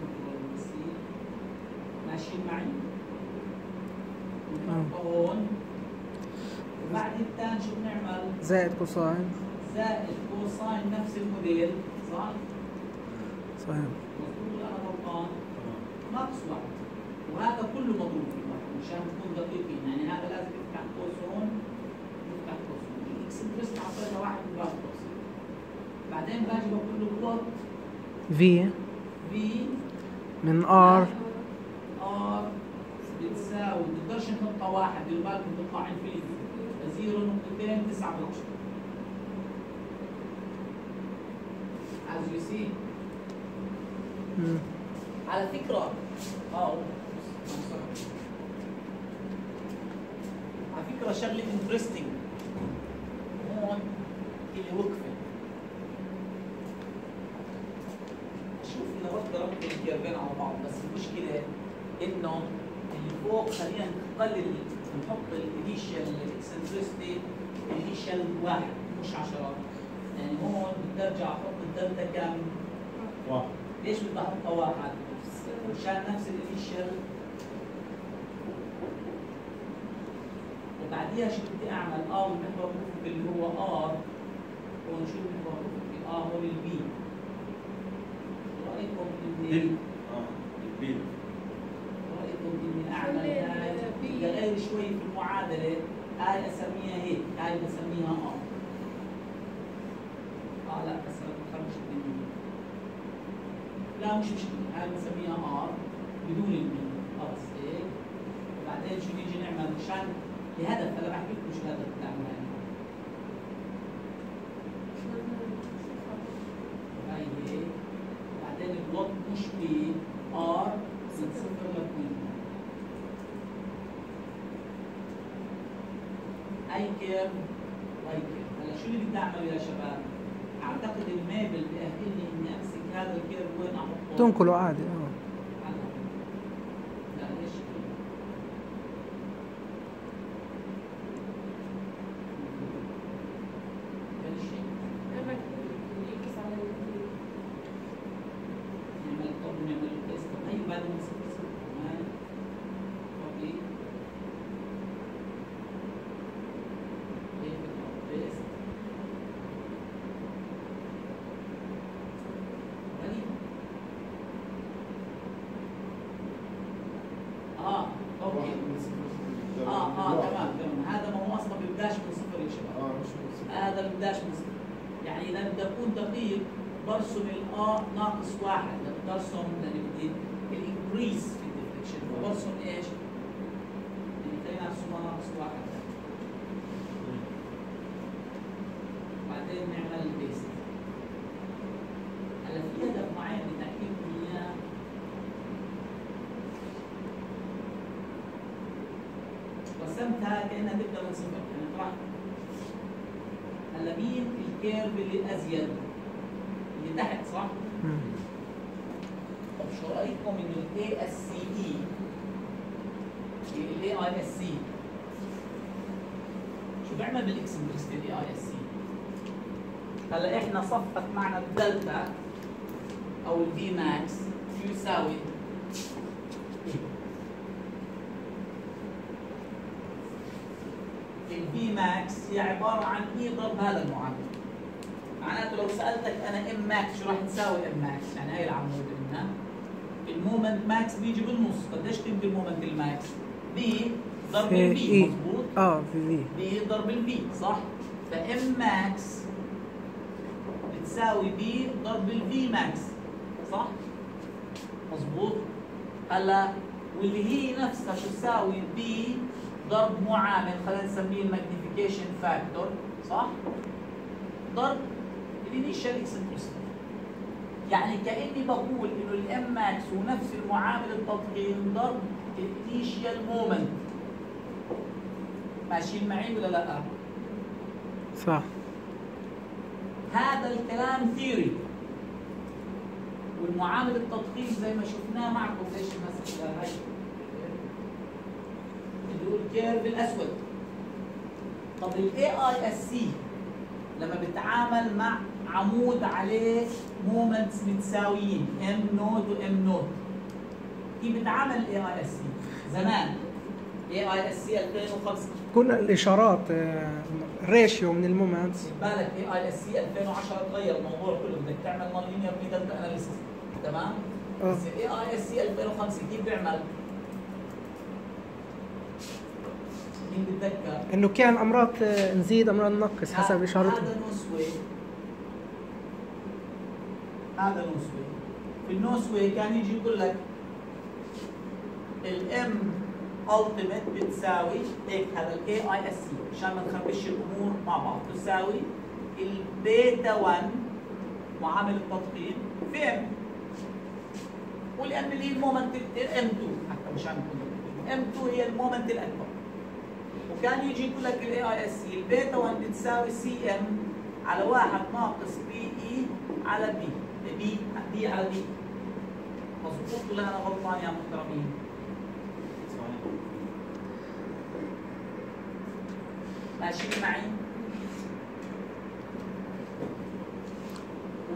control C ماشيين معي بنحطه هون وبعد ال tan شو بنعمل؟ زائد cosine. زائد cosine نفس الموديل صح؟ صحيح. مضروب ولا أنا غلطان؟ ناقص واحد. وهذا كله مضروب. في واحد مشان نكون دقيقين. يعني هذا لازم يفتح قوس هون يفتح قوس هون الاكس انترست حطيتها واحد من قوس بعدين باجي بقول له بلوت في في من ار ار بتساوي بتقدرش نحطها واحد ديروا بالكم تطلع انفينيتي زيرو نقطتين تسعة وعشرين as you see. مم. على فكرة آه على فكرة شغلة interesting هون اللي وقفت شوف اذا بقدر اربط ال curve ين على بعض بس المشكلة إنه اللي فوق خلينا نقلل نحط ال initial eccentricity انيشال واحد مش عشرات يعني هون بدي ارجع أحط الدلتا كام؟ واحد ليش بدي احطها واحد؟ مشان نفس الانيشال وبعديها شو بدي أعمل؟ آه والمحور الافقي اللي هو ار هون شو المحور الافقي؟ آه هون البي رأيكم اني آه البيل رأيكم إني أعمل هاي اغير شوي في المعادلة. هاي أسميها هيك هاي بسميها R آه لا بس لا مش مشكله هاي بسميها R بدون ال P خلص هيك وبعدين شو نيجي نعمل؟ مشان لهدف أنا بحكي لكم شو الهدف بتاعنا هاي هيك. بعدين ال plot مش P آر من صفر لاثنين اي كيرف واي كيرف هلا شو اللي بدي اعمله يا شباب؟ أعتقد الميبل بيأهلني إني أمسك هذا الكيرف وين أحطه؟ تنقله عادي آه لا ليش كل شيء نعمل طب نعمل paste طب هي بعد ما نصير صفر هاي copy هي بتحط paste غريب آه okay آه آه تمام تمام هذا ما هو أصلا بيبداش من صفر يا شباب آه مش بس هذا بداش من صفر يعني اذا بدي اكون برسم الآ ناقص واحد. لما برسم يعني بدي ال increase في ال deflection فبرسم إيش؟ يعني خلينا نرسمها ناقص واحد بعدين نعمل ال paste. هلا في هدف معين بدي احكي لكم اياه رسمتها كأنها تبدأ من صفر. يعني طرحت هلا مين ال curve اللي ازيد؟ اللي تحت صح؟ مم. طب شو رايكم انه الاي اس سي اي الاي اي اس سي شو بيعمل بال eccentricity ال AISC؟ هلا إحنا صفت معنا الدلتا أو ال V max شو يساوي؟ ال V max هي عبارة عن E ضرب هذا المعادل معناته لو سألتك أنا M max شو راح تساوي M max؟ يعني هي العمود هنا ال moment max بيجي بالنص. قديش قيمة ال moment ال max؟ P ضرب ال P E مضبوط آه V V P ضرب ال V صح؟ ف M max بتساوي P ضرب ال V max صح؟ مظبوط. هلا واللي هي نفسها شو تساوي P ضرب معامل خلينا نسميه ال magnification factor صح؟ ضرب ال initial eccentricity يعني كأني بقول إنه ال M max هو نفس المعامل التضخيم ضرب ال initial moment ماشيين معي ولا لا؟ صح. هذا الكلام theory والمعامل التضخيم زي ما شفناه معكم ليش المسألة هاي. اللي هو ال curve الأسود. طب ال AISC لما بتعامل مع عمود عليه moments متساويين. M naught و M naught كيف بتعامل ال AISC زمان. AISC 2005 كل الإشارات آه، ratio من ال moments. بالك اي اي اس سي 2010 تغير الموضوع كله. بدك تعمل نون لينير ميثود اناليسيس تمام؟ آه. بس الاي اي اس سي 2005 كيف بيعمل؟ مين بتذكر؟ إنه كان أمراض آه، نزيد أمراض ننقص حسب إشارته. هذا نوسوي هذا نوسوي في النوسوي كان يجي يقول لك الام التيميت بتساوي هيك هذا ال AISC عشان ما نخربش الأمور مع بعض. تساوي البيتا 1 معامل التضخيم في M وال M اللي هي ال moment ال M 2 حتى مشان نكون M 2 هي ال moment الأكبر. وكان يجي يقول لك ال AISC ال beta 1 بتساوي C M على واحد ناقص P اي على P P P على P مظبوط ولا أنا غلطان يا محترمين؟ ماشيين معي؟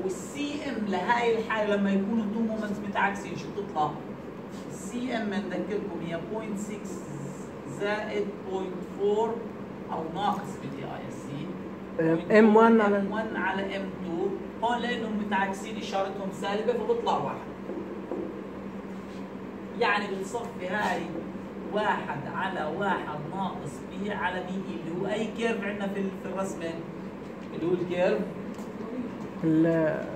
وال C M لهاي الحالة لما يكونوا two moments متعاكسين شو بتطلع؟ ال C M نذكركم هي 0.6 زائد 0.4 أو ناقص بال AISC M1 على- M1 على M2 هون لانهم متعاكسين إشارتهم سالبة فبطلع واحد. يعني بتصفي هاي واحد على واحد ناقص P على P اللي هو أي curve عندنا في الرسمه اللي هو ال curve. ال-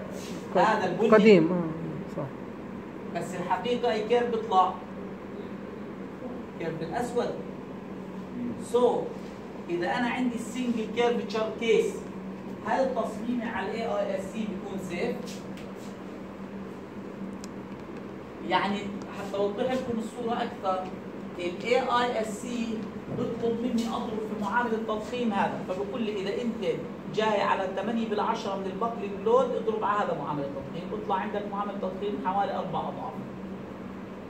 هذا البني. قديم آه صح. بس الحقيقة أي curve بيطلع. curve الأسود. so إذا أنا عندي ال single curvature case هل تصميمي على ال AISC بيكون safe؟ يعني حتى اوضح لكم الصورة أكثر. ال AISC بيطلب مني أضرب في معامل التضخيم هذا. فبقول لي إذا أنت جاي على 8 بالعشرة من ال buckling load اضرب على هذا معامل التضخيم. بيطلع عندك معامل تضخيم حوالي أربع أضعاف.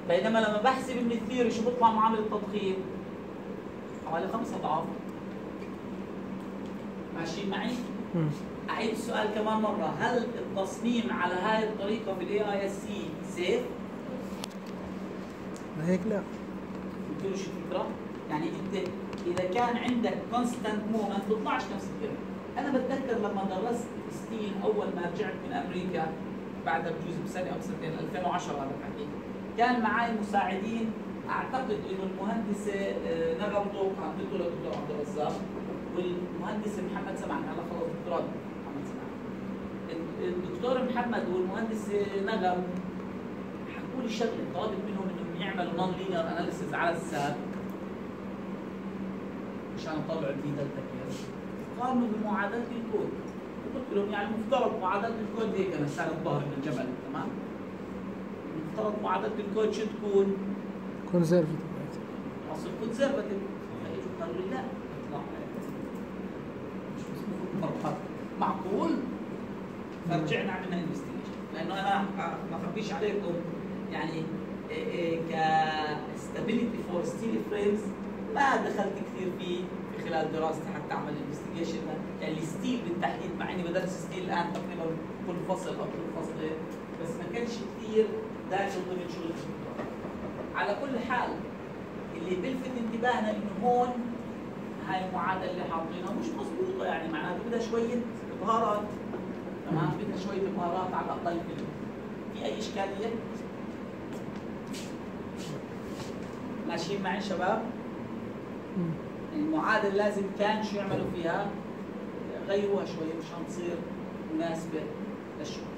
بينما لما بحسب من ال theory شو بيطلع معامل التضخيم؟ حوالي خمس أضعاف. ماشيين معي؟ أعيد السؤال كمان مرة. هل التصميم على هاي الطريقة في ال AISC سيف؟ هيك لا. شو الفكرة؟ يعني أنت إذا كان عندك constant moment بيطلعش نفس الكلام أنا بتذكر لما درست steel أول ما رجعت من أمريكا بعدها بجوز بسنة أو سنتين 2010 هذا الحكي كان معي مساعدين. أعتقد إنه المهندسة آه، نغم طوق عملته للدكتور عبد الرزاق والمهندس محمد سمعان هلا خلص دكتوراه محمد سمعان الدكتور محمد والمهندسه نغم حكوا لي شغله طلبت منهم إنهم يعملوا nonlinear analysis على ال SAP عشان يطلعوا ال P-delta curve قارنوا بمعادلة الكود. قلت لهم يعني مفترض معادلة الكود هيك. أنا ساند ظهري بالجبل تمام؟ مفترض معادلة الكود شو تكون؟ conservative أصل conservative فاجوا قالوا لي لا اطلع مش مظبوط مرة. معقول فرجعنا عملنا investigation لأنه أنا ما اخبيش عليكم. يعني ك stability for steel frames ما دخلت كثير فيه في خلال دراستي حتى اعمل investigation يعني ال steel بالتحديد مع إني بدرس steel الآن تقريبا كل فصل أو كل فصلين بس ما كانش كثير داخل ضمن شغل. على كل حال اللي بيلفت انتباهنا إنه هون هاي المعادله اللي حاطينها مش مضبوطه يعني معناته بدها شوية ابهارات تمام بدها شوية مهارات على الاقل في أي إشكالية؟ ماشيين معي شباب؟ المعادله لازم كان شو يعملوا فيها؟ غيروها شوي مشان تصير مناسبة للشغل.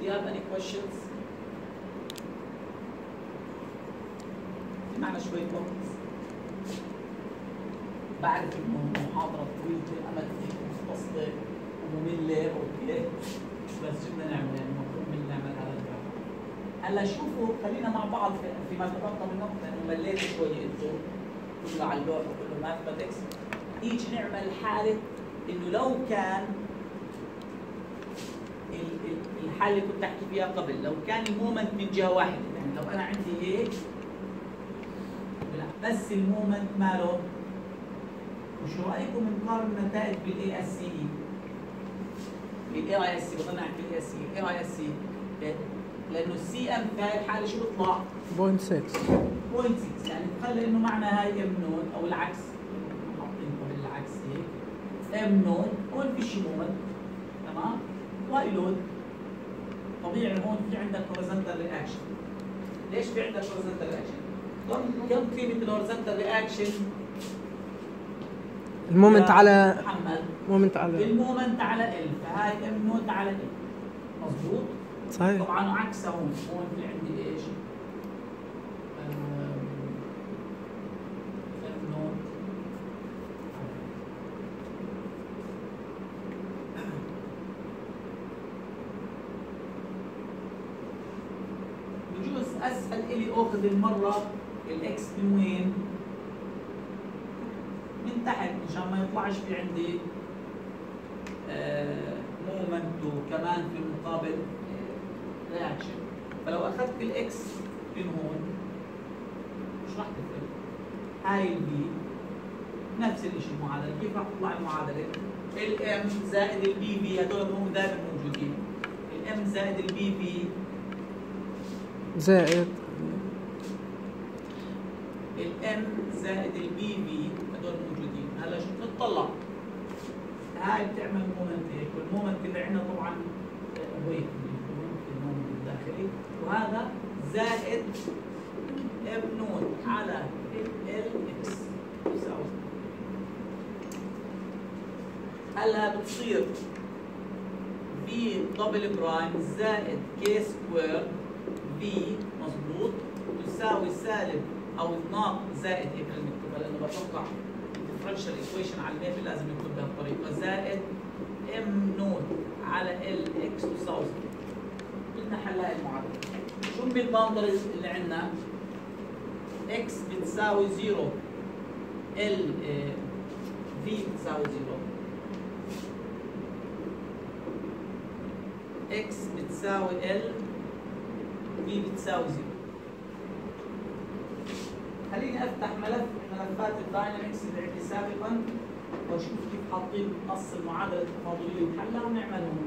Do you have any questions? في معنا شوية وقت بعرف إنه محاضرة طويلة الأمد مختصة ومملة أوكي؟ بس بدنا نعمل؟ يعني المفروض نعمل هذا الكلام هلا شوفوا خلينا مع بعض في فيما تبقى من نقطة إنه مليت شوي أنتم كله على اللوح وكله ماثماتكس نيجي نعمل حالة إنه لو كان ال- ال- الحالة اللي كنت أحكي فيها قبل لو كان ال moment من جهة واحدة يعني لو أنا عندي هيك بس ال moment ماله وشو رأيكم نقارن النتائج بالاي اس سي بالاي اي اس سي بضلنا نحكي بالاي اس سي الاي اي اس سي لأنه ال Cm في هاي الحاله شو بيطلع؟ point 6 0.6 يعني تخلي إنه معنى هاي M naught أو العكس. حاطين قبل العكس هيك. ام نود هون في شيء مومنت تمام؟ واي لود طبيعي هون في عندك هوريزونتال رياكشن ليش في عندك هوريزونتال رياكشن؟ كم كم قيمه الهوريزونتال رياكشن المومنت على محمد. مومنت على المومنت على ال فهاي نود على ال. مظبوط؟ صحيح. طبعا عكسها هون هون في عندي إيش؟ بجوز أسهل إلي أخذ المرة ال x من وين؟ مشان ما يطلعش في عندي moment وكمان في المقابل reaction فلو أخذت ال x من هون مش راح تفرق. هاي ال P نفس الشيء المعادله كيف راح تطلع المعادلة؟ ال M زائد ال P v هدول هم دائما موجودين. ال M زائد ال P v زائد. ال M زائد ال P v هدول موجودين. هلا شو بتطلع هاي بتعمل moment هيك وال moment اللي عندنا طبعا آه، with ال moment الداخلي. وهذا زائد M naught على L x هلا بتصير v double prime زائد k square v مظبوط تساوي سالب أو ناقص زائد هيك لأنه بتوقع ال differential equation على ال Maple لازم يكون بهالطريقه زائد M naught على L x تساوي صفر. بدنا حل هاي المعادلة. شو من ال boundaries اللي عندنا؟ x بتساوي zero ال v بتساوي zero x بتساوي L v بتساوي zero خليني أفتح ملف. ملفات ال dynamics اللي عندي سابقا وأشوف كيف حاطين نص المعادلة التفاضلية وحلها ونعملهم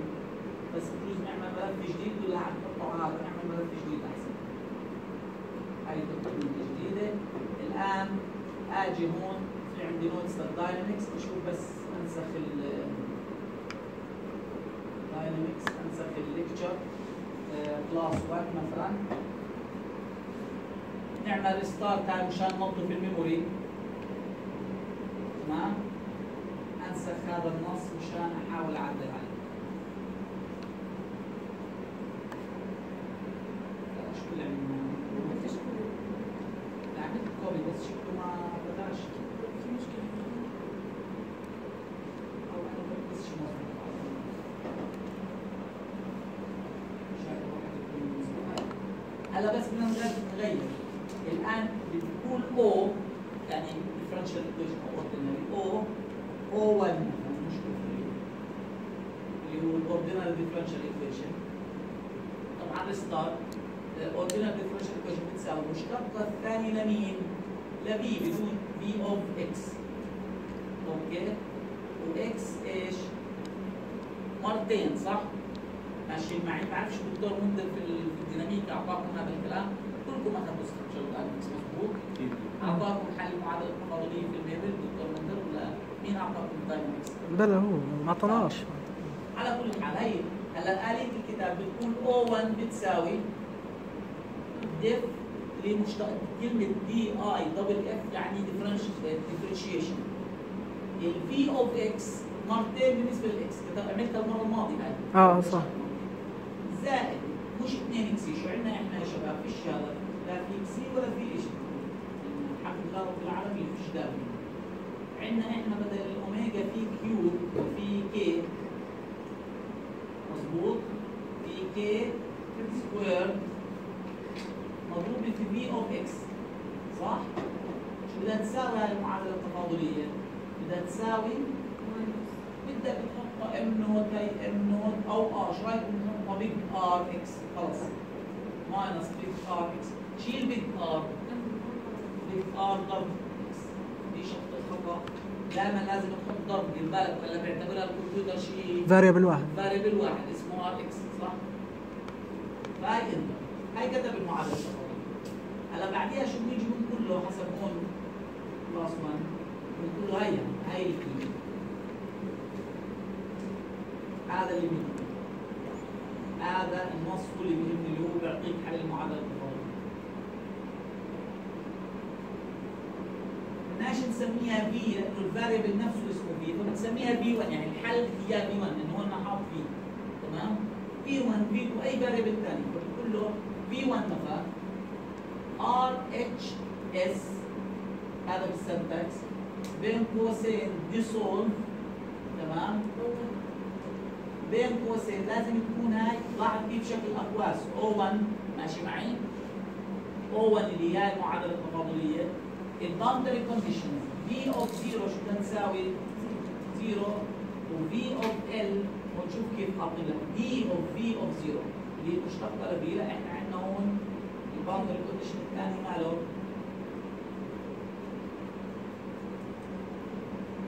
بس بجوز نعمل ملف جديد ولا حنحطه على هذا؟ نعمل ملف جديد أحسن. هاي التقنية الجديدة. الآن آجي هون في عندي notes لل dynamics أشوف بس أنسخ ال dynamics أنسخ ال lecture class 1 مثلا. نعمل start مشان ننظف ال memory. تمام انسخ هذا النص مشان أحاول أعدل عليه؟ ما فيش لا، عملت copy بس شكله ما بداش في مشكلة أو أنا بس شو مظبوط مشان الواحد يكون مظبوط. هلا بس بدنا نغير نغير الان بتكون أو يعني differential equation أو ordinary أو أو 1 مش اللي هو ال ordinary differential equation الستار الاوردينال differential equation بتساوي مشتقة الثاني لمين؟ لبي بدون بي اوف إكس أوكي واكس إيش؟ مرتين صح؟ ماشيين معي ما بعرفش الدكتور منذر في الديناميكا اعطاكم هذا الكلام كلكم اخذوا ستراكشر داينامكس مضبوط؟ اعطاكم حل المعادله التفاضليه في الميبل دكتور منذر ولا مين اعطاكم الداينامكس؟ بلا هو ما اعطناش على كل حال هي هلا آلية الكتاب بتكون O1 بتساوي ديف اللي مشتق كلمة دي اي دبل اف يعني ديفرنشيشن الفي اوف إكس مرتين بالنسبة للاكس عملتها المرة الماضية هاي آه صح. زائد مش 2 إكس شو عندنا إحنا يا شباب؟ فيش هذا. لا في اكسي ولا في شيء الحمد لله رب العالمين فيش دافع عندنا إحنا بدل الأوميجا في Q في k مظبوط؟ في k square مضروب في v of x صح؟ بدها تساوي هاي المعادلة التفاضلية؟ بدها تساوي بدك تحطها M naught هي M naught أو R شو رأيك نحطها big R x خلص. minus big R x شيل big R big R ضرب x دي شرط الخطا دائما لازم تحط ضرب. بالك ولا بيعتبرها الكمبيوتر شيء variable واحد. variable واحد. اسمه R x هاي كتب المعادله التفاضليه هلا بعديها شو بنيجي بنقول له حسب هون class 1 بنقول له هي هاي الكلمة هذا اللي بيهمني هذا النص هو اللي بيهمني اللي هو بيعطيك حل المعادلة التفاضليه بدناش نسميها v لأنه ال variable نفسه اسمه v فبنسميها v 1 يعني الحل هي v 1 لأنه هون حاط v تمام؟ v 1 v 2 أي variable ثاني فبنقول له v 1 مثلا RHS هذا بال syntax بين قوسين dsolve تمام؟ بين قوسين لازم تكون هاي لاحظ فيه بشكل أقواس. O1 ماشي معي؟ O1 اللي هي المعادلة التفاضليه ال boundary conditions V of 0 شو بدها تساوي 0 و V of L ونشوف كيف لك D of V of 0 اللي هي مشتقة ل V لا إحنا عندنا هون ال boundary condition الثاني ماله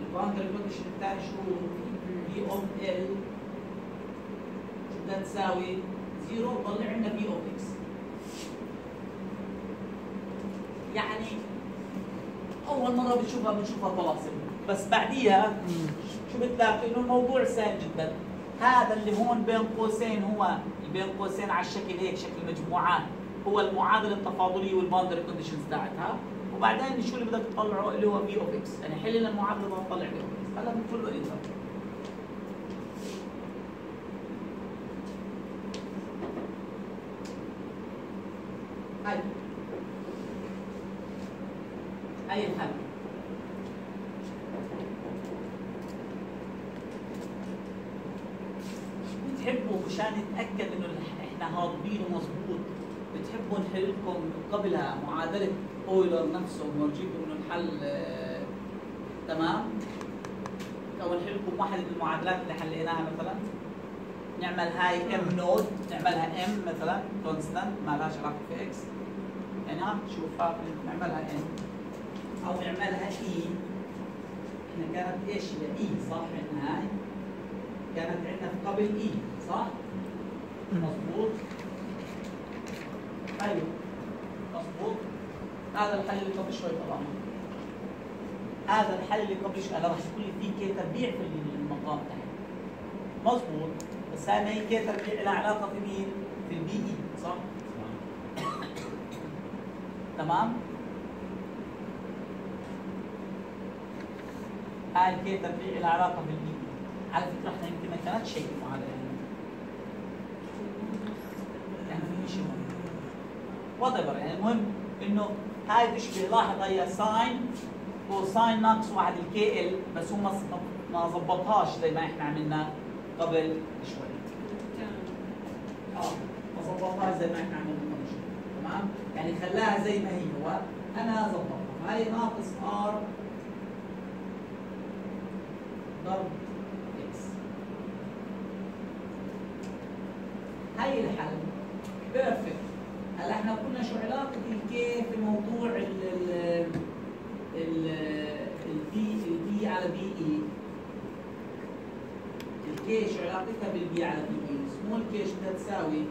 ال boundary condition الثاني شو؟ V of L. شو بدها تساوي 0 طلع عندنا V of X. يعني أول مرة بتشوفها بتشوفها طلاسم بس بعديها شو بتلاقي؟ إنه الموضوع سهل جدا. هذا اللي هون بين قوسين هو بين قوسين على الشكل هيك شكل مجموعات. هو المعادلة التفاضلية وال boundary conditions تاعتها وبعدين شو اللي بدك تطلعه اللي هو v of x يعني حل لنا المعادلة نطلع v of x هلا بنقول له enter هاي هاي الحل بتحبوا مشان نتاكد انه إحنا ضابطينه مظبوط بتحبوا نحل لكم معادله اويلر نفسه ونجيب إنه الحل آه، تمام؟ أو نحل لكم واحدة من المعادلات اللي حليناها مثلا. نعمل هاي M naught نعملها M مثلا constant ما لهاش علاقة في x يعني ها شوفها نعملها M أو نعملها e إحنا كانت إيش هي؟ e صح؟ عندنا هاي. كانت عندنا قبل e صح؟ مظبوط. أيوه مظبوط. هذا الحل اللي قبل شوي طبعا. هذا الحل اللي قبل شوي. أنا راح لي في k تربيع في المقام تحت. مظبوط. بس هاي ما هي k تربيع لها علاقة في مين؟ في ال P E صح؟ تمام؟ هاي ال k تربيع لها علاقة بال P E على فكرة إحنا يمكن ما كانتش هيك المعادله يعني في شيء وات يعني المهم إنه هاي تشبه لاحظ هي sine cosine ناقص واحد ال k L بس هو ما ما ظبطهاش زي ما إحنا عملنا قبل شوي. آه ما ظبطهاش زي ما إحنا عملنا قبل شوي. تمام؟ يعني خلاها زي ما هي هو. أنا ظبطها. هاي ناقص R ضرب x هاي الحل. perfect هلا إحنا قلنا شو علاقة ال k في موضوع ال ال ال ال P ال P على P E؟ ال k شو علاقتها بال P على P E. small k شو بدها تساوي.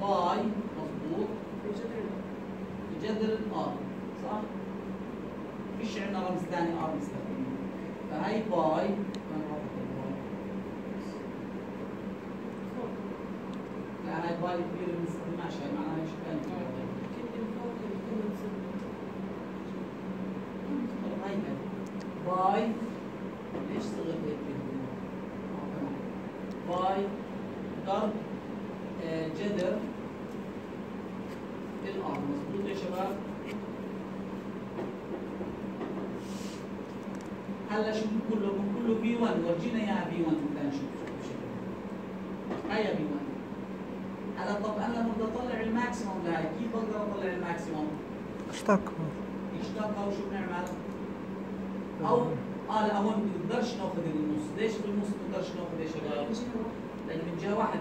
باي مضبوط بجذر الار صح؟ فيش عندنا رمز ثاني آر مستخدمين. فهي باي وين راحت الباي؟ معناها كل فوق الكومن سنة طيب هاي كانت باي. ليش صغر هيك. pi. ضرب آه، جذر ال R مظبوط يا شباب؟ هلا شو بنقول له؟ بنقول له v 1 ورجينا اياها v 1 بدنا نشوف شو هيا v 1 هلا طب أنا لما بدي أطلع ال maximum لهي كيف بقدر أطلع ال maximum؟ اشتق يشتغل وشو بنعمل؟ أو آه. لا هون ما بنقدرش ناخذ النص، ليش بالنص ما بنقدرش ناخذ يا شباب؟ لأنه من جهة واحدة.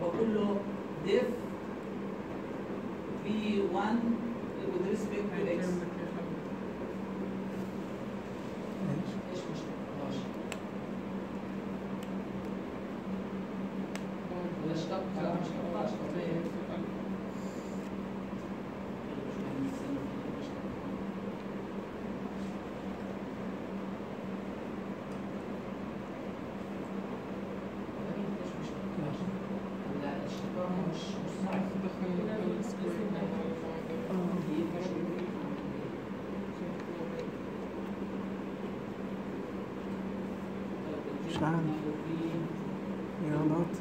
فبقول له ديف في 1 with respect to x إيش مش ماشي ولا اشتق لا مش اشتقاش طبيعي لا الاشتقاق مش مش صعب مش عارف. رياضات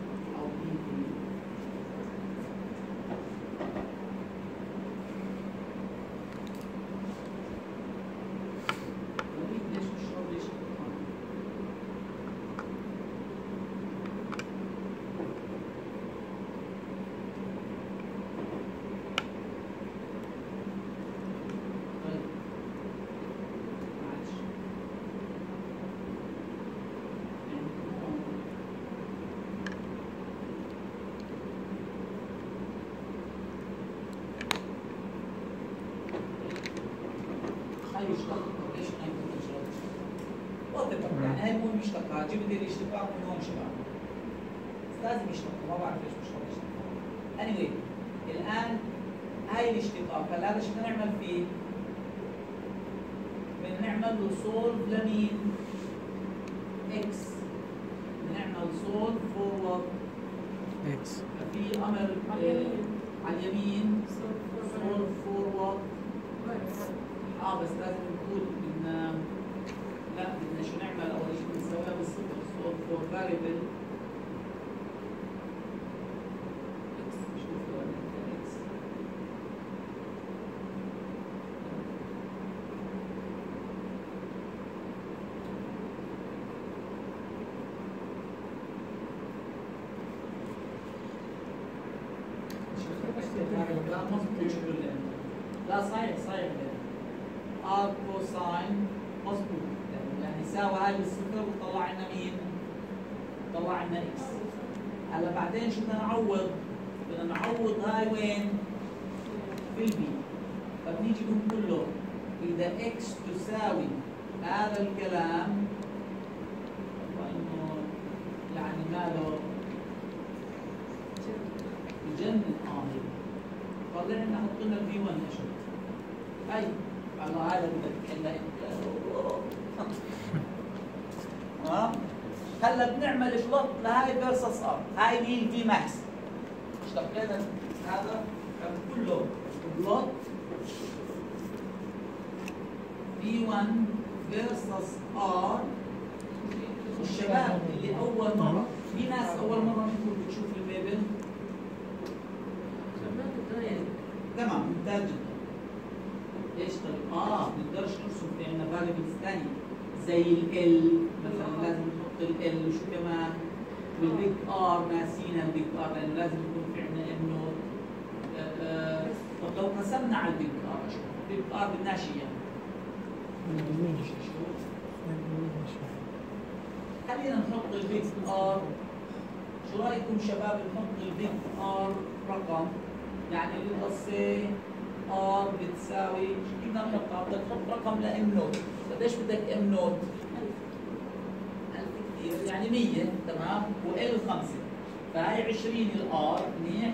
هاي مشتقة ليش هاي مشتقة؟ وظيفة يعني هاي مو مشتقة جيب لي الاشتقاق من هون شباب لازم يشتق ما بعرف ليش مش راضي يشتق anyway الآن هاي الاشتقاق هلا هذا شو بدنا نعمل فيه؟ بدنا نعمل له solve لمين؟ x بنعمل solve for x في أمر آه، على اليمين سولف فورورد آه بس لازم نقول بدنا لا بدنا شو نعمل اول شيء بنسويها بالصفر صوت فور فاريبل لا مظبوط شكله لأنه. لا صحيح صحيح arc cosine مظبوط يعني يساوي هاي بالصفر وطلع لنا مين؟ طلع لنا x هلا بعدين شو بدنا نعوض؟ بدنا نعوض هاي وين؟ في ال P فبنيجي بنقول له اذا x تساوي هذا الكلام وانه يعني ماله بجنن آه طلع لنا حط لنا ال V 1 يا شباب هاي الله هذا بدك تحلها انت ها هلا بنعمل plot لهاي versus r هاي مين V max اشتقينا هذا كان كله plot V 1 versus r الشباب اللي اول مره في ناس اول مره بتكون بتشوف ال Maple تمام ممتاز جدا إيش طيب آه بنقدرش نرسم في عندنا variables ثانية زي ال مثلا لازم نحط ال شو كمان وال big R ناسينا ال big R لأنه لازم يكون في عندنا انه آه، آه، طب لو قسمنا على البيج ار البيج ار بدناش اياه شو خلينا نحط البيج ار شو رايكم شباب نحط البيج آر رقم يعني القصة آر بتساوي شو بدنا نحطها؟ بدك تحط رقم لام نوت. قديش بدك ام نوت؟ 1000 كثير. يعني 100 تمام؟ وال 5 فهي 20 الار 2